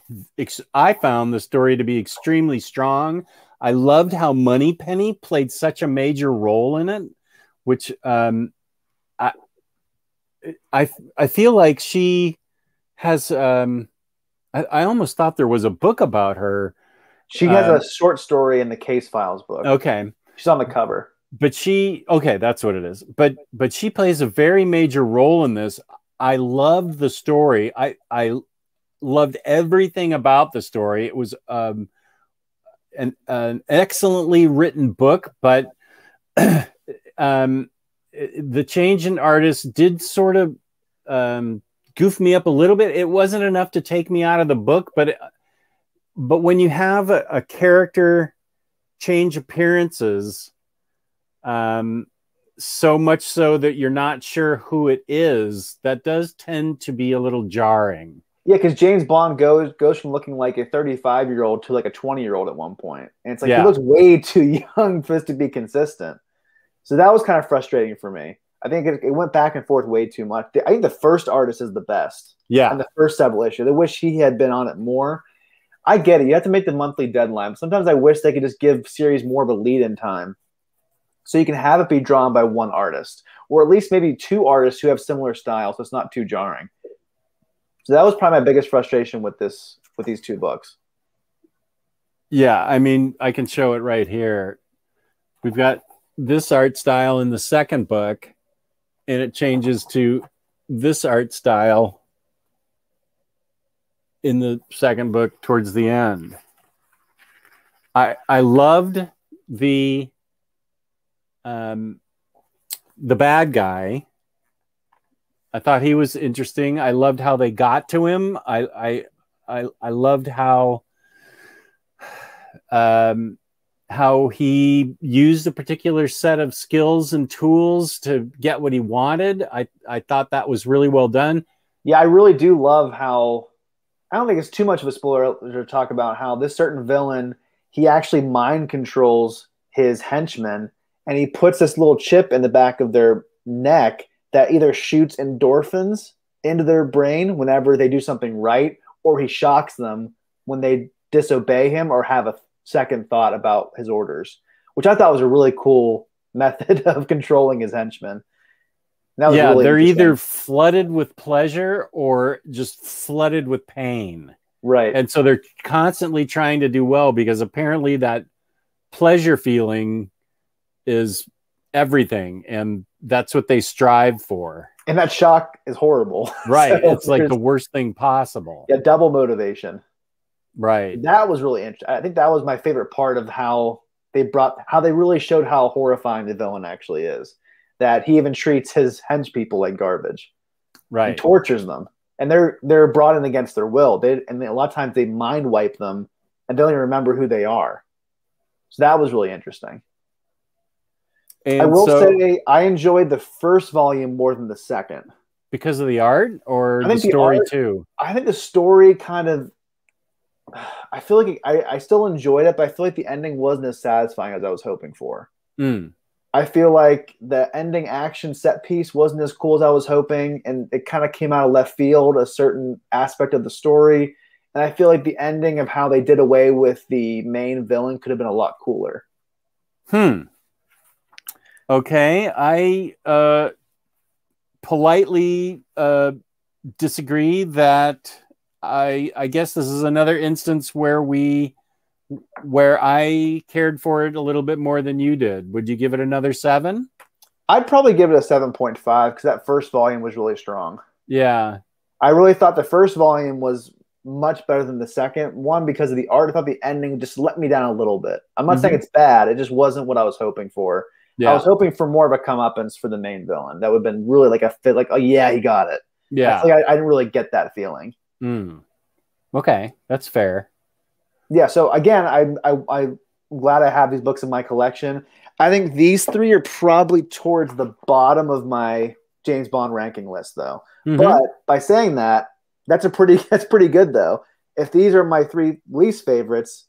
Speaker 1: I found the story to be extremely strong. I loved how Moneypenny played such a major role in it, which um, I I feel like she has. Um, I, I almost thought there was a book about her.
Speaker 2: She has a um, short story in the Case Files book.
Speaker 1: Okay,
Speaker 2: she's on the cover.
Speaker 1: But she okay, that's what it is. But but she plays a very major role in this. I loved the story. I I loved everything about the story. It was um, an, an excellently written book, but <clears throat> um, the change in artist did sort of um, goof me up a little bit. It wasn't enough to take me out of the book, but it, but when you have a, a character change appearances, um, so much so that you're not sure who it is, that does tend to be a little jarring.
Speaker 2: Yeah, because James Bond goes goes from looking like a 35 year old to like a 20 year old at one point, and it's like
Speaker 1: Yeah.
Speaker 2: he looks way <laughs> too young for this to be consistent. So that was kind of frustrating for me. I think it, it went back and forth way too much. I think the first artist is the best,
Speaker 1: Yeah,
Speaker 2: and the first several issues. I wish he had been on it more. I get it. You have to make the monthly deadline. Sometimes I wish they could just give series more of a lead in time, so you can have it be drawn by one artist, or at least maybe two artists who have similar styles, so it's not too jarring. So that was probably my biggest frustration with this with these two books.
Speaker 1: yeah. I mean, I can show it right here. We've got this art style in the second book, and it changes to this art style in the second book towards the end. I I loved the um the bad guy. I thought he was interesting. I loved how they got to him. I I I, I loved how um how he used a particular set of skills and tools to get what he wanted. I I thought that was really well done.
Speaker 2: Yeah, I really do love how I don't think it's too much of a spoiler to talk about how this certain villain he actually mind controls his henchmen and he puts this little chip in the back of their neck that either shoots endorphins into their brain whenever they do something right or he shocks them when they disobey him or have a second thought about his orders which i thought was a really cool <laughs> method of controlling his henchmen. That was
Speaker 1: yeah,
Speaker 2: really
Speaker 1: they're either flooded with pleasure or just flooded with pain.
Speaker 2: right.
Speaker 1: And so they're constantly trying to do well because apparently that pleasure feeling is everything and that's what they strive for.
Speaker 2: and that shock is horrible. <laughs>
Speaker 1: Right.
Speaker 2: So
Speaker 1: it's like the worst thing possible.
Speaker 2: yeah, double motivation.
Speaker 1: Right.
Speaker 2: That was really interesting. I think that was my favorite part of how they brought how they really showed how horrifying the villain actually is. That he even treats his hench people like garbage
Speaker 1: Right.
Speaker 2: and tortures them, and they're they're brought in against their will. They and a lot of times they mind wipe them and don't even remember who they are. So that was really interesting.
Speaker 1: And
Speaker 2: I will
Speaker 1: so,
Speaker 2: say I enjoyed the first volume more than the second.
Speaker 1: because of the art or the
Speaker 2: think the
Speaker 1: story
Speaker 2: art-
Speaker 1: too.
Speaker 2: I think the story kind of. <sighs> I feel like I, I still enjoyed it, but I feel like the ending wasn't as satisfying as I was hoping for.
Speaker 1: Mm.
Speaker 2: I feel like the ending action set piece wasn't as cool as I was hoping, and it kind of came out of left field, a certain aspect of the story. And I feel like the ending of how they did away with the main villain could have been a lot cooler.
Speaker 1: Hmm. Okay, I uh, politely uh, disagree that I I guess this is another instance where we where I cared for it a little bit more than you did. Would you give it another seven?
Speaker 2: I'd probably give it a 7.5 because that first volume was really strong.
Speaker 1: Yeah.
Speaker 2: I really thought the first volume was much better than the second one because of the art. I thought the ending just let me down a little bit. I'm not saying it's bad, it just wasn't what I was hoping for. I was hoping for more of a comeuppance for the main villain. That would have been really like a fit, like, oh yeah, he got it.
Speaker 1: Yeah.
Speaker 2: feel like I, I didn't really get that feeling.
Speaker 1: Mm. Okay, that's fair.
Speaker 2: Yeah. So again, I, I I'm glad I have these books in my collection. I think these three are probably towards the bottom of my James Bond ranking list, though.
Speaker 1: Mhm.
Speaker 2: But by saying that, that's a pretty <laughs> that's pretty good though. If these are my three least favorites,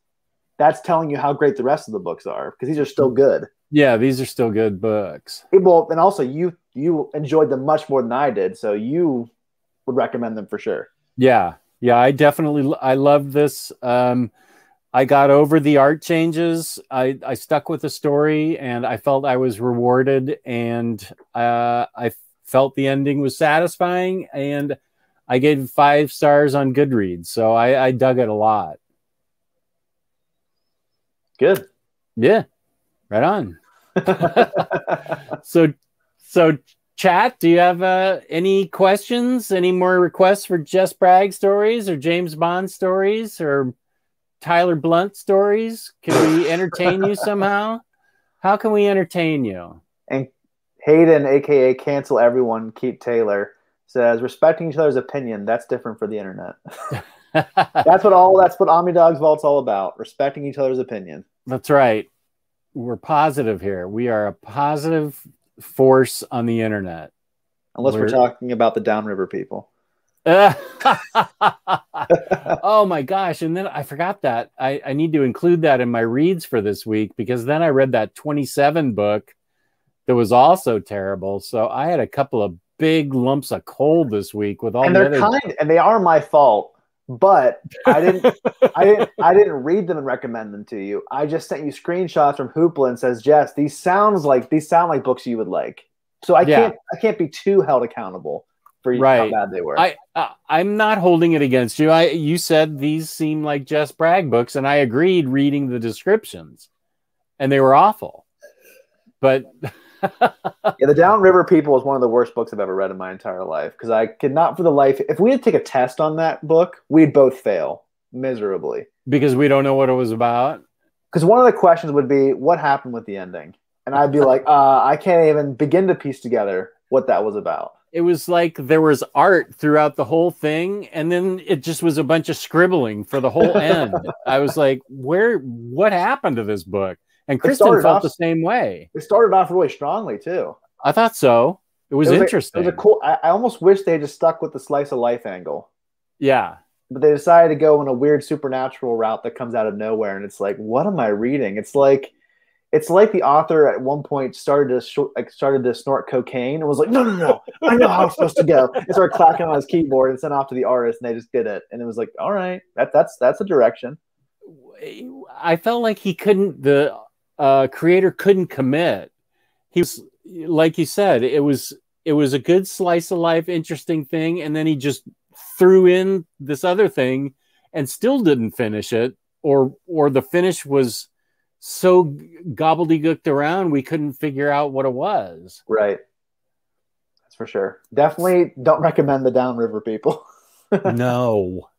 Speaker 2: that's telling you how great the rest of the books are because these are still good.
Speaker 1: Yeah, these are still good books.
Speaker 2: Well, and also you you enjoyed them much more than I did, so you would recommend them for sure.
Speaker 1: Yeah, yeah, I definitely I love this. Um, I got over the art changes. I I stuck with the story, and I felt I was rewarded, and uh, I felt the ending was satisfying, and I gave five stars on Goodreads. So I, I dug it a lot.
Speaker 2: Good.
Speaker 1: Yeah, right on. so so chat, do you have uh, any questions? Any more requests for Jess Bragg stories or James Bond stories or Tyler Blunt stories? Can we <laughs> entertain you somehow? How can we entertain you?
Speaker 2: And Hayden, aka cancel everyone, keep Taylor, says respecting each other's opinion. That's different for the internet. <laughs> that's what all. That's what Omni Dogs Vault's all about. Respecting each other's opinion.
Speaker 1: That's right. We're positive here. We are a positive force on the internet.
Speaker 2: Unless we're, we're talking about the downriver people. <laughs>
Speaker 1: oh my gosh. And then I forgot that. I, I need to include that in my reads for this week because then I read that 27 book that was also terrible. So I had a couple of big lumps of cold this week with all
Speaker 2: and they're kind and they are my fault but I didn't, <laughs> I didn't, I didn't read them and recommend them to you. I just sent you screenshots from Hoopla and says, Jess, these sounds like these sound like books you would like. So I yeah. can't, I can't be too held accountable for right. how bad they were.
Speaker 1: I, uh, I'm not holding it against you. I, you said these seem like Jess Bragg books, and I agreed reading the descriptions, and they were awful. But <laughs>
Speaker 2: yeah, the Downriver People is one of the worst books I've ever read in my entire life because I could not for the life. If we had to take a test on that book, we'd both fail miserably
Speaker 1: because we don't know what it was about.
Speaker 2: Because one of the questions would be, "What happened with the ending?" And I'd be like, uh, "I can't even begin to piece together what that was about."
Speaker 1: It was like there was art throughout the whole thing, and then it just was a bunch of scribbling for the whole end. <laughs> I was like, "Where? What happened to this book?" And Kristen felt off, the same way.
Speaker 2: It started off really strongly too.
Speaker 1: I thought so. It was, it was interesting.
Speaker 2: A, it was a cool. I, I almost wish they had just stuck with the slice of life angle.
Speaker 1: Yeah,
Speaker 2: but they decided to go in a weird supernatural route that comes out of nowhere, and it's like, what am I reading? It's like, it's like the author at one point started to sh- like started to snort cocaine and was like, no, no, no, I know how it's supposed to go, and started clacking on his keyboard and sent off to the artist, and they just did it, and it was like, all right, that that's that's a direction.
Speaker 1: I felt like he couldn't the uh, creator couldn't commit. He was like you said, it was it was a good slice of life, interesting thing, and then he just threw in this other thing and still didn't finish it, or or the finish was so gobbledygooked around we couldn't figure out what it was.
Speaker 2: Right. That's for sure. Definitely don't recommend the downriver people. <laughs>
Speaker 1: no.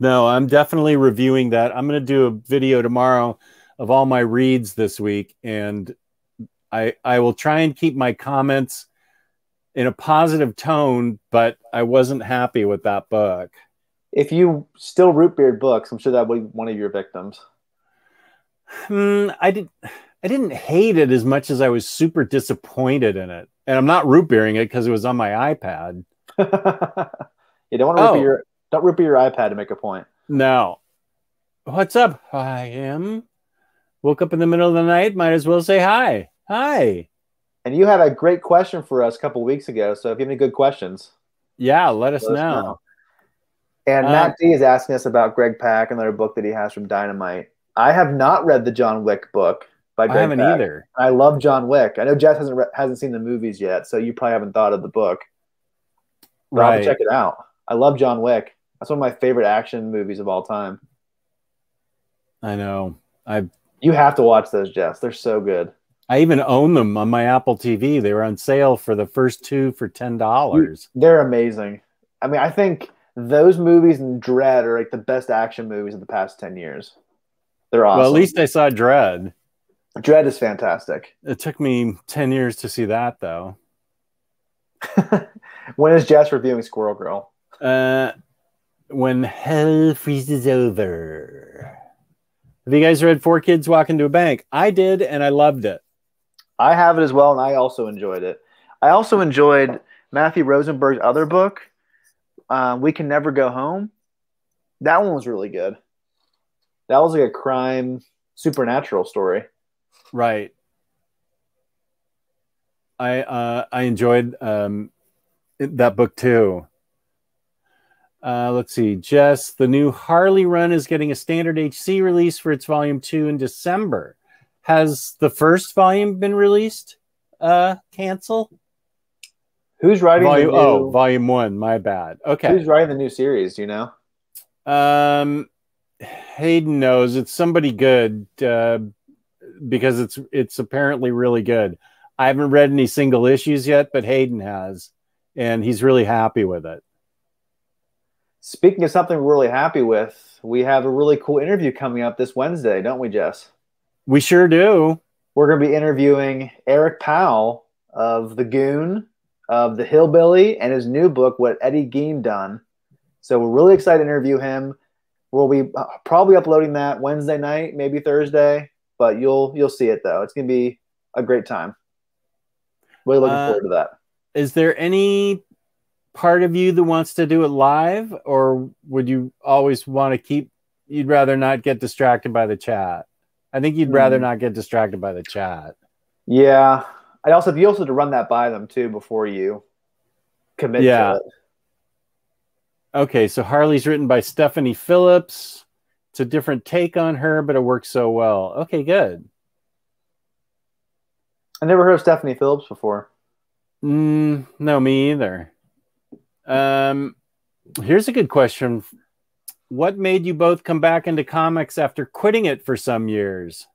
Speaker 1: no, I'm definitely reviewing that. I'm going to do a video tomorrow of all my reads this week, and I I will try and keep my comments in a positive tone, but I wasn't happy with that book.
Speaker 2: If you still rootbeard books, I'm sure that would be one of your victims.
Speaker 1: Hmm, I did. I didn't hate it as much as I was super disappointed in it, and I'm not root beering it because it was on my iPad. <laughs>
Speaker 2: you don't want to oh. root your don't root beer your iPad to make a point.
Speaker 1: No. What's up? I am woke up in the middle of the night, might as well say hi. Hi.
Speaker 2: And you had a great question for us a couple weeks ago. So if you have any good questions,
Speaker 1: yeah, let us, let know. us know.
Speaker 2: And um, Matt D is asking us about Greg Pak, another book that he has from Dynamite. I have not read the John Wick book by Greg
Speaker 1: I haven't
Speaker 2: Pak.
Speaker 1: either.
Speaker 2: I love John Wick. I know Jess hasn't re- hasn't seen the movies yet, so you probably haven't thought of the book. But right. I'll check it out. I love John Wick. That's one of my favorite action movies of all time.
Speaker 1: I know. I
Speaker 2: you have to watch those, Jess. They're so good.
Speaker 1: I even own them on my Apple TV. They were on sale for the first two for ten dollars.
Speaker 2: They're amazing. I mean, I think those movies and Dredd are like the best action movies of the past ten years. They're awesome.
Speaker 1: Well, at least I saw Dredd.
Speaker 2: Dredd is fantastic.
Speaker 1: It took me ten years to see that, though. <laughs>
Speaker 2: when is Jess reviewing Squirrel Girl?
Speaker 1: Uh, when hell freezes over. Have you guys read Four Kids Walk into a Bank? I did, and I loved it.
Speaker 2: I have it as well, and I also enjoyed it. I also enjoyed Matthew Rosenberg's other book, um, We Can Never Go Home. That one was really good. That was like a crime supernatural story.
Speaker 1: Right. I uh, I enjoyed um, that book too. Uh, let's see, Jess, the new Harley run is getting a standard HC release for its volume two in December. Has the first volume been released? Uh, cancel.
Speaker 2: Who's writing
Speaker 1: volume?
Speaker 2: New...
Speaker 1: Oh, volume one. My bad. Okay.
Speaker 2: Who's writing the new series? Do you know?
Speaker 1: Um, Hayden knows it's somebody good uh, because it's it's apparently really good. I haven't read any single issues yet, but Hayden has, and he's really happy with it.
Speaker 2: Speaking of something we're really happy with, we have a really cool interview coming up this Wednesday, don't we, Jess?
Speaker 1: We sure do.
Speaker 2: We're going to be interviewing Eric Powell of The Goon, of The Hillbilly, and his new book, What Eddie Gein Done. So we're really excited to interview him. We'll be probably uploading that Wednesday night, maybe Thursday, but you'll you'll see it though. It's going to be a great time. Really looking uh, forward to that.
Speaker 1: Is there any part of you that wants to do it live, or would you always want to keep? You'd rather not get distracted by the chat. I think you'd rather mm. not get distracted by the chat.
Speaker 2: Yeah, I also you also have to run that by them too before you commit yeah. to it.
Speaker 1: Okay, so Harley's written by Stephanie Phillips. It's a different take on her, but it works so well. Okay, good.
Speaker 2: I never heard of Stephanie Phillips before.
Speaker 1: Mm, no, me either. Um, here's a good question. What made you both come back into comics after quitting it for some years?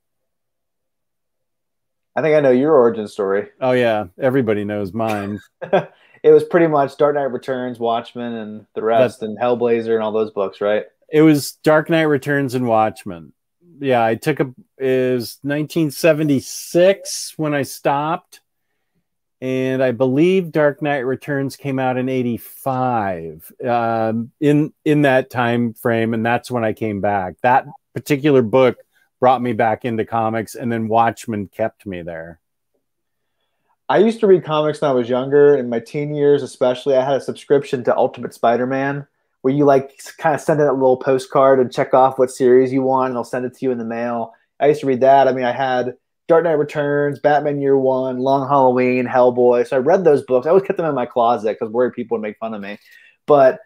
Speaker 2: I think I know your origin story.
Speaker 1: Oh yeah, everybody knows mine. <laughs>
Speaker 2: it was pretty much Dark Knight Returns, Watchmen, and the rest, That's, and Hellblazer, and all those books, right?
Speaker 1: It was Dark Knight Returns and Watchmen. Yeah, I took a is 1976 when I stopped and I believe Dark Knight Returns came out in '85. Um, in in that time frame, and that's when I came back. That particular book brought me back into comics, and then Watchmen kept me there.
Speaker 2: I used to read comics when I was younger, in my teen years especially. I had a subscription to Ultimate Spider-Man, where you like kind of send in a little postcard and check off what series you want, and they'll send it to you in the mail. I used to read that. I mean, I had Dark Knight Returns, Batman Year One, Long Halloween, Hellboy. So I read those books. I always kept them in my closet because worried people would make fun of me. But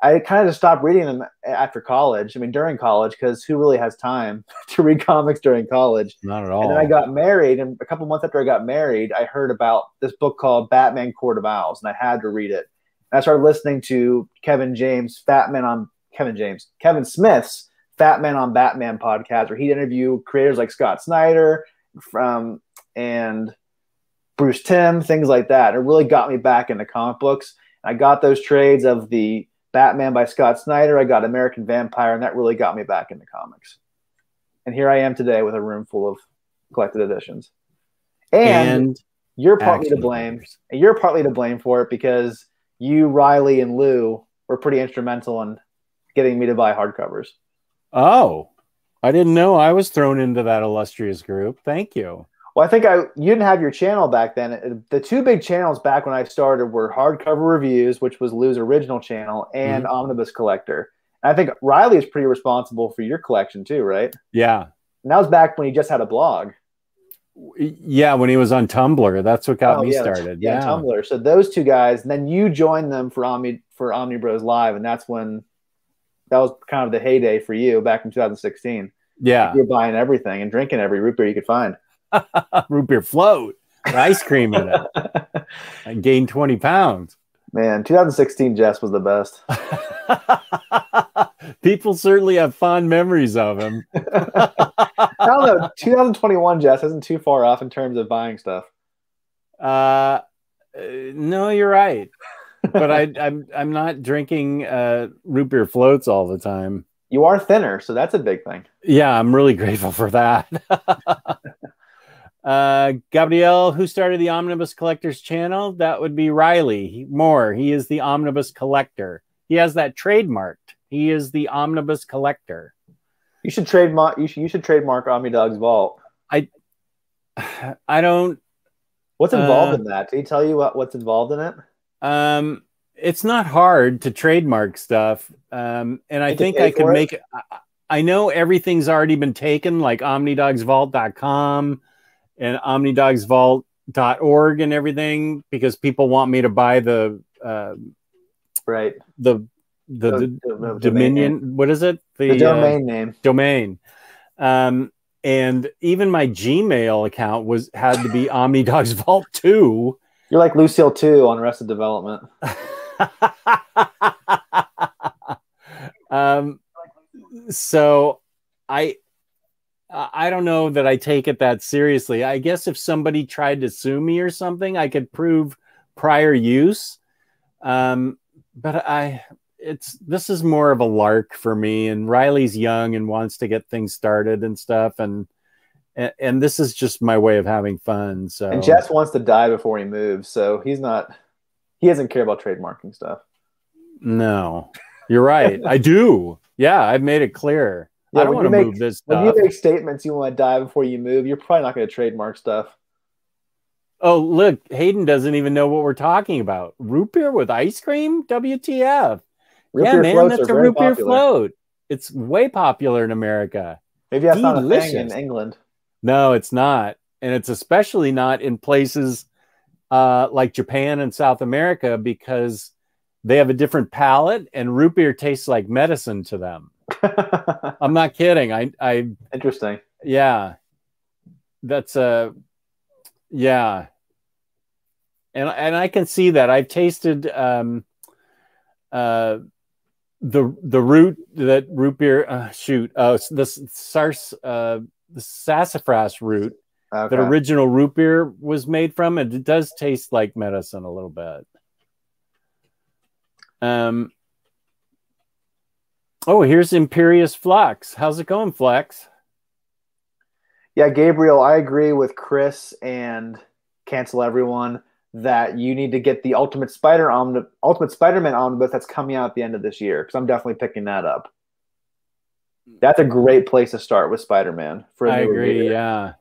Speaker 2: I kind of just stopped reading them after college. I mean, during college, because who really has time <laughs> to read comics during college?
Speaker 1: Not at all.
Speaker 2: And then I got married, and a couple months after I got married, I heard about this book called Batman Court of Owls, and I had to read it. And I started listening to Kevin James, Fat Man on Kevin James, Kevin Smith's Fat Man on Batman podcast, where he'd interview creators like Scott Snyder, from and Bruce Timm, things like that. It really got me back into comic books. I got those trades of the Batman by Scott Snyder. I got American Vampire, and that really got me back into comics. And here I am today with a room full of collected editions. And, and you're partly to blame. And you're partly to blame for it because you, Riley, and Lou were pretty instrumental in getting me to buy hardcovers.
Speaker 1: Oh, I didn't know I was thrown into that illustrious group. Thank you.
Speaker 2: Well, I think I you didn't have your channel back then. The two big channels back when I started were Hardcover Reviews, which was Lou's original channel, and mm-hmm. Omnibus Collector. And I think Riley is pretty responsible for your collection too, right?
Speaker 1: Yeah.
Speaker 2: And that was back when he just had a blog.
Speaker 1: Yeah, when he was on Tumblr, that's what got oh, me yeah, started. Yeah,
Speaker 2: yeah, Tumblr. So those two guys, and then you joined them for Omni for Omni Bros Live, and that's when that was kind of the heyday for you back in 2016.
Speaker 1: Yeah,
Speaker 2: you're buying everything and drinking every root beer you could find. <laughs>
Speaker 1: root beer float, ice cream in it. <laughs> I gained 20 pounds.
Speaker 2: Man, 2016 Jess was the best. <laughs>
Speaker 1: People certainly have fond memories of him.
Speaker 2: I don't know. 2021 Jess isn't too far off in terms of buying stuff.
Speaker 1: Uh, no, you're right but I, I'm, I'm not drinking uh, root beer floats all the time.
Speaker 2: You are thinner, so that's a big thing.
Speaker 1: Yeah, I'm really grateful for that. <laughs> uh, Gabriel, who started the Omnibus Collectors channel, that would be Riley Moore. He is the Omnibus Collector. He has that trademarked. He is the Omnibus Collector.
Speaker 2: You should trademark. You should you should trademark Omnidog's Vault.
Speaker 1: I <sighs> I don't.
Speaker 2: What's involved uh, in that? Did he tell you what, what's involved in it?
Speaker 1: Um, it's not hard to trademark stuff. Um, and I think I could make it. I know everything's already been taken, like omnidogsvault.com and omnidogsvault.org and everything, because people want me to buy the uh,
Speaker 2: right
Speaker 1: the the, the, the, the dominion. What is it?
Speaker 2: The, domain uh, name.
Speaker 1: Domain. Um, and even my Gmail account was had to be Omnidogs Vault Two
Speaker 2: you're like Lucille too on Arrested Development. <laughs>
Speaker 1: um, so I I don't know that I take it that seriously. I guess if somebody tried to sue me or something, I could prove prior use. Um, but I, it's this is more of a lark for me. And Riley's young and wants to get things started and stuff. And and, and this is just my way of having fun. So
Speaker 2: And Jess wants to die before he moves, so he's not. He doesn't care about trademarking stuff.
Speaker 1: no, you're right. I do. Yeah, I've made it clear.
Speaker 2: Yeah,
Speaker 1: I don't
Speaker 2: when
Speaker 1: want to move this
Speaker 2: When
Speaker 1: stuff.
Speaker 2: you make statements you want to die before you move, you're probably not going to trademark stuff.
Speaker 1: Oh, look, Hayden doesn't even know what we're talking about. Root beer with ice cream? WTF?
Speaker 2: Root
Speaker 1: yeah,
Speaker 2: beer
Speaker 1: man, that's a root beer
Speaker 2: popular.
Speaker 1: float. It's way popular in America.
Speaker 2: Maybe that's not a thing in England.
Speaker 1: No, it's not. And it's especially not in places uh, like Japan and South America because they have a different palate and root beer tastes like medicine to them. <laughs> I'm not kidding. I, I,
Speaker 2: Interesting.
Speaker 1: yeah, that's a, yeah. And, and I can see that. I've tasted um, uh, the the root that root beer. Uh, shoot, uh, this sars uh, the sassafras root
Speaker 2: Okay.
Speaker 1: that original root beer was made from, and it does taste like medicine a little bit. Um. Oh, here's Imperious Flex. How's it going, Flex?
Speaker 2: Yeah, Gabriel, I agree with Chris and cancel everyone that you need to get the Ultimate Spider Omni- Ultimate Spider-Man omnibus that's coming out at the end of this year because I'm definitely picking that up. That's a great place to start with Spider-Man. For a
Speaker 1: I agree.
Speaker 2: reader.
Speaker 1: Yeah.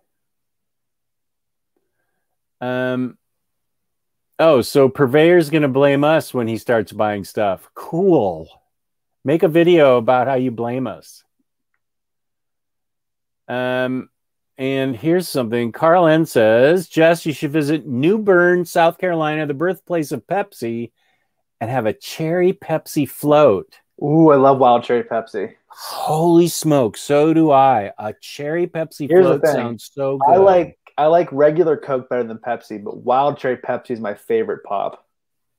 Speaker 1: Um. Oh, so Purveyor's gonna blame us when he starts buying stuff. Cool. Make a video about how you blame us. Um, and here's something. Carl N says, Jess, you should visit New Bern, South Carolina, the birthplace of Pepsi, and have a cherry Pepsi float.
Speaker 2: Ooh, I love Wild Cherry Pepsi.
Speaker 1: Holy smoke, so do I. A cherry Pepsi
Speaker 2: Here's
Speaker 1: float sounds so good.
Speaker 2: I like I like regular Coke better than Pepsi, but Wild Cherry Pepsi is my favorite pop.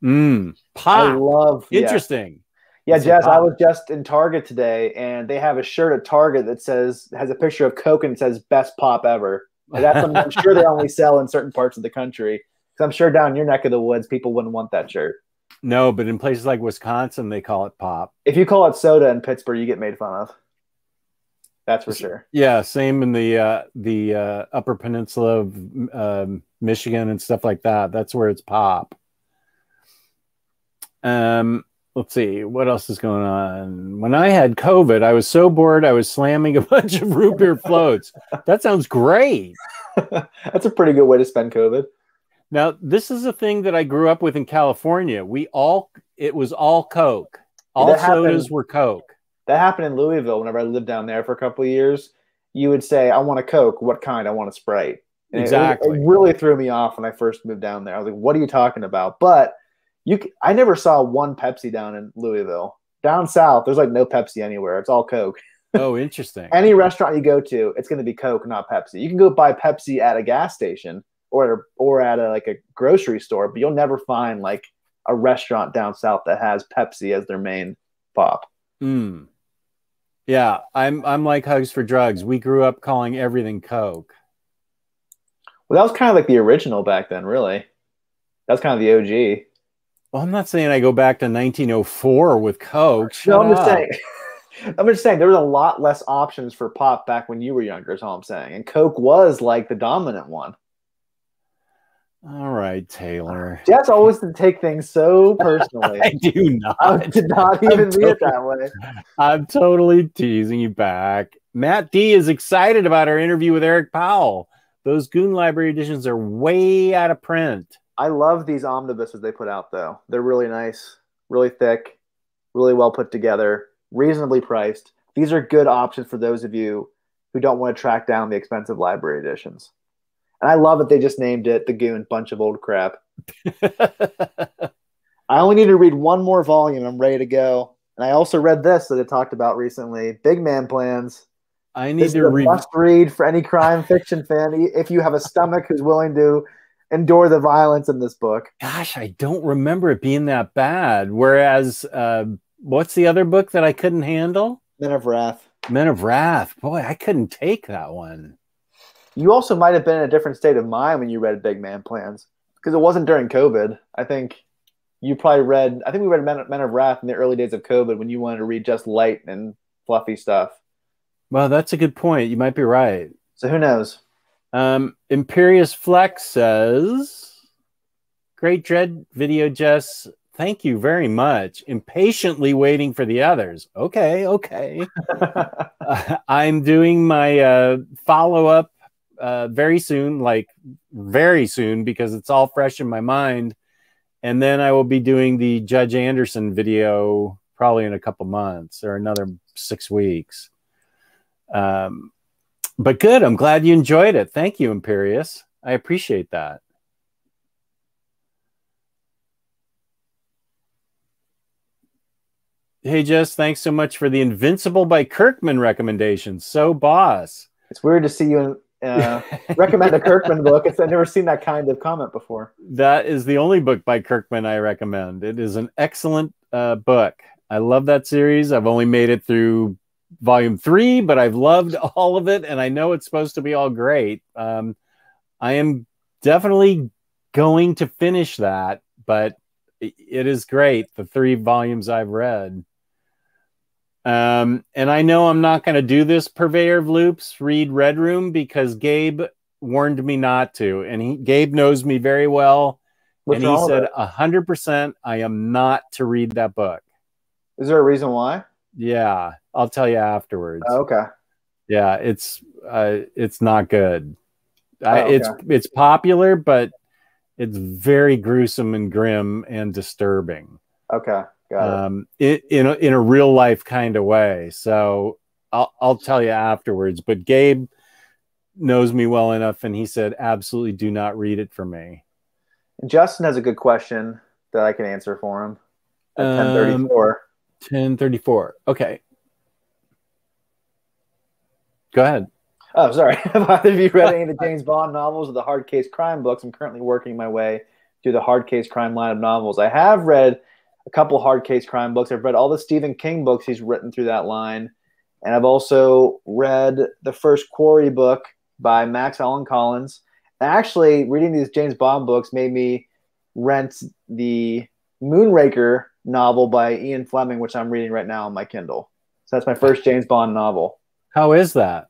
Speaker 1: Mm,
Speaker 2: I love.
Speaker 1: Interesting.
Speaker 2: Yeah,
Speaker 1: a
Speaker 2: Jess, I was just in Target today, and they have a shirt at Target that says has a picture of Coke and says "Best Pop Ever." And that's something I'm sure they only sell in certain parts of the country. Because I'm sure down your neck of the woods, people wouldn't want that shirt.
Speaker 1: No, but in places like Wisconsin, they call it pop.
Speaker 2: If you call it soda in Pittsburgh, you get made fun of. That's for sure.
Speaker 1: Yeah, same in the uh, the uh, Upper Peninsula of um, Michigan and stuff like that. That's where it's pop. Um, let's see what else is going on. When I had COVID, I was so bored I was slamming a <laughs> bunch of root beer floats. That sounds great. <laughs>
Speaker 2: That's a pretty good way to spend COVID.
Speaker 1: Now, this is a thing that I grew up with in California. We all it was all Coke. All
Speaker 2: that happened-
Speaker 1: sodas were Coke.
Speaker 2: That happened in Louisville whenever I lived down there for a couple of years. You would say, I want a Coke. What kind? I want a Sprite. And
Speaker 1: Exactly.
Speaker 2: It, really threw me off when I first moved down there. I was like, what are you talking about? But you, I never saw one Pepsi down in Louisville. Down south, there's like no Pepsi anywhere. It's all Coke. <laughs>
Speaker 1: Oh, interesting.
Speaker 2: Any restaurant you go to, it's going to be Coke, not Pepsi. You can go buy Pepsi at a gas station or or at a like a grocery store, but you'll never find like a restaurant down south that has Pepsi as their main pop.
Speaker 1: Mm. Yeah, I'm I'm like Hugs for Drugs. We grew up calling everything Coke.
Speaker 2: Well, that was kind of like the original back then, really. That's kind of the OG.
Speaker 1: Well, I'm not saying I go back to 1904 with Coke. Shut
Speaker 2: no, I'm just saying. <laughs> I'm just saying there was a lot less options for pop back when you were younger. Is all I'm saying. And Coke was like the dominant one.
Speaker 1: All right, Taylor.
Speaker 2: Jess always to take things so personally. <laughs>
Speaker 1: I do not.
Speaker 2: I did not even
Speaker 1: I'm
Speaker 2: it that way.
Speaker 1: I'm totally teasing you back. Matt D is excited about our interview with Eric Powell. Those Goon Library editions are way out of print.
Speaker 2: I love these omnibuses they put out though. They're really nice, really thick, really well put together, reasonably priced. These are good options for those of you who don't want to track down the expensive library editions. And I love that they just named it the Goon Bunch of Old Crap. I only need to read one more volume. I'm ready to go. And I also read this that I talked about recently Big Man Plans.
Speaker 1: I need
Speaker 2: is
Speaker 1: to read.
Speaker 2: must read for any crime fiction fan if you have a stomach who's willing to endure the violence in this book.
Speaker 1: Gosh, I don't remember it being that bad. Whereas, uh, what's the other book that I couldn't handle?
Speaker 2: Men of Wrath.
Speaker 1: Men of Wrath. Boy, I couldn't take that one.
Speaker 2: You also might have been in a different state of mind when you read Big Man Plans because it wasn't during COVID. I think you probably read. I think we read Men, Men of Wrath in the early days of COVID when you wanted to read just light and fluffy stuff.
Speaker 1: Well, that's a good point. You might be right.
Speaker 2: So who knows?
Speaker 1: Um, Imperious Flex says, "Great Dredd video, Jess. Thank you very much. Impatiently waiting for the others. Okay, okay. uh, <laughs> <laughs> I'm doing my uh, follow up uh, very soon, like very soon, because it's all fresh in my mind. And then I will be doing the Judge Anderson video probably in a couple months or another six weeks. Um, but good. I'm glad you enjoyed it. Thank you, Imperious. I appreciate that. Hey, Jess, thanks so much for the Invincible by Kirkman recommendation. So, boss.
Speaker 2: It's weird to see you uh, recommend a Kirkman book. It's, I've never seen that kind of comment before.
Speaker 1: That is the only book by Kirkman I recommend. It is an excellent uh, book. I love that series. I've only made it through volume three, but I've loved all of it, and I know it's supposed to be all great. Um, I am definitely going to finish that, but it is great. The three volumes I've read. Um, and I know I'm not going to do this purveyor of loops, read Red Room, because Gabe warned me not to. And he, Gabe knows me very well. What's and he said, a hundred percent, I am not to read that book.
Speaker 2: Is there a reason why?
Speaker 1: Yeah, I'll tell you afterwards.
Speaker 2: Oh, okay.
Speaker 1: Yeah, it's uh, it's not good. Oh, okay. it's it's popular, but it's very gruesome and grim and disturbing.
Speaker 2: Okay
Speaker 1: um, in in a, in a real life kind of way. So I'll I'll tell you afterwards. But Gabe knows me well enough, and he said, absolutely do not read it for me.
Speaker 2: Justin has a good question that I can answer for him. At um, 1034.
Speaker 1: 1034. Okay. Go ahead.
Speaker 2: Oh, sorry. <laughs> Have either of you read any of the <laughs> James Bond novels or the hard case crime books? I'm currently working my way through the hard case crime line of novels. I have read a couple hard case crime books. I've read all the Stephen King books he's written through that line. And I've also read the first Quarry book by Max Allan Collins. And actually, reading these James Bond books made me rent the Moonraker novel by Ian Fleming, which I'm reading right now on my Kindle. So that's my first James Bond novel.
Speaker 1: How is that?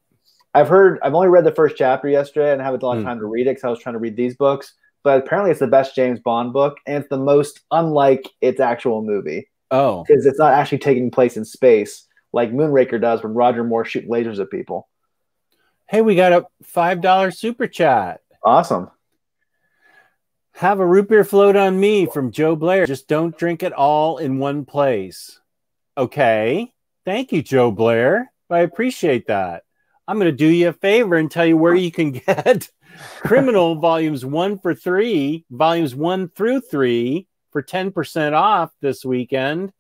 Speaker 2: I've heard, I've only read the first chapter yesterday and I haven't had a lot of hmm. time to read it because I was trying to read these books but apparently it's the best James Bond book, and it's the most unlike its actual movie.
Speaker 1: Oh,
Speaker 2: because it's not actually taking place in space like Moonraker does when Roger Moore shoots lasers at people.
Speaker 1: Hey, we got a five dollar super chat.
Speaker 2: Awesome.
Speaker 1: Have a root beer float on me from Joe Blair. Just don't drink it all in one place. Okay. Thank you, Joe Blair. I appreciate that. I'm going to do you a favor and tell you where you can <laughs> get Criminal volumes one for three, volumes one through three for 10% off this weekend.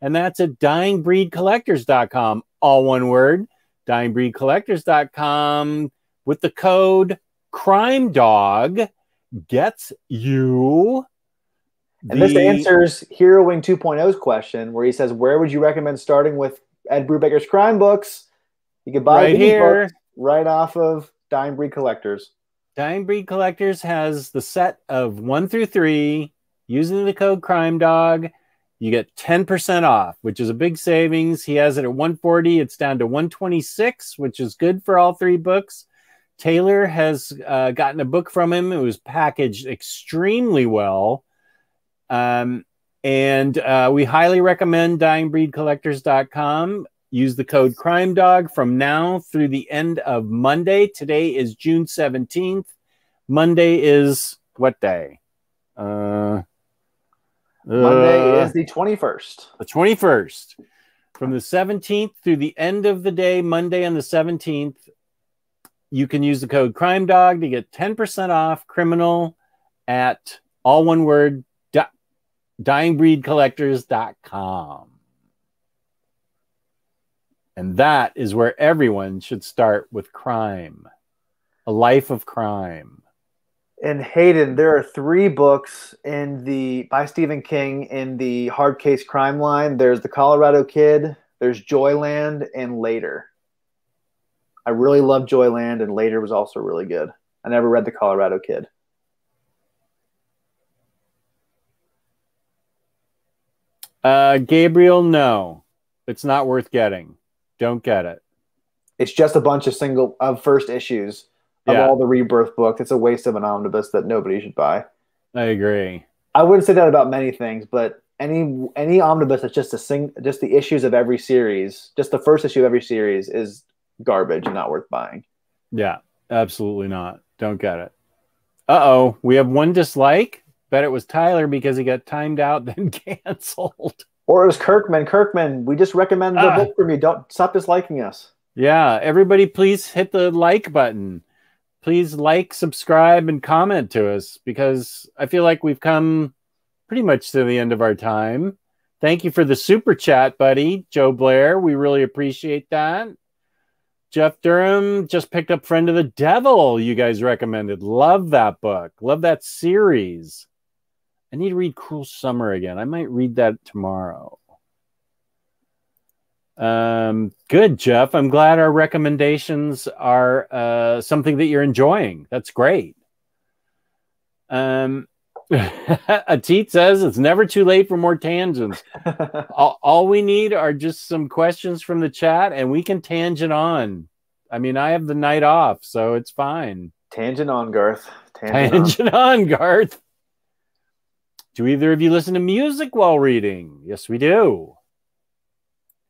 Speaker 1: And that's at dyingbreedcollectors.com. All one word, dyingbreedcollectors.com with the code crime dog gets you.
Speaker 2: And the... this answers Hero Wing 2.0's question, where he says, Where would you recommend starting with Ed Brubaker's crime books? You could buy right here, right off of Dying Breed Collectors.
Speaker 1: Dying Breed Collectors has the set of one through three. Using the code Crime Dog, you get 10% off, which is a big savings. He has it at 140. It's down to 126, which is good for all three books. Taylor has uh, gotten a book from him. It was packaged extremely well. Um, and uh, we highly recommend dyingbreedcollectors.com. Use the code Crime Dog from now through the end of Monday. Today is June 17th. Monday is what day? Uh,
Speaker 2: Monday uh, is the 21st.
Speaker 1: The 21st. From the 17th through the end of the day, Monday on the 17th, you can use the code Crime Dog to get 10% off criminal at all one word dyingbreedcollectors.com. And that is where everyone should start with crime, a life of crime.
Speaker 2: And Hayden, there are three books in the by Stephen King in the hard case crime line. There's The Colorado Kid, there's Joyland, and Later. I really love Joyland, and later was also really good. I never read the Colorado Kid.
Speaker 1: Uh, Gabriel, no, it's not worth getting. Don't get it.
Speaker 2: It's just a bunch of single of first issues of
Speaker 1: Yeah.
Speaker 2: all the rebirth books. It's a waste of an omnibus that nobody should buy.
Speaker 1: I agree.
Speaker 2: I wouldn't say that about many things, but any any omnibus that's just a sing just the issues of every series, just the first issue of every series is garbage and not worth buying.
Speaker 1: Yeah, absolutely not. Don't get it. Uh oh, we have one dislike. Bet it was Tyler because he got timed out, <laughs> then canceled.
Speaker 2: Or it was Kirkman. Kirkman, we just recommended
Speaker 1: Ah.
Speaker 2: a book from you. Don't stop disliking us.
Speaker 1: Yeah, everybody, please hit the like button. Please like, subscribe, and comment to us because I feel like we've come pretty much to the end of our time. Thank you for the super chat, buddy, Joe Blair. We really appreciate that. Jeff Durham just picked up Friend of the Devil, you guys recommended. Love that book. Love that series. I need to read Cruel Summer again. I might read that tomorrow. Um, good, Jeff. I'm glad our recommendations are uh, something that you're enjoying. That's great. Um, <laughs> Atit says it's never too late for more tangents. <laughs> all, all we need are just some questions from the chat, and we can tangent on. I mean, I have the night off, so it's fine.
Speaker 2: Tangent on, Garth. Tangent, on.
Speaker 1: Tangent on, Garth. Do either of you listen to music while reading? Yes, we do.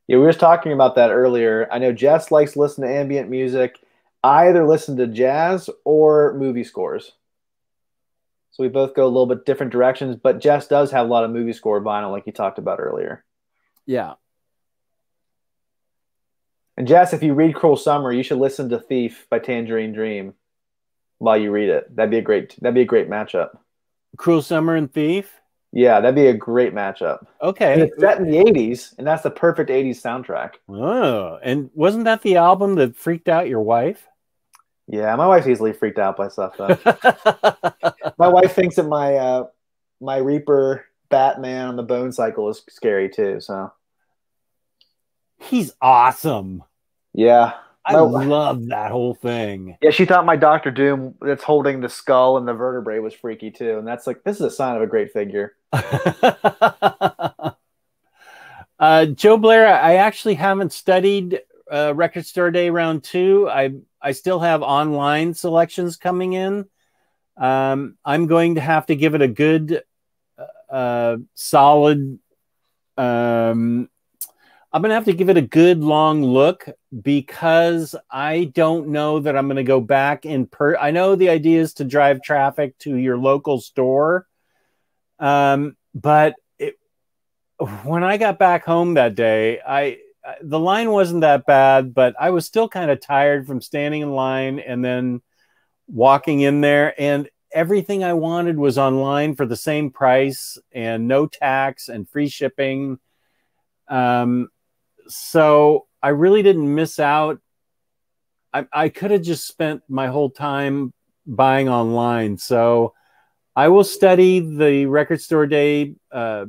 Speaker 2: Yeah, we were talking about that earlier. I know Jess likes to listen to ambient music. I either listen to jazz or movie scores. So we both go a little bit different directions, but Jess does have a lot of movie score vinyl, like you talked about earlier.
Speaker 1: Yeah.
Speaker 2: And Jess, if you read Cruel Summer, you should listen to Thief by Tangerine Dream while you read it. That'd be a great that'd be a great matchup.
Speaker 1: Cruel Summer and Thief.
Speaker 2: Yeah, that'd be a great matchup. And
Speaker 1: Okay.
Speaker 2: it's set in the 80s, and that's the perfect 80s soundtrack.
Speaker 1: Oh, and wasn't that the album that freaked out your wife?
Speaker 2: Yeah, my wife's easily freaked out by stuff though. <laughs> my wife thinks that my uh my Reaper Batman on the Bone Cycle is scary too. So
Speaker 1: He's awesome.
Speaker 2: yeah,
Speaker 1: I love that whole thing.
Speaker 2: yeah. She thought my Doctor Doom that's holding the skull and the vertebrae was freaky too, and that's like this is a sign of a great figure. <laughs>
Speaker 1: uh, Joe Blair, I actually haven't studied uh, Record Store Day round two. I I still have online selections coming in. Um, I'm going to have to give it a good, uh, solid. Um, I'm going to have to give it a good long look because I don't know that I'm going to go back in per. I know the idea is to drive traffic to your local store, um, but it, when I got back home that day, I I- the line wasn't that bad, but I was still kind of tired from standing in line and then walking in there and everything I wanted was online for the same price and no tax and free shipping. Um, so I really didn't miss out. I, I could have just spent my whole time buying online. So I will study the record store day uh,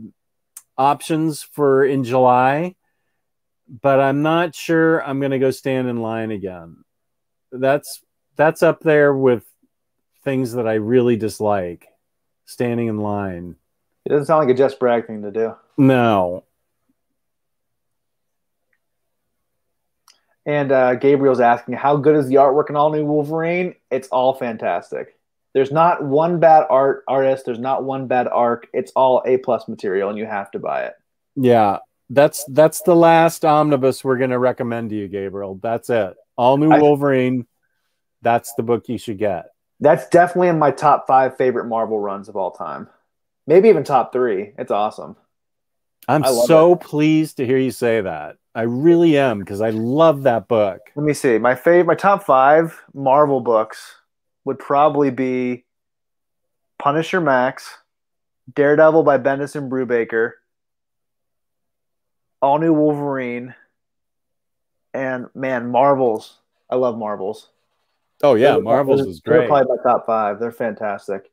Speaker 1: options for in July, but I'm not sure I'm going to go stand in line again. That's that's up there with things that I really dislike. Standing in line.
Speaker 2: It doesn't sound like a Jess Bragg thing to do.
Speaker 1: No.
Speaker 2: And uh, Gabriel's asking, how good is the artwork in All New Wolverine? It's all fantastic. There's not one bad art artist. There's not one bad arc. It's all A plus material, and you have to buy it.
Speaker 1: Yeah, that's that's the last omnibus we're going to recommend to you, Gabriel. That's it. All new
Speaker 2: I-
Speaker 1: Wolverine. That's the book you should get.
Speaker 2: That's definitely in my top five favorite Marvel runs of all time. Maybe even top three. It's awesome.
Speaker 1: I'm so pleased to hear you say that. I really am because I love that book.
Speaker 2: Let me see. My favorite, my top five Marvel books would probably be Punisher Max, Daredevil by Bendis and Brubaker, All New Wolverine, and man, Marvels. I love Marvels.
Speaker 1: Oh yeah,
Speaker 2: Those are-
Speaker 1: Marvels
Speaker 2: They're
Speaker 1: great.
Speaker 2: probably my top five. They're fantastic.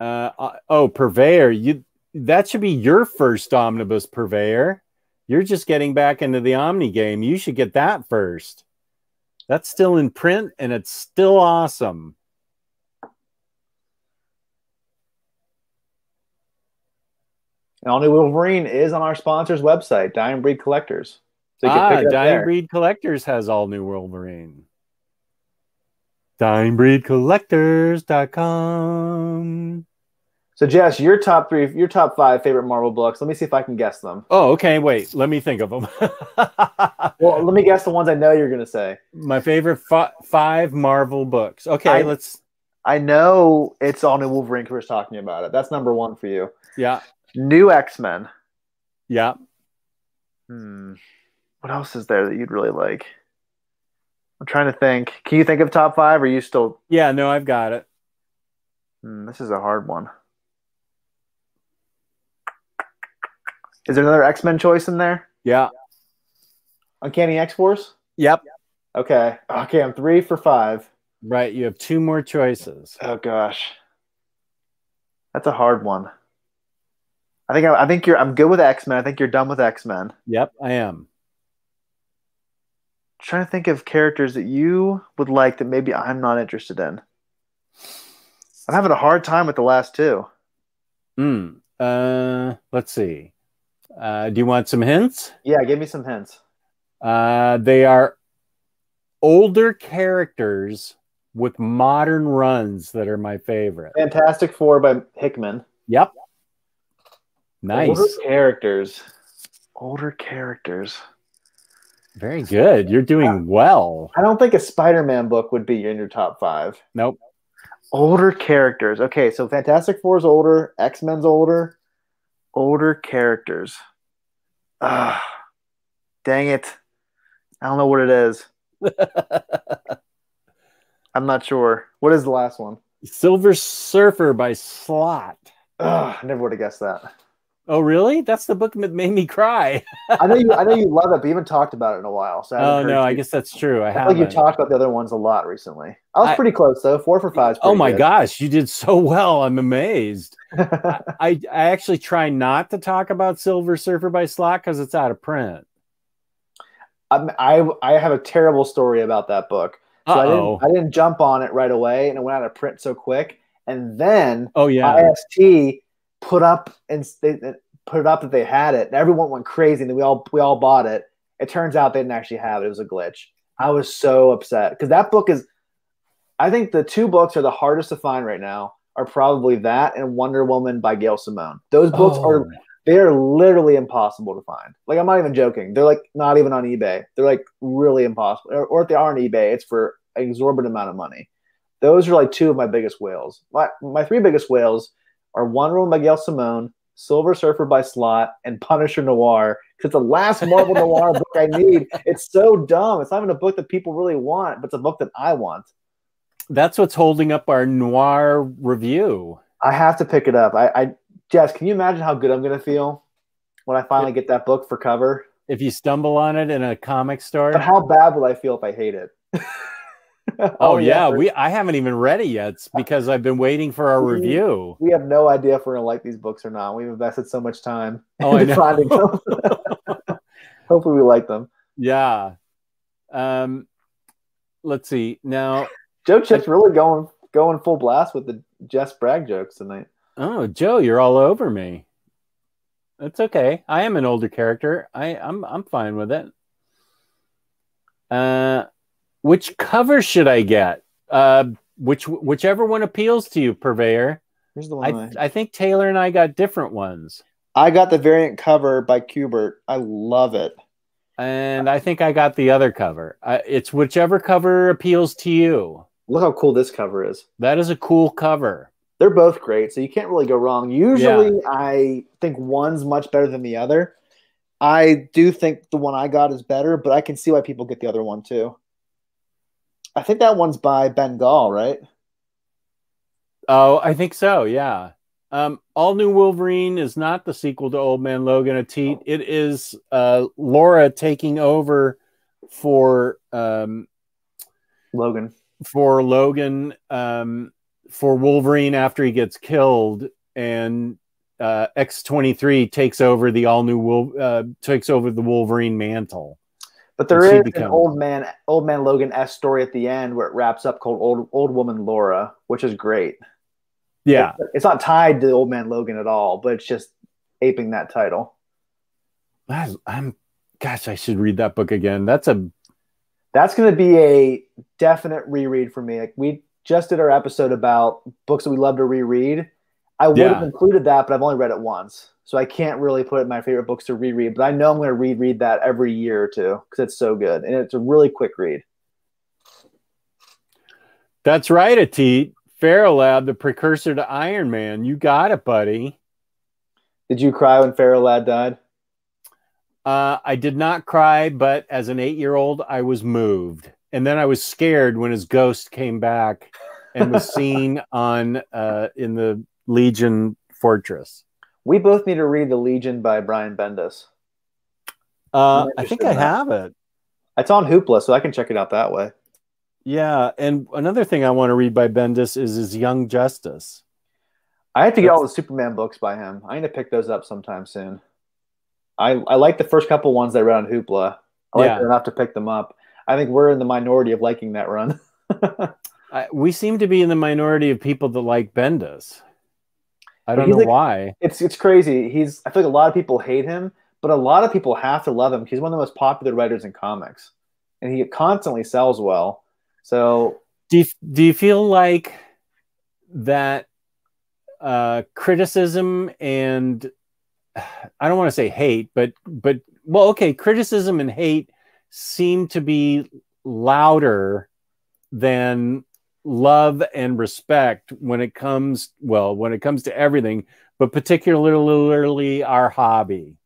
Speaker 1: Uh, oh, Purveyor, you that should be your first omnibus Purveyor. You're just getting back into the Omni game. You should get that first. That's still in print and it's still awesome.
Speaker 2: And All New Wolverine is on our sponsor's website, Dying Breed Collectors.
Speaker 1: So you can ah, pick it up Dying. Breed Collectors has All New Wolverine. DyingBreedCollectors.com.
Speaker 2: So Jess, your top three, your top five favorite Marvel books. Let me see if I can guess them.
Speaker 1: Oh, okay. Wait, let me think of them. <laughs>
Speaker 2: well, let me guess the ones I know you're going to say.
Speaker 1: My favorite fi- five Marvel books. Okay,
Speaker 2: I,
Speaker 1: let's.
Speaker 2: I know it's all new Wolverine we're talking about it. That's number one for you.
Speaker 1: Yeah.
Speaker 2: New X Men.
Speaker 1: Yeah.
Speaker 2: Hmm. What else is there that you'd really like? I'm trying to think. Can you think of top five? Or are you still?
Speaker 1: Yeah. No, I've got it.
Speaker 2: Hmm, this is a hard one. Is there another X Men choice in there?
Speaker 1: Yeah.
Speaker 2: Uncanny X Force?
Speaker 1: Yep.
Speaker 2: Okay. Okay, I'm three for five.
Speaker 1: Right. You have two more choices.
Speaker 2: Oh gosh. That's a hard one. I think I, I think you're I'm good with X Men. I think you're done with X Men.
Speaker 1: Yep, I am.
Speaker 2: Trying to think of characters that you would like that maybe I'm not interested in. I'm having a hard time with the last two.
Speaker 1: Hmm. Uh, let's see. Uh, do you want some hints?
Speaker 2: Yeah, give me some hints.
Speaker 1: Uh, they are older characters with modern runs that are my favorite.
Speaker 2: Fantastic Four by Hickman.
Speaker 1: Yep. Nice.
Speaker 2: Older characters. Older characters.
Speaker 1: Very good. You're doing well.
Speaker 2: I don't think a Spider-Man book would be in your top five.
Speaker 1: Nope.
Speaker 2: Older characters. Okay, so Fantastic Four is older. X Men's older older characters. Ah, dang it. I don't know what it is. <laughs> I'm not sure. What is the last one?
Speaker 1: Silver Surfer by Slott.
Speaker 2: Ugh, I never would have guessed that.
Speaker 1: Oh, really? That's the book that made me cry.
Speaker 2: I know you. I know you <laughs> love it, but you haven't talked about it in a while. So
Speaker 1: oh no, you. I guess that's true. I,
Speaker 2: I think you talked about the other ones a lot recently. I was I, pretty close though. Four for five.
Speaker 1: Oh my
Speaker 2: good.
Speaker 1: gosh, you did so well. I'm amazed. I, I actually try not to talk about Silver Surfer by Slott because it's out of print.
Speaker 2: I, I I have a terrible story about that book. So I didn't, I didn't jump on it right away, and it went out of print so quick. And then
Speaker 1: oh yeah,
Speaker 2: IST put up and they put it up that they had it. And everyone went crazy, and we all we all bought it. It turns out they didn't actually have it. It was a glitch. I was so upset because that book is. I think the two books are the hardest to find right now. Are probably that and Wonder Woman by Gail Simone. Those books oh. are they are literally impossible to find. Like I'm not even joking. They're like not even on eBay. They're like really impossible. Or, or if they are on eBay, it's for an exorbitant amount of money. Those are like two of my biggest whales. My my three biggest whales are Wonder Woman by Gail Simone, Silver Surfer by Slott, and Punisher Noir. Because it's the last Marvel Noir book I need. It's so dumb. It's not even a book that people really want, but it's a book that I want.
Speaker 1: That's what's holding up our noir review.
Speaker 2: I have to pick it up. I, I Jess, can you imagine how good I'm gonna feel when I finally get that book for cover?
Speaker 1: If you stumble on it in a comic store.
Speaker 2: But how bad will I feel if I hate it? <laughs>
Speaker 1: oh, oh yeah, we I haven't even read it yet because I've been waiting for our
Speaker 2: we,
Speaker 1: review.
Speaker 2: We have no idea if we're gonna like these books or not. We've invested so much time
Speaker 1: oh, I <laughs> know. finding them. <laughs>
Speaker 2: Hopefully, we like them.
Speaker 1: Yeah. Um, let's see now.
Speaker 2: Joe Chip's really going going full blast with the Jess Bragg jokes tonight.
Speaker 1: Oh, Joe, you're all over me. It's okay. I am an older character. I I'm I'm fine with it. Uh which cover should I get? Uh, which whichever one appeals to you, Purveyor.
Speaker 2: Here's the one.
Speaker 1: I, I, I think Taylor and I got different ones.
Speaker 2: I got the variant cover by Kubert. I love it.
Speaker 1: And I think I got the other cover. Uh, it's whichever cover appeals to you.
Speaker 2: Look how cool this cover is.
Speaker 1: That is a cool cover.
Speaker 2: They're both great, so you can't really go wrong. Usually, yeah. I think one's much better than the other. I do think the one I got is better, but I can see why people get the other one too. I think that one's by Bengal, right?
Speaker 1: Oh, I think so. Yeah. Um, All New Wolverine is not the sequel to Old Man Logan Atit. It is uh, Laura taking over for um,
Speaker 2: Logan.
Speaker 1: For Logan, um, for Wolverine after he gets killed, and uh, X twenty three takes over the all new uh, takes over the Wolverine mantle.
Speaker 2: But there is an old man, old man Logan S story at the end where it wraps up called "Old Old Woman Laura," which is great.
Speaker 1: Yeah,
Speaker 2: it's, it's not tied to Old Man Logan at all, but it's just aping that title.
Speaker 1: I'm, gosh, I should read that book again. That's a,
Speaker 2: that's going to be a definite reread for me. Like we just did our episode about books that we love to reread. I would yeah. have included that, but I've only read it once. So I can't really put it in my favorite books to reread, but I know I'm going to reread that every year or two because it's so good and it's a really quick read.
Speaker 1: That's right, Atit. Lad, the precursor to Iron Man. You got it, buddy.
Speaker 2: Did you cry when Lad died?
Speaker 1: Uh, I did not cry, but as an eight-year-old, I was moved, and then I was scared when his ghost came back and was <laughs> seen on uh, in the Legion Fortress.
Speaker 2: We both need to read The Legion by Brian Bendis.
Speaker 1: Uh, I think I have it.
Speaker 2: It's on Hoopla, so I can check it out that way.
Speaker 1: Yeah, and another thing I want to read by Bendis is his Young Justice.
Speaker 2: I have to get all the Superman books by him. I need to pick those up sometime soon. I I like the first couple ones I read on Hoopla. I like yeah. enough to pick them up. I think we're in the minority of liking that run. <laughs>
Speaker 1: I, we seem to be in the minority of people that like Bendis. I don't know like, why.
Speaker 2: It's it's crazy. He's I feel like a lot of people hate him, but a lot of people have to love him. He's one of the most popular writers in comics, and he constantly sells well. So,
Speaker 1: do you, do you feel like that uh, criticism and I don't want to say hate, but but well, okay, criticism and hate seem to be louder than love and respect when it comes well when it comes to everything but particularly our hobby.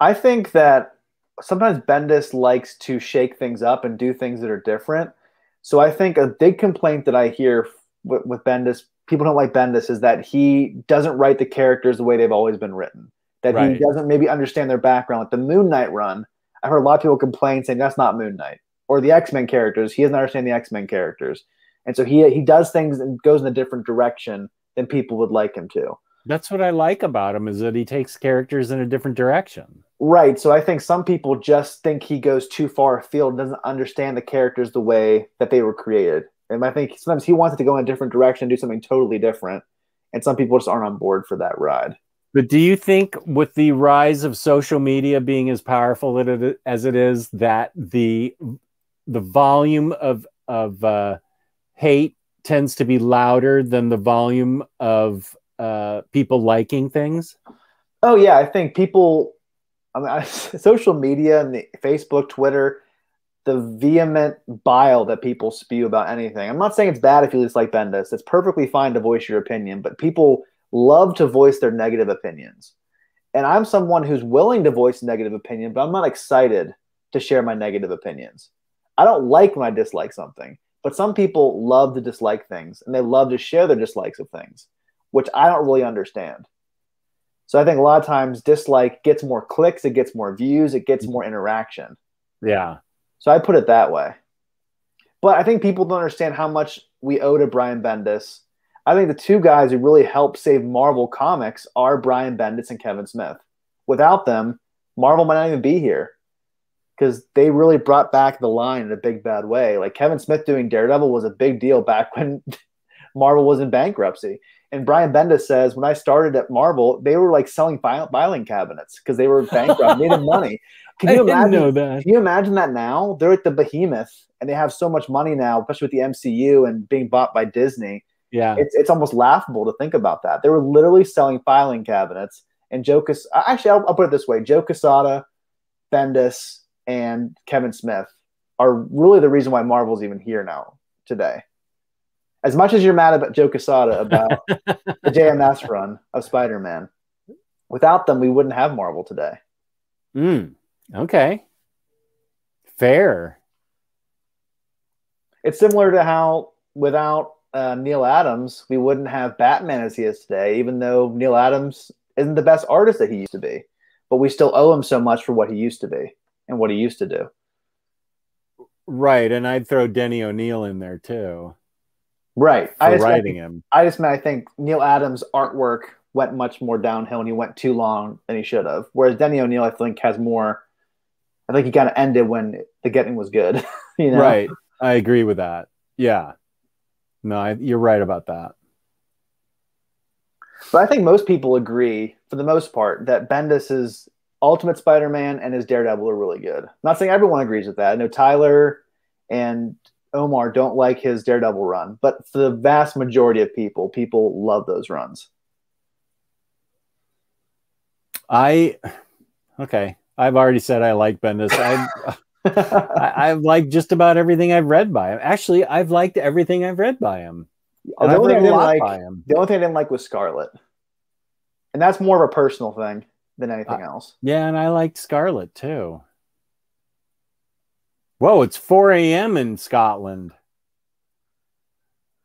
Speaker 2: I think that sometimes bendis likes to shake things up and do things that are different. So i think a big complaint that i hear with, with bendis people don't like bendis is that he doesn't write the characters the way they've always been written that right. he doesn't maybe understand their background like the moon knight run i've heard a lot of people complain saying that's not moon knight or the x-men characters he doesn't understand the x-men characters and so he he does things and goes in a different direction than people would like him to.
Speaker 1: That's what I like about him is that he takes characters in a different direction.
Speaker 2: Right. So I think some people just think he goes too far afield and doesn't understand the characters the way that they were created. And I think sometimes he wants it to go in a different direction, do something totally different. And some people just aren't on board for that ride.
Speaker 1: But do you think, with the rise of social media being as powerful as it is, that the the volume of of uh, hate tends to be louder than the volume of uh, people liking things?
Speaker 2: Oh yeah, I think people, I mean, I, <laughs> social media and the Facebook, Twitter, the vehement bile that people spew about anything. I'm not saying it's bad if you dislike Bendis. It's perfectly fine to voice your opinion, but people love to voice their negative opinions. And I'm someone who's willing to voice negative opinion, but I'm not excited to share my negative opinions. I don't like when I dislike something. But some people love to dislike things and they love to share their dislikes of things, which I don't really understand. So I think a lot of times dislike gets more clicks, it gets more views, it gets more interaction.
Speaker 1: Yeah.
Speaker 2: So I put it that way. But I think people don't understand how much we owe to Brian Bendis. I think the two guys who really helped save Marvel Comics are Brian Bendis and Kevin Smith. Without them, Marvel might not even be here because they really brought back the line in a big bad way. Like Kevin Smith doing Daredevil was a big deal back when <laughs> Marvel was in bankruptcy. And Brian Bendis says, when I started at Marvel, they were like selling filing cabinets because they were bankrupt, needed money. <laughs> Can you imagine know that? Can you imagine that now? They're at the behemoth and they have so much money now, especially with the MCU and being bought by Disney.
Speaker 1: Yeah.
Speaker 2: It's, it's almost laughable to think about that. They were literally selling filing cabinets. And Joe, Cas- actually, I'll, I'll put it this way Joe Quesada, Bendis, and Kevin Smith are really the reason why Marvel's even here now today. As much as you're mad about Joe Quesada about <laughs> the JMS run of Spider Man, without them, we wouldn't have Marvel today.
Speaker 1: Mm, okay. Fair.
Speaker 2: It's similar to how without uh, Neal Adams, we wouldn't have Batman as he is today, even though Neal Adams isn't the best artist that he used to be. But we still owe him so much for what he used to be and what he used to do.
Speaker 1: Right, and I'd throw Denny O'Neil in there too.
Speaker 2: Right,
Speaker 1: I just, writing him.
Speaker 2: I just mean I think Neal Adams' artwork went much more downhill and he went too long than he should have. Whereas Denny O'Neil, I think, has more. I think he kind of ended when the getting was good. <laughs> you know?
Speaker 1: Right. I agree with that. Yeah. No, I, you're right about that.
Speaker 2: But I think most people agree, for the most part, that Bendis's Ultimate Spider-Man and his Daredevil are really good. not saying everyone agrees with that. I know Tyler and Omar don't like his Daredevil run, but for the vast majority of people, people love those runs.
Speaker 1: I okay. I've already said I like Bendis. I've, <laughs> I, have liked just about everything I've read by him. Actually, I've liked everything I've read by him.
Speaker 2: The only, thing I didn't like, the only thing I didn't like was Scarlet, and that's more of a personal thing than anything uh, else.
Speaker 1: Yeah, and I liked Scarlet too. Whoa, it's 4 a.m. in Scotland.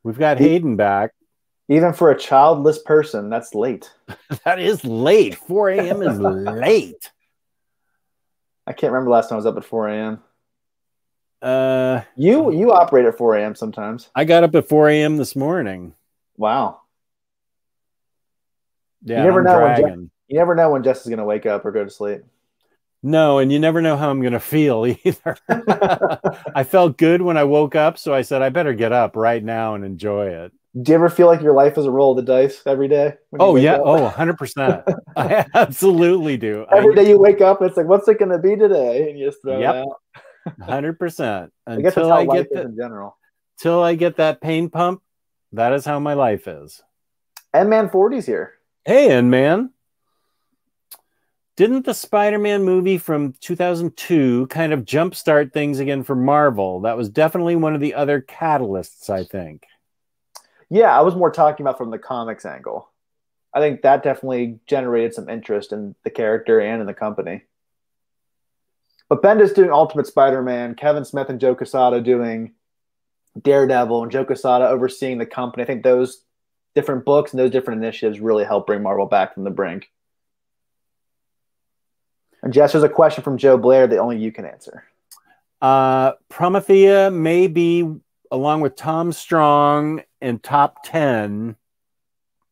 Speaker 1: We've got Hayden back.
Speaker 2: Even for a childless person, that's late. <laughs>
Speaker 1: that is late. 4 a.m. is <laughs> late.
Speaker 2: I can't remember last time I was up at 4 a.m.
Speaker 1: Uh,
Speaker 2: you you operate at 4 a.m. sometimes.
Speaker 1: I got up at 4 a.m. this morning.
Speaker 2: Wow.
Speaker 1: Yeah, you never I'm know
Speaker 2: dragging. when Jess, you never know when Jess is going to wake up or go to sleep.
Speaker 1: No, and you never know how I'm going to feel <laughs> either. <laughs> I felt good when I woke up, so I said I better get up right now and enjoy it.
Speaker 2: Do you ever feel like your life is a roll of the dice every day?
Speaker 1: Oh yeah, up? oh 100%. I <laughs> absolutely do.
Speaker 2: Every I, day you wake up, it's like, what's it going to be today? And you just throw yep, it
Speaker 1: out. Hundred percent. <laughs> Until I, I get the,
Speaker 2: in general.
Speaker 1: Till I get that pain pump, that is how my life is.
Speaker 2: And man, 40's here.
Speaker 1: Hey, and man didn't the Spider-Man movie from 2002 kind of jumpstart things again for Marvel? That was definitely one of the other catalysts, I think.
Speaker 2: Yeah, I was more talking about from the comics angle. I think that definitely generated some interest in the character and in the company. But Bendis doing Ultimate Spider-Man, Kevin Smith and Joe Quesada doing Daredevil, and Joe Quesada overseeing the company. I think those different books and those different initiatives really helped bring Marvel back from the brink. And Jess, there's a question from Joe Blair that only you can answer.
Speaker 1: Uh, Promethea may be, along with Tom Strong and top 10,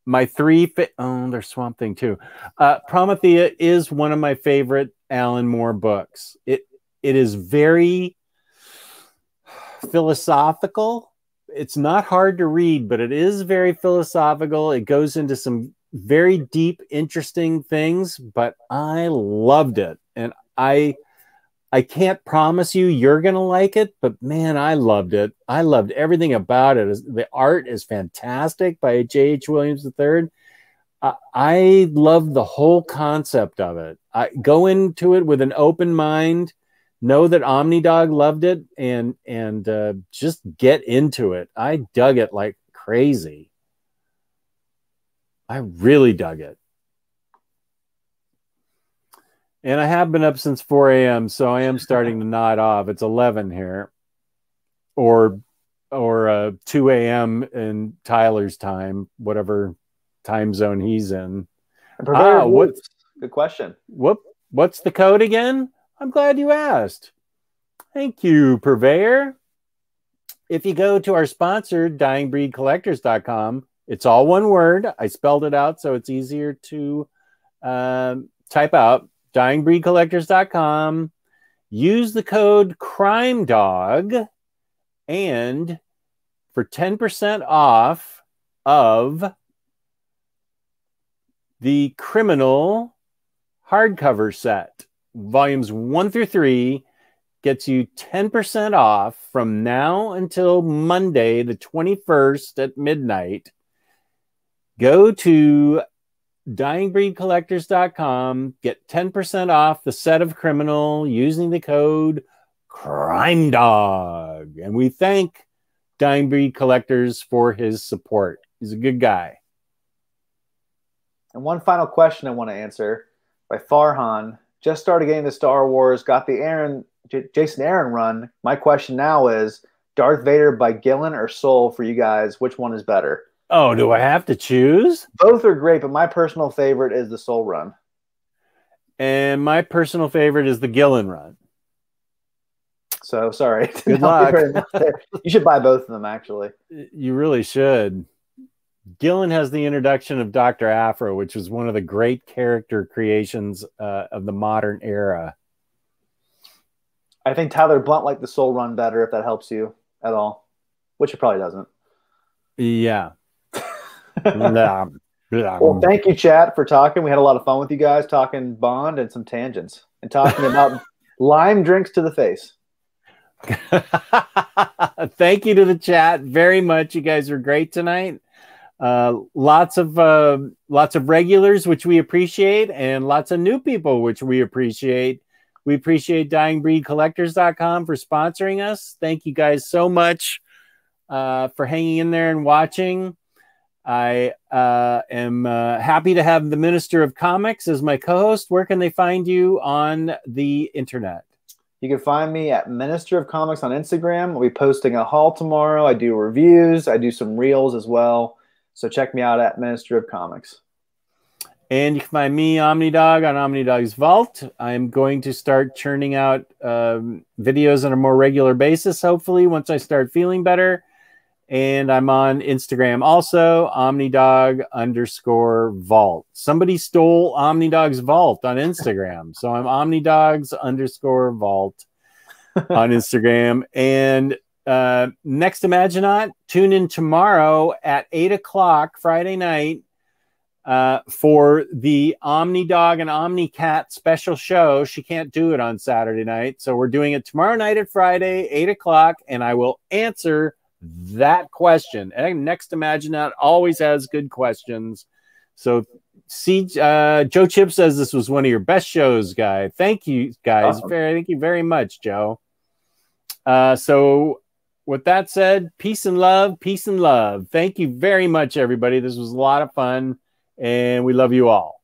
Speaker 1: my three. Fi- oh, there's Swamp Thing too. Uh, Promethea is one of my favorite Alan Moore books. It It is very philosophical. It's not hard to read, but it is very philosophical. It goes into some very deep, interesting things, but I loved it. And I I can't promise you you're gonna like it, but man, I loved it. I loved everything about it. The art is fantastic by J.H. Williams III. I, I love the whole concept of it. I go into it with an open mind, know that Omnidog loved it, and and uh, just get into it. I dug it like crazy. I really dug it. And I have been up since 4 a.m., so I am starting to nod off. It's 11 here, or or uh, 2 a.m. in Tyler's time, whatever time zone he's in.
Speaker 2: Ah, what? Good question.
Speaker 1: Whoop. What's the code again? I'm glad you asked. Thank you, Purveyor. If you go to our sponsor, dyingbreedcollectors.com, it's all one word. I spelled it out so it's easier to um, type out. DyingBreedCollectors.com. Use the code Crime Dog, and for 10% off of the Criminal hardcover set, volumes one through three, gets you 10% off from now until Monday, the 21st at midnight Go to dyingbreedcollectors.com, get 10% off the set of criminal using the code crime dog. And we thank Dying Breed Collectors for his support. He's a good guy.
Speaker 2: And one final question I want to answer by Farhan. Just started getting the Star Wars, got the Aaron J- Jason Aaron run. My question now is Darth Vader by Gillen or Soule for you guys? Which one is better?
Speaker 1: Oh, do I have to choose?
Speaker 2: Both are great, but my personal favorite is the Soule Run.
Speaker 1: And my personal favorite is the Gillen Run.
Speaker 2: So sorry. <laughs>
Speaker 1: Good luck.
Speaker 2: you should buy both of them, actually.
Speaker 1: You really should. Gillen has the introduction of Dr. Aphra, which was one of the great character creations uh, of the modern era.
Speaker 2: I think Tyler Blunt liked the Soule Run better if that helps you at all, which it probably doesn't.
Speaker 1: Yeah.
Speaker 2: Well, thank you, chat, for talking. We had a lot of fun with you guys talking Bond and some tangents and talking about <laughs> lime drinks to the face. <laughs>
Speaker 1: thank you to the chat very much. You guys were great tonight. Uh, lots of uh, lots of regulars, which we appreciate, and lots of new people, which we appreciate. We appreciate DyingBreedCollectors.com for sponsoring us. Thank you guys so much uh, for hanging in there and watching. I uh, am uh, happy to have the Minister of Comics as my co-host. Where can they find you on the internet?
Speaker 2: You can find me at Minister of Comics on Instagram. I'll be posting a haul tomorrow. I do reviews. I do some reels as well. So check me out at Minister of Comics.
Speaker 1: And you can find me, OmniDog, on OmniDog's Vault. I'm going to start churning out um, videos on a more regular basis, hopefully, once I start feeling better. And I'm on Instagram also, OmniDog underscore Vault. Somebody stole OmniDog's Vault on Instagram. so I'm OmniDogs underscore Vault <laughs> on Instagram. And uh, next Imaginaut, tune in tomorrow at eight o'clock Friday night uh, for the Omni Dog and Omni Cat special show. She can't do it on Saturday night, so we're doing it tomorrow night at Friday, eight o'clock, and I will answer that question. And next imagine that always has good questions. So see, uh, Joe Chip says this was one of your best shows, guy. Thank you, guys. Awesome. Very, thank you very much, Joe. Uh, so with that said, peace and love, peace and love. Thank you very much, everybody. This was a lot of fun, and we love you all.